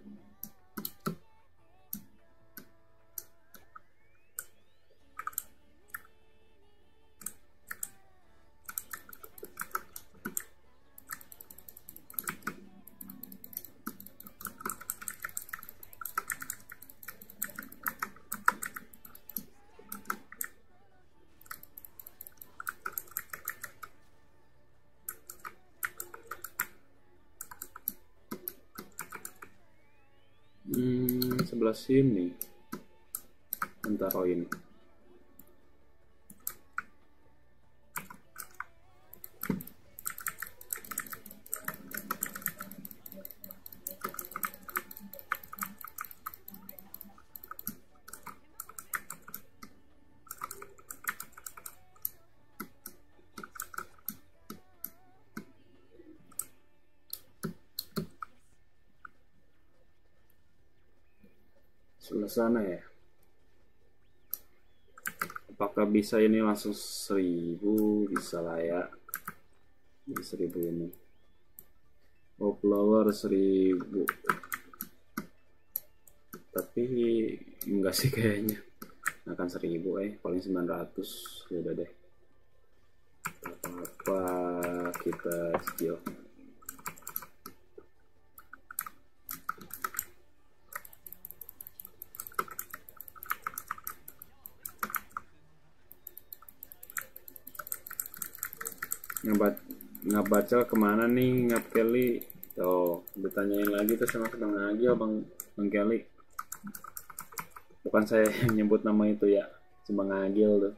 sini. Antara ini sebelah sana ya. Apakah bisa ini langsung seribu? Bisa lah ya. Ini seribu ini. Oh flower seribu. Tapi enggak sih kayaknya. Akan seribu eh. Paling 900 ya udah deh. Apa apa kita skill ngebaca ke mana nih ngap Kelly? Tuh ditanyain lagi tuh sama ketemu lagi oh bang bang Kelly. Bukan saya yang nyebut nama itu ya cuma ngagil tuh.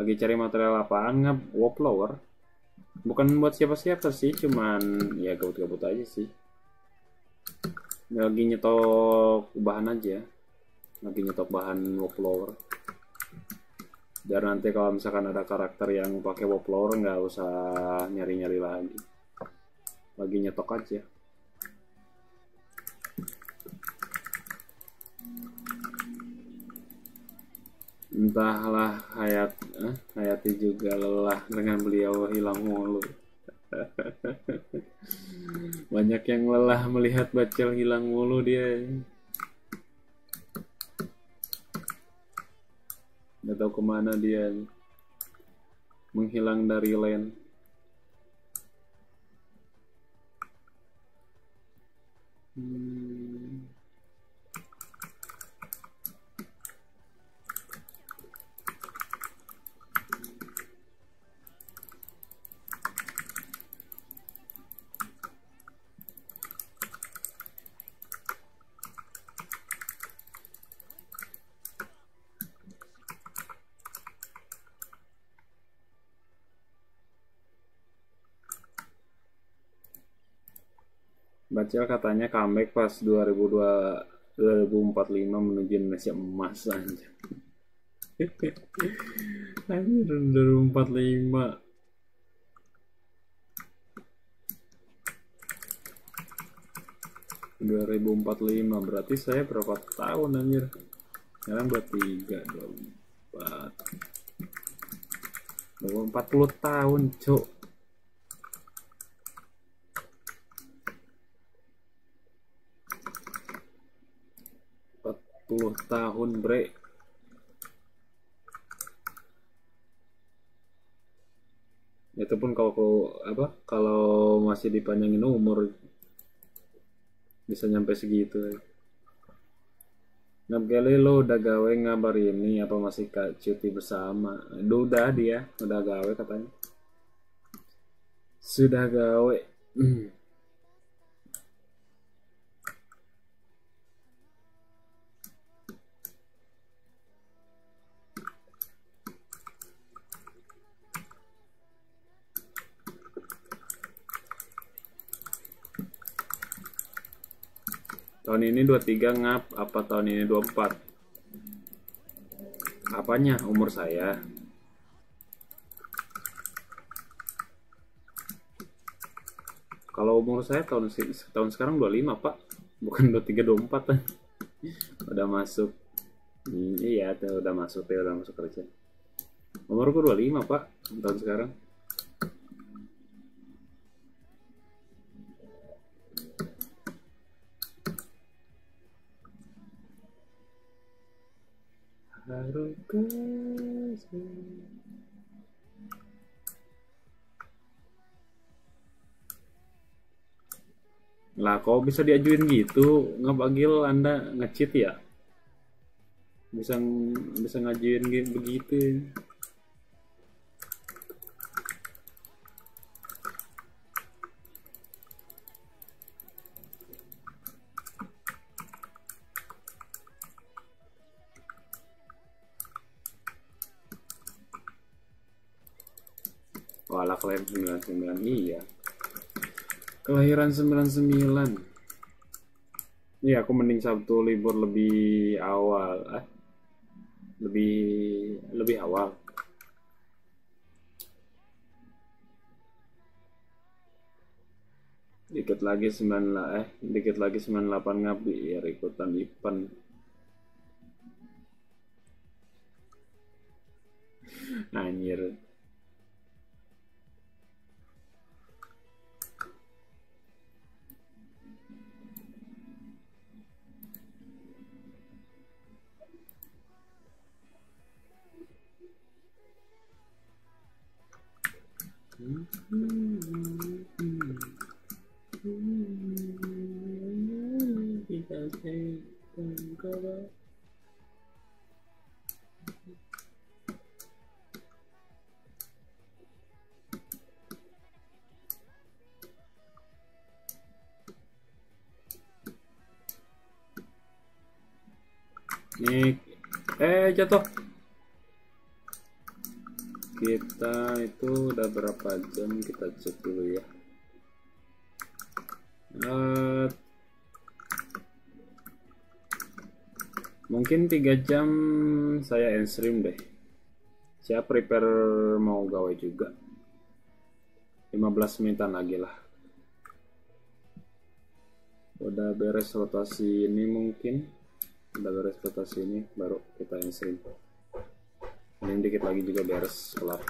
Lagi cari material apaan ngap? Wallflower? Bukan buat siapa-siapa sih cuman ya gabut-gabut aja sih. Lagi nyetok bahan aja. Lagi nyetok bahan wallflower biar nanti kalau misalkan ada karakter yang pakai wallflower nggak usah nyari-nyari lagi. Lagi nyetok aja. Entahlah Hayat eh, Hayati juga lelah dengan beliau hilang mulu. Banyak yang lelah melihat bacel hilang mulu dia tahu ke mana dia menghilang dari land Bacel katanya comeback pas 2002 2045 menuju Indonesia emas aja. Anjir 2045 2045 berarti saya berapa tahun anjir? Sekarang buat 3 24 40 tahun cok puluh tahun bre itu pun kalau apa kalau masih dipanjangin umur bisa nyampe segitu Ngap lo udah gawe ngabar ini apa masih cuti bersama? Udah dia, udah gawe katanya. Sudah gawe. Tahun ini 23 ngap, apa tahun ini 24? Apanya umur saya? Kalau umur saya tahun tahun sekarang 25, Pak. Bukan 23 24 udah masuk. Iya, udah masuk ya, udah masuk kerja. Umurku 25, Pak, tahun sekarang. Kok bisa diajuin gitu? Ngebagil Anda ngecit ya? Bisa bisa ngajuin begitu. Wala kelahiran 99 iya Kelahiran 99 Iya aku mending Sabtu libur lebih awal eh? Lebih lebih awal. Dikit lagi 9 lah eh Dikit lagi 98 ngabi ya ikutan Ipan. Anjir jam kita cek dulu ya. Uh, mungkin tiga jam saya end stream deh. Saya prepare mau gawe juga. 15 menitan lagi lah. Udah beres rotasi ini mungkin udah beres rotasi ini baru kita insert ini dikit lagi juga beres kelar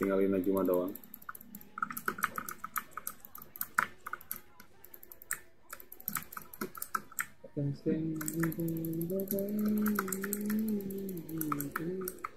tinggalin Najuma doang Dancing in.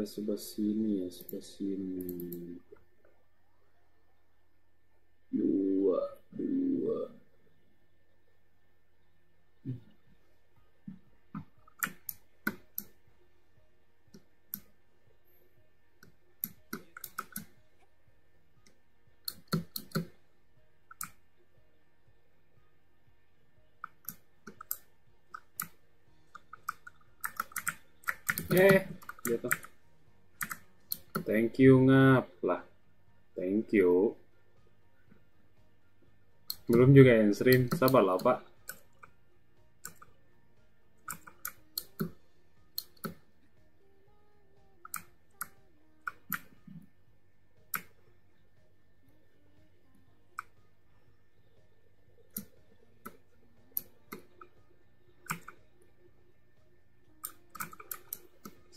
Kita lari sebelah sini ya juga yang stream sabar lah pak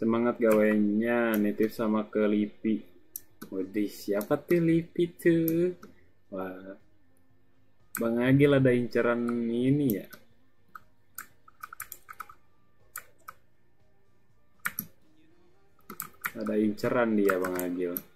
Semangat gawainya nitip sama ke Lipi. Waduh, siapa tuh Lipi tuh? Bang Agil ada inceran ini ya? Ada inceran dia Bang Agil.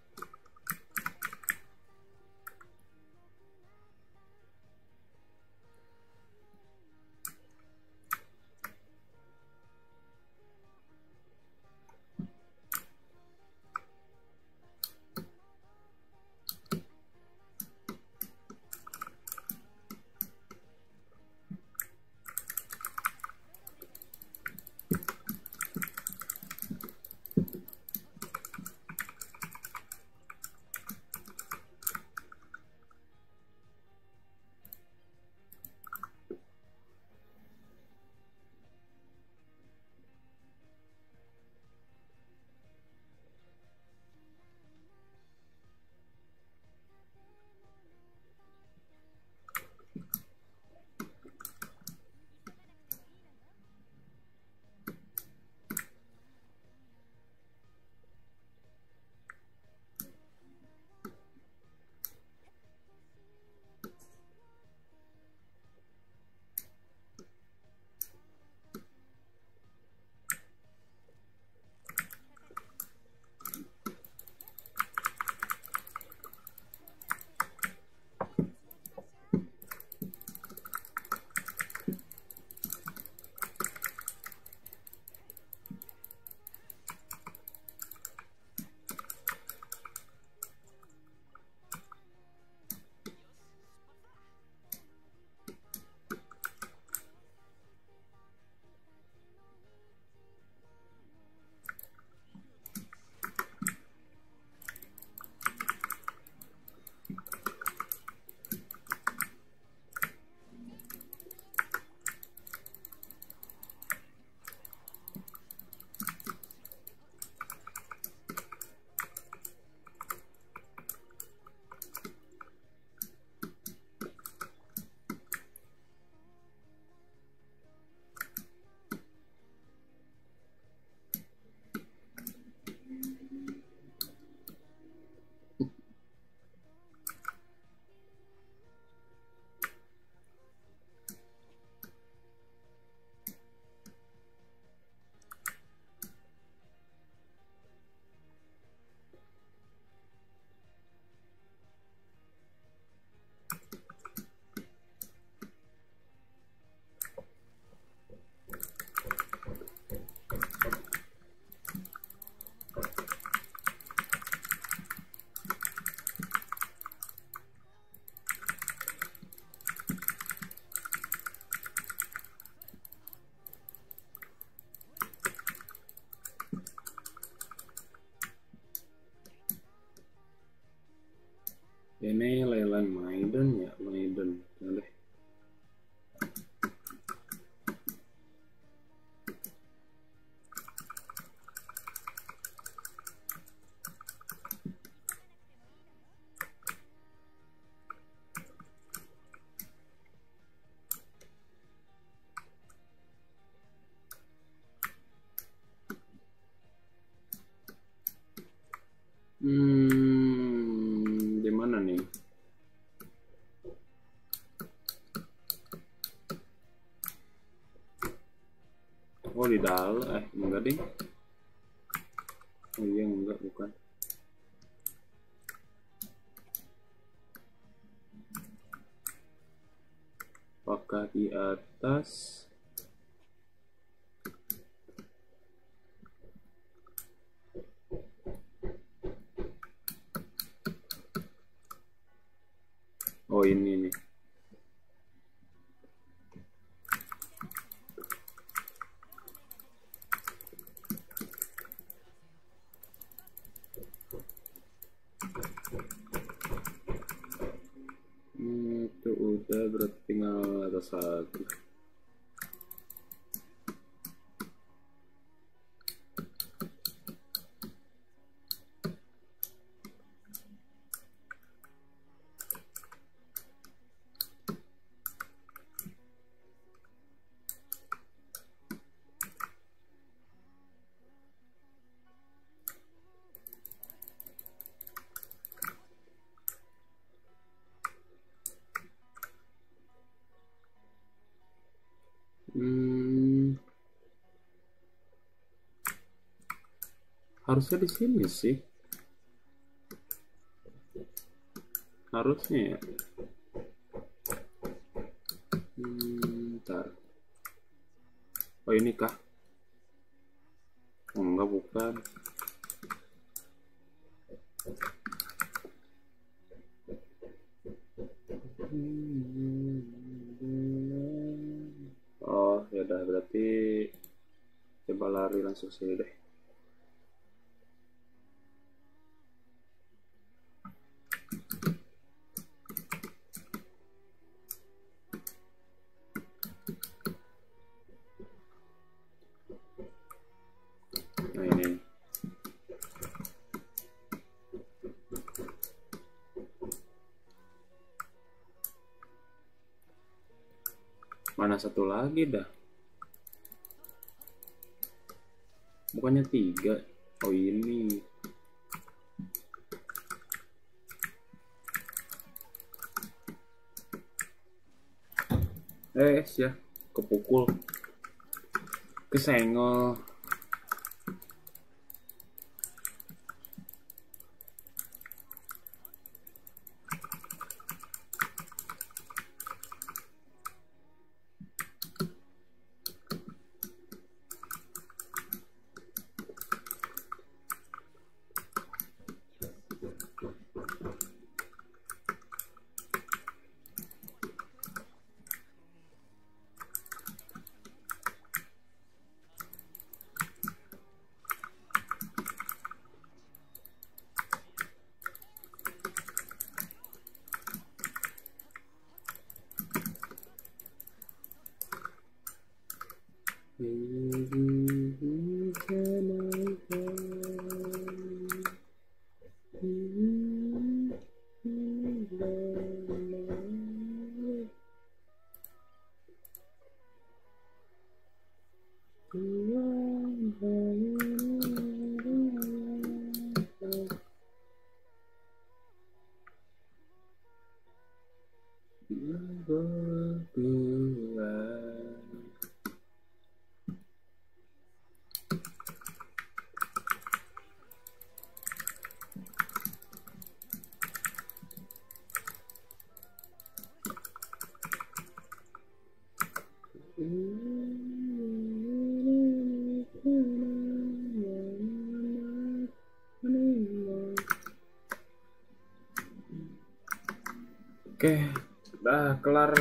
Ini Leland Maiden ya, Dalam, eh enggak ding. oh iya enggak bukan apakah di atas oh ini nih Hmm, itu udah berarti tinggal ada satu Hmm, harusnya di sini sih. Harusnya ya. Mana satu lagi dah? Bukannya tiga. Oh ini. Eh, ya, kepukul. Kesenggol.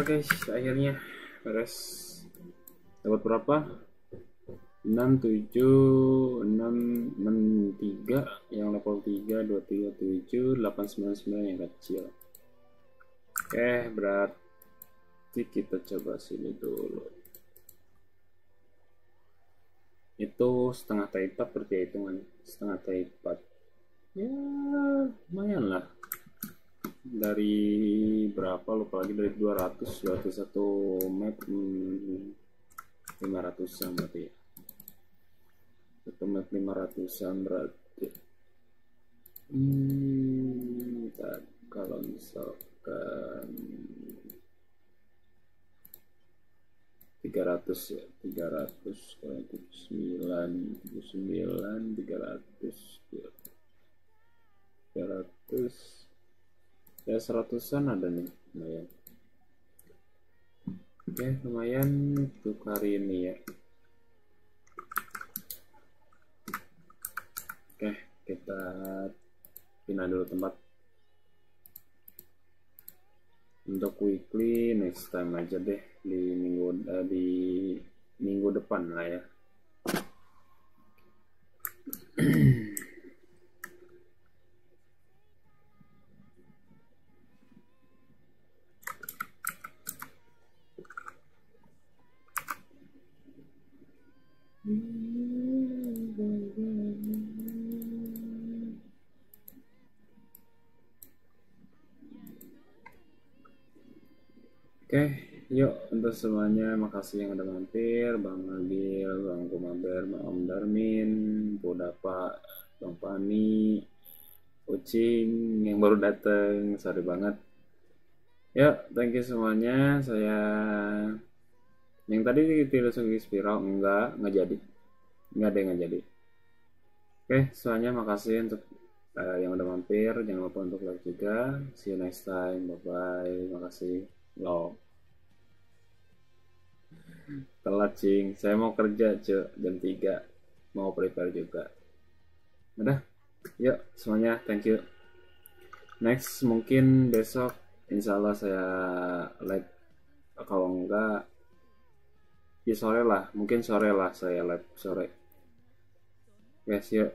Guys akhirnya beres. Dapat berapa? 6 7 6 6 3 yang level 3 237 899 yang kecil. Oke, berarti kita coba sini dulu. Itu setengah taipat berarti hitungan setengah taipat. Ya, lumayan lah dari berapa? Lupa lagi. Dari 200 berarti satu map hmm, 500an berarti ya. Satu map 500an berarti. Hmm, bentar. kalau misalkan 30 300 ya. 300 kalau 79 79 300 300 ya seratusan ada nih lumayan. Oke lumayan untuk hari ini ya. Oke kita pindah dulu tempat. Untuk weekly next time aja deh di minggu uh, di minggu depan lah ya semuanya makasih yang udah mampir, Bang Agil, Bang Kumaber, Bang Om Darmin, Budapa, Bang Pani, Ucing yang baru datang, sorry banget. Yuk, thank you semuanya. Saya yang tadi tidak segi spiral enggak, enggak jadi. Enggak ada yang enggak jadi. Oke, semuanya makasih untuk uh, yang udah mampir. Jangan lupa untuk like juga. See you next time. Bye bye. Makasih lo telat cing. Saya mau kerja cek jam 3 mau prepare juga. Udah. Yuk semuanya. Thank you. Next mungkin besok insya Allah saya live kalau enggak ya sore lah. Mungkin sore lah saya live sore. Guys yuk.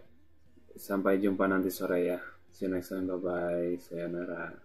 Sampai jumpa nanti sore ya. See you next time. Bye bye saya Nara